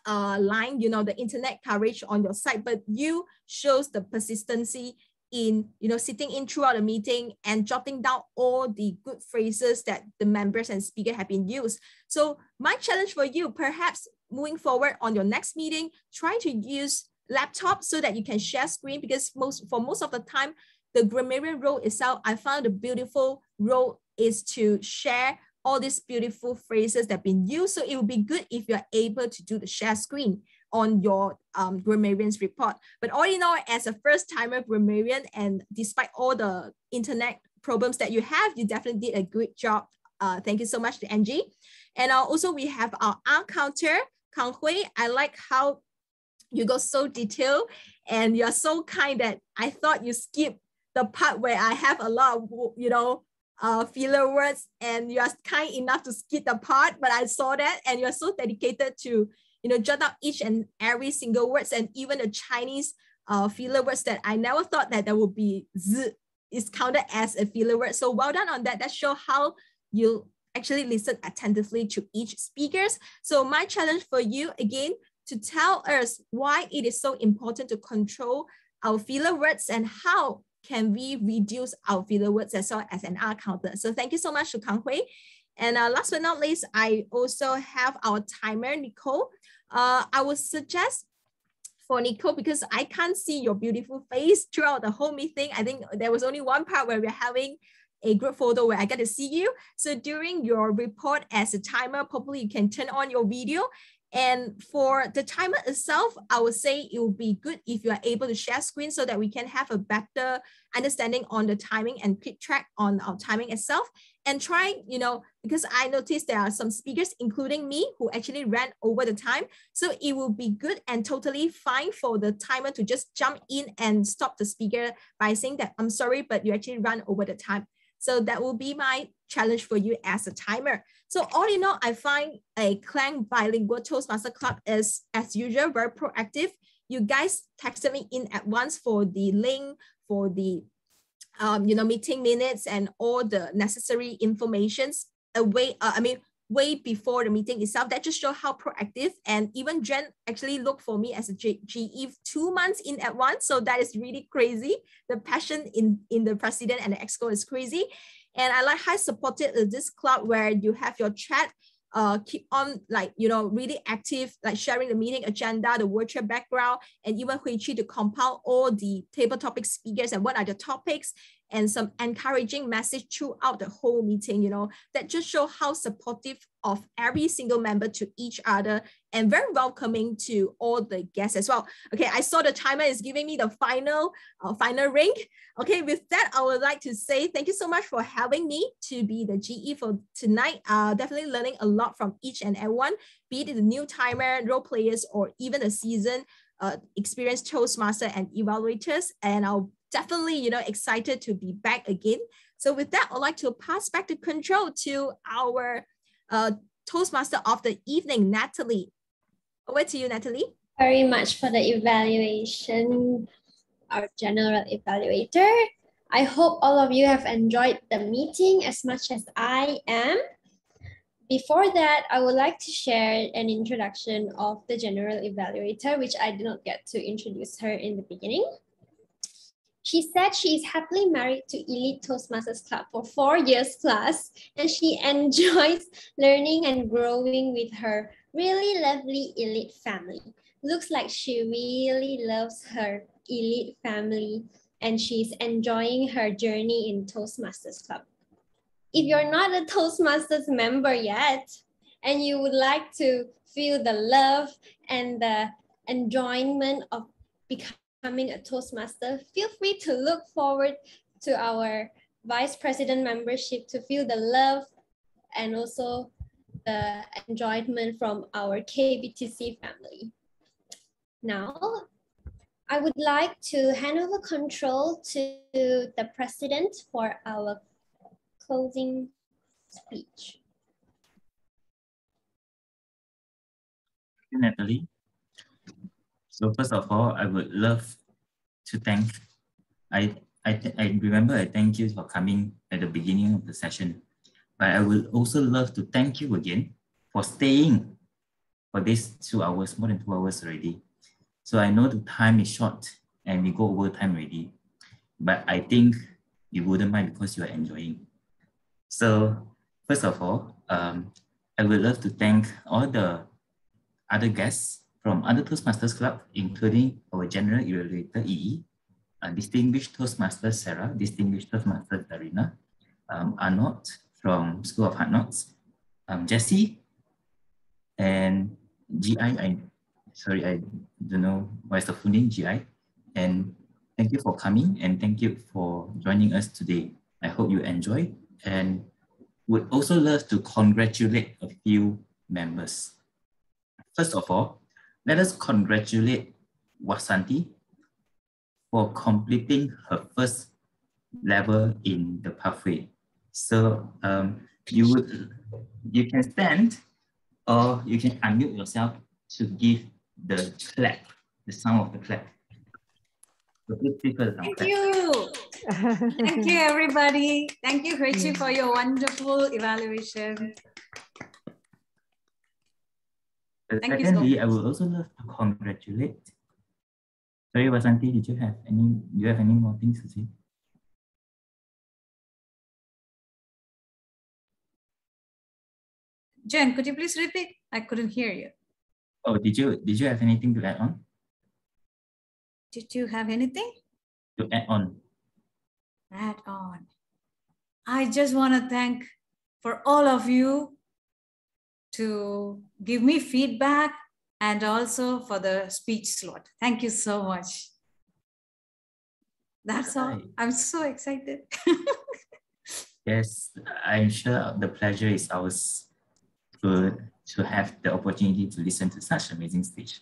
uh, line, you know, the internet coverage on your site, but you shows the persistency in you know sitting in throughout the meeting and jotting down all the good phrases that the members and speaker have been used. So my challenge for you, perhaps moving forward on your next meeting, try to use laptop so that you can share screen because most for most of the time, the grammarian role itself, I found the beautiful role is to share all these beautiful phrases that have been used. So it would be good if you're able to do the share screen on your um, grammarian's report. But all in all, as a first timer grammarian, and despite all the internet problems that you have, you definitely did a great job. Uh, thank you so much to Angie. And uh, also we have our R counter, Kang Hui. I like how you go so detailed and you're so kind that I thought you skipped the part where I have a lot of, you know, uh, filler words and you are kind enough to skip the part, but I saw that and you're so dedicated to you know, jot out each and every single words and even the Chinese uh, filler words that I never thought that there would be z is counted as a filler word. So well done on that. That show how you actually listen attentively to each speakers. So my challenge for you again, to tell us why it is so important to control our filler words and how can we reduce our filler words as well as an R counter. So thank you so much to Kang Hui. And uh, last but not least, I also have our timer, Nicole. Uh, I would suggest for Nicole because I can't see your beautiful face throughout the whole meeting. I think there was only one part where we're having a group photo where I get to see you. So during your report as a timer, probably you can turn on your video and for the timer itself, I would say it would be good if you are able to share screen so that we can have a better understanding on the timing and keep track on our timing itself. And try, you know, because I noticed there are some speakers, including me, who actually ran over the time. So it will be good and totally fine for the timer to just jump in and stop the speaker by saying that, I'm sorry, but you actually ran over the time. So that will be my challenge for you as a timer. So all in all, I find a Klang Bilingual Toastmaster Club is, as usual, very proactive. You guys texted me in at once for the link, for the um, you know, meeting minutes and all the necessary informations away, uh, I mean, way before the meeting itself. That just show how proactive and even Jen actually looked for me as a GE two months in advance. So that is really crazy. The passion in, in the president and the exco is crazy. And I like how supported this club where you have your chat uh, keep on like, you know, really active, like sharing the meeting agenda, the virtual background, and even Hui Chi to compile all the table topic speakers and what are the topics and some encouraging message throughout the whole meeting, you know, that just show how supportive of every single member to each other and very welcoming to all the guests as well. Okay, I saw the timer is giving me the final, uh, final ring. Okay, with that, I would like to say thank you so much for having me to be the GE for tonight. Uh, definitely learning a lot from each and everyone, be it the new timer, role players, or even the season uh, experienced Toastmaster and evaluators. And I'll definitely, you know, excited to be back again. So with that, I'd like to pass back the control to our uh, Toastmaster of the evening, Natalie. Over to you, Natalie. Very much for the evaluation, our general evaluator. I hope all of you have enjoyed the meeting as much as I am. Before that, I would like to share an introduction of the general evaluator, which I did not get to introduce her in the beginning. She said she is happily married to Elite Toastmasters Club for four years plus, and she <laughs> enjoys learning and growing with her really lovely Elite family. Looks like she really loves her Elite family, and she's enjoying her journey in Toastmasters Club. If you're not a Toastmasters member yet, and you would like to feel the love and the enjoyment of becoming becoming a Toastmaster, feel free to look forward to our Vice President membership to feel the love and also the enjoyment from our KBTC family. Now, I would like to hand over control to the President for our closing speech. Natalie. So first of all, I would love to thank, I, I, I remember I thank you for coming at the beginning of the session, but I would also love to thank you again for staying for this two hours, more than two hours already. So I know the time is short and we go over time already, but I think you wouldn't mind because you are enjoying. So first of all, um, I would love to thank all the other guests from other Toastmasters Club, including our General Evaluator EE, uh, Distinguished Toastmaster Sarah, Distinguished Toastmaster Darina, um, Arnold from School of Hard Knocks, um, Jesse, and GI, I, sorry, I don't know what's the full name, GI, and thank you for coming and thank you for joining us today. I hope you enjoy and would also love to congratulate a few members. First of all, let us congratulate Vasanti for completing her first level in the pathway. So um, you would you can stand or you can unmute yourself to give the clap, the sound of the clap. So Thank you. <laughs> Thank you, everybody. Thank you, Hui for your wonderful evaluation. Thank you so secondly, I would also love to congratulate. Sorry, Vasanti, did you have any? Do you have any more things to say? Jen, could you please repeat? I couldn't hear you. Oh, did you did you have anything to add on? Did you have anything? To add on. Add on. I just want to thank for all of you to give me feedback and also for the speech slot. Thank you so much. That's all. I'm so excited. <laughs> Yes, I'm sure the pleasure is ours to, to have the opportunity to listen to such amazing speech.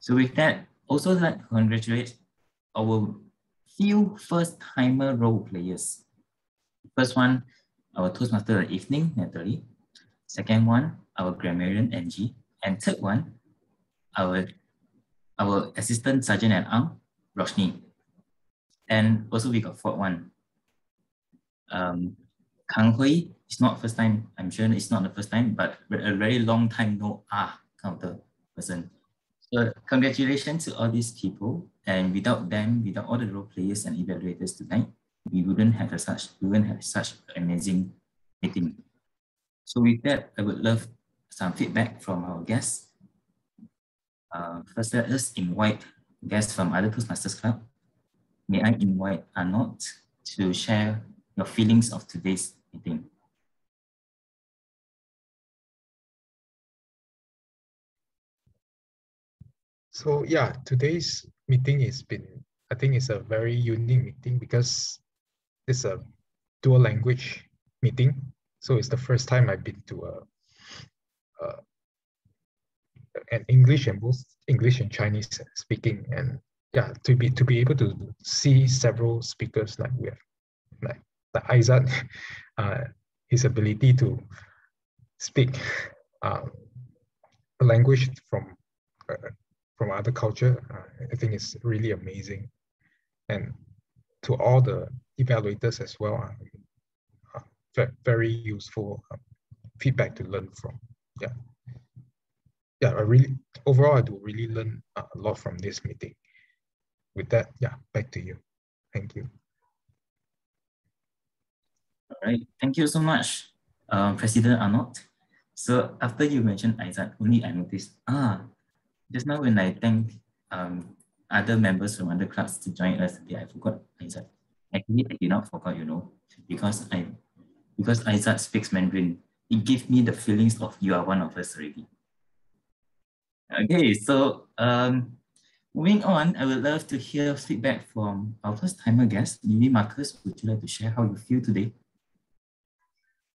So with that, also like to congratulate our few first-timer role players. First one, our Toastmaster of the evening, Natalie. Second one, our grammarian, Angie. And third one, our, our assistant sergeant at arm, Roshni. And also we got fourth one, um, Kang Hui, it's not first time, I'm sure it's not the first time, but a very long time no ah the person. So congratulations to all these people. And without them, without all the role players and evaluators tonight, we wouldn't have such, we wouldn't have such amazing meeting. So with that, I would love some feedback from our guests. Uh, first, let us invite guests from other Toastmasters Club. May I invite Arnold to share your feelings of today's meeting? So yeah, today's meeting has been, I think it's a very unique meeting because it's a dual language meeting. So it's the first time I've been to a, a an English and both English and Chinese speaking. And yeah, to be to be able to see several speakers like we have like like Aizat, <laughs> uh, his ability to speak um, a language from uh, from other culture, uh, I think is really amazing. And to all the evaluators as well, uh, uh, very useful uh, feedback to learn from. Yeah, yeah. I really overall, I do really learn a lot from this meeting. With that, yeah, back to you. Thank you. All right, thank you so much, uh, President Arnold. So after you mentioned Isaac, only I noticed, ah, just now when I thanked um, other members from other clubs to join us today, I forgot Isaac. Actually, I did not forget, you know, because I, because Isaac speaks Mandarin, it gives me the feelings of you are one of us already. Okay, so um, moving on, I would love to hear feedback from our first timer guest. Maybe Marcus, would you like to share how you feel today?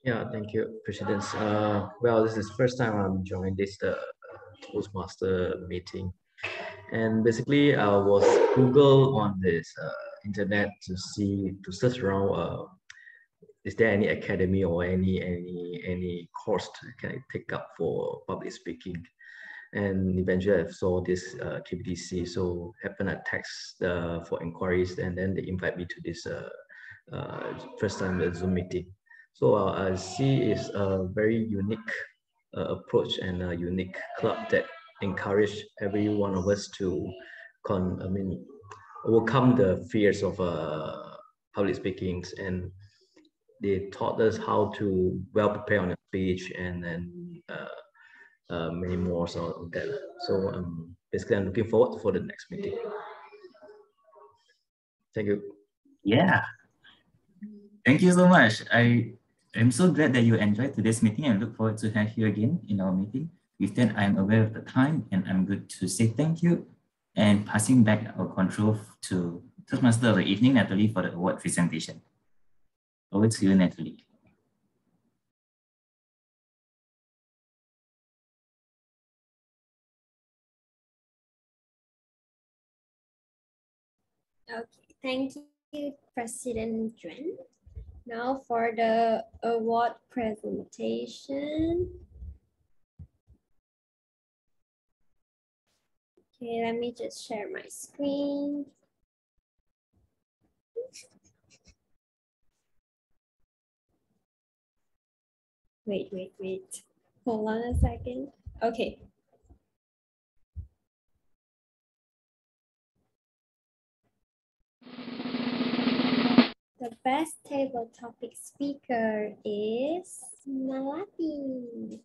Yeah, thank you, President. Uh, well, this is first time I'm joining this uh, Toastmaster meeting, and basically I was Google on this uh, internet to see to search around. Is there any academy or any any any course can I take up for public speaking? And eventually I saw this uh, so happened I text uh, for inquiries, and then they invite me to this uh, uh, first time Zoom meeting. So uh, I see it's a very unique uh, approach and a unique club that encourage every one of us to, con I mean, overcome the fears of public speakings and they taught us how to well prepare on a speech and then uh, uh, many more so that. So um, basically, I'm looking forward for the next meeting. Thank you. Yeah. Thank you so much. I am so glad that you enjoyed today's meeting and look forward to have you again in our meeting. With that, I'm aware of the time and I'm good to say thank you and passing back our control to Toastmaster of the evening, Natalie, for the award presentation. Over to you, Natalie. Okay, thank you, President Juan. Now for the award presentation. Okay, let me just share my screen. Wait, wait, wait. Hold on a second. Okay. The best table topic speaker is Malati.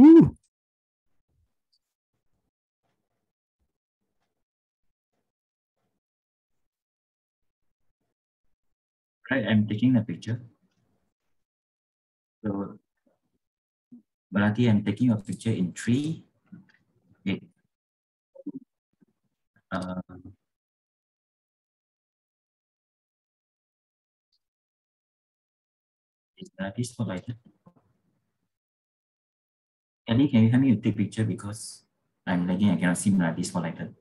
Ooh. Right, I'm taking the picture. So, Balati, I'm taking a picture in three. Okay. Uh, is Balati spotlighted? Ellie, can you help me to take picture because I'm lagging, I cannot see Balati spotlighted.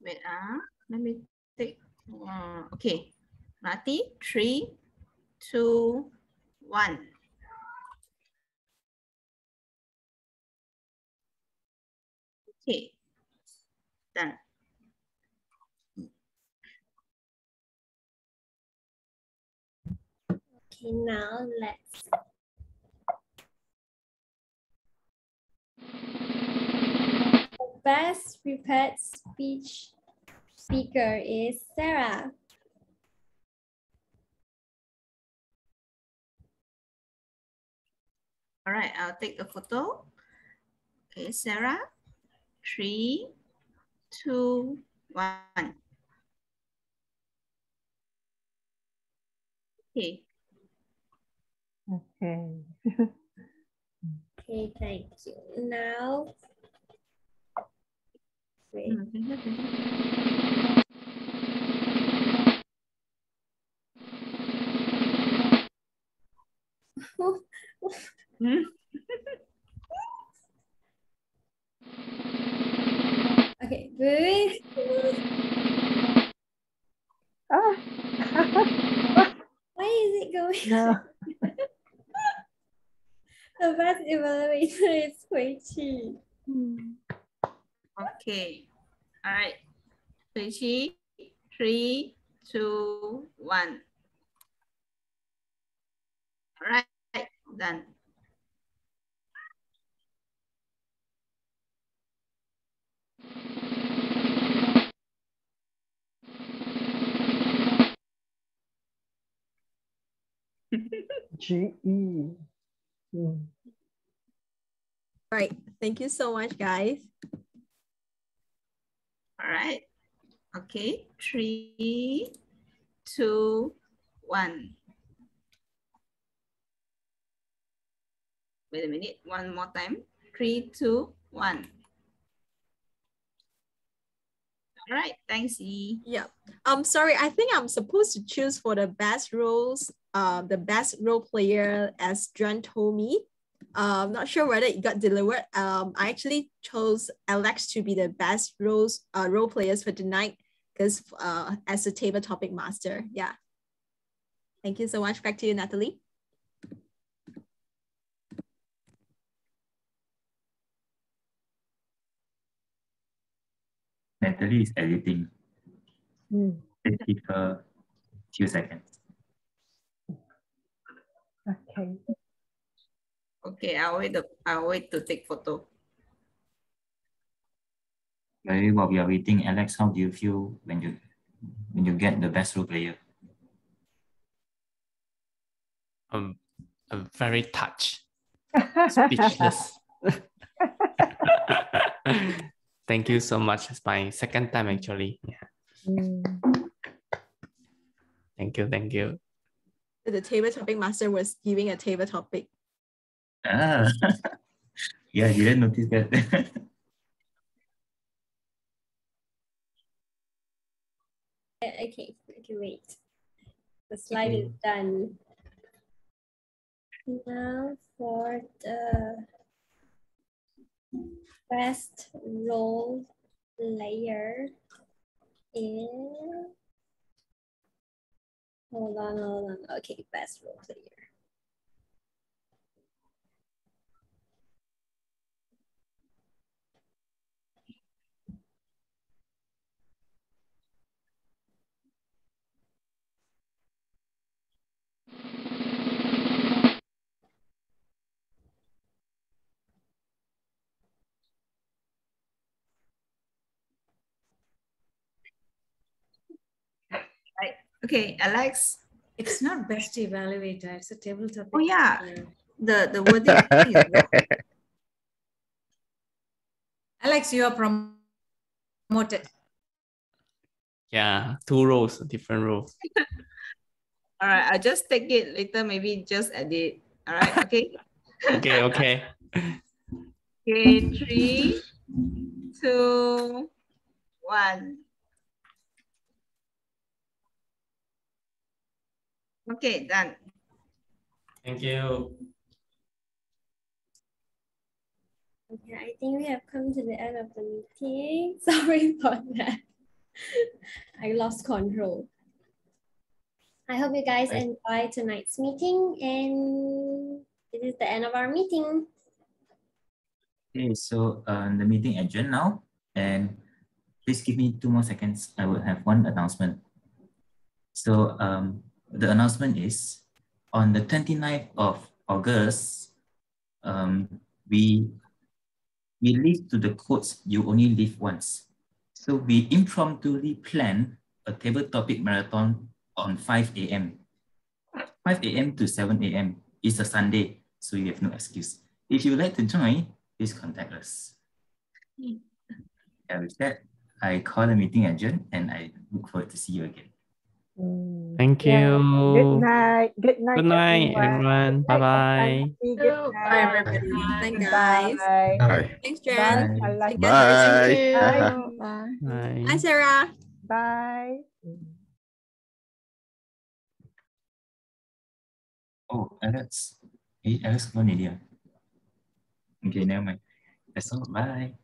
Wait, ah, let me take. Uh, okay, Mati, three, two, one. Okay, done. Okay, now let's The best prepared speech speaker is Sarah. All right, I'll take the photo. Okay, Sarah, three, two, one. Okay. Okay. Okay, thank you. Now, wait. Hmm, <laughs> <laughs> okay, wait. Ah. <laughs> Why is it going? No. <laughs> the best evaluator is Hui Qi. Okay. All right. Three, three, two, one. All right. Done. GE. Right. Thank you so much, guys. All right. Okay. Three, two, one. Wait a minute. One more time. Three, two, one. All right. Thanks, E. Yeah. Um, sorry, I think I'm supposed to choose for the best roles, uh, the best role player as Juan told me. Uh, I'm not sure whether it got delivered. Um, I actually chose Alex to be the best roles, uh, role players for tonight because uh, as a table topic master. Yeah. Thank you so much. Back to you, Natalie. Natalie is editing. Mm. Let's give her a few seconds. Okay. Okay, I'll wait. The, I'll wait to take photo. Maybe while we are waiting, Alex, how do you feel when you when you get the best role player? I'm, I'm very touched, <laughs> speechless. <laughs> Thank you so much. It's my second time actually. Yeah. Mm. Thank you, thank you. The table topic master was giving a table topic. Ah, <laughs> yeah, you didn't notice that. <laughs> Okay, okay, wait. The slide is done. Now for the best role player in. hold on, hold on. Okay, best role player. Okay, Alex. It's not best evaluator, it's a table topic. Oh yeah, the the wording. I is. <laughs> Alex, you are promoted. Yeah, two rows, different rows. <laughs> All right, I'll just take it later. Maybe just edit. All right. Okay. <laughs> Okay, okay. Okay. Three, two, one. Okay, done. Thank you. Okay, I think we have come to the end of the meeting. <laughs> Sorry for that. <laughs> I lost control. I hope you guys Right. enjoy tonight's meeting and this is the end of our meeting. Okay, so um, the meeting adjourned now, and please give me two more seconds. I will have one announcement. So um, the announcement is on the 29th of August, um, we we live to the quotes you only live once. So we impromptu plan a table topic marathon on 5 a.m. 5 a.m. to 7 a.m. It's a Sunday, so you have no excuse. If you would like to join, please contact us. And with that, I call the meeting adjourned and I look forward to see you again. Mm, Thank Yeah. you. Good night. Good night. Good night, everyone. Bye bye. Good Bye, everybody. Thanks, Bye. guys. Bye. Thanks, Jen. I like <laughs> Bye. Bye. Bye. Hi, Sarah. Bye. Oh, Alex. Hey, Alex, go Nidia. Okay, never mind. That's all. Bye.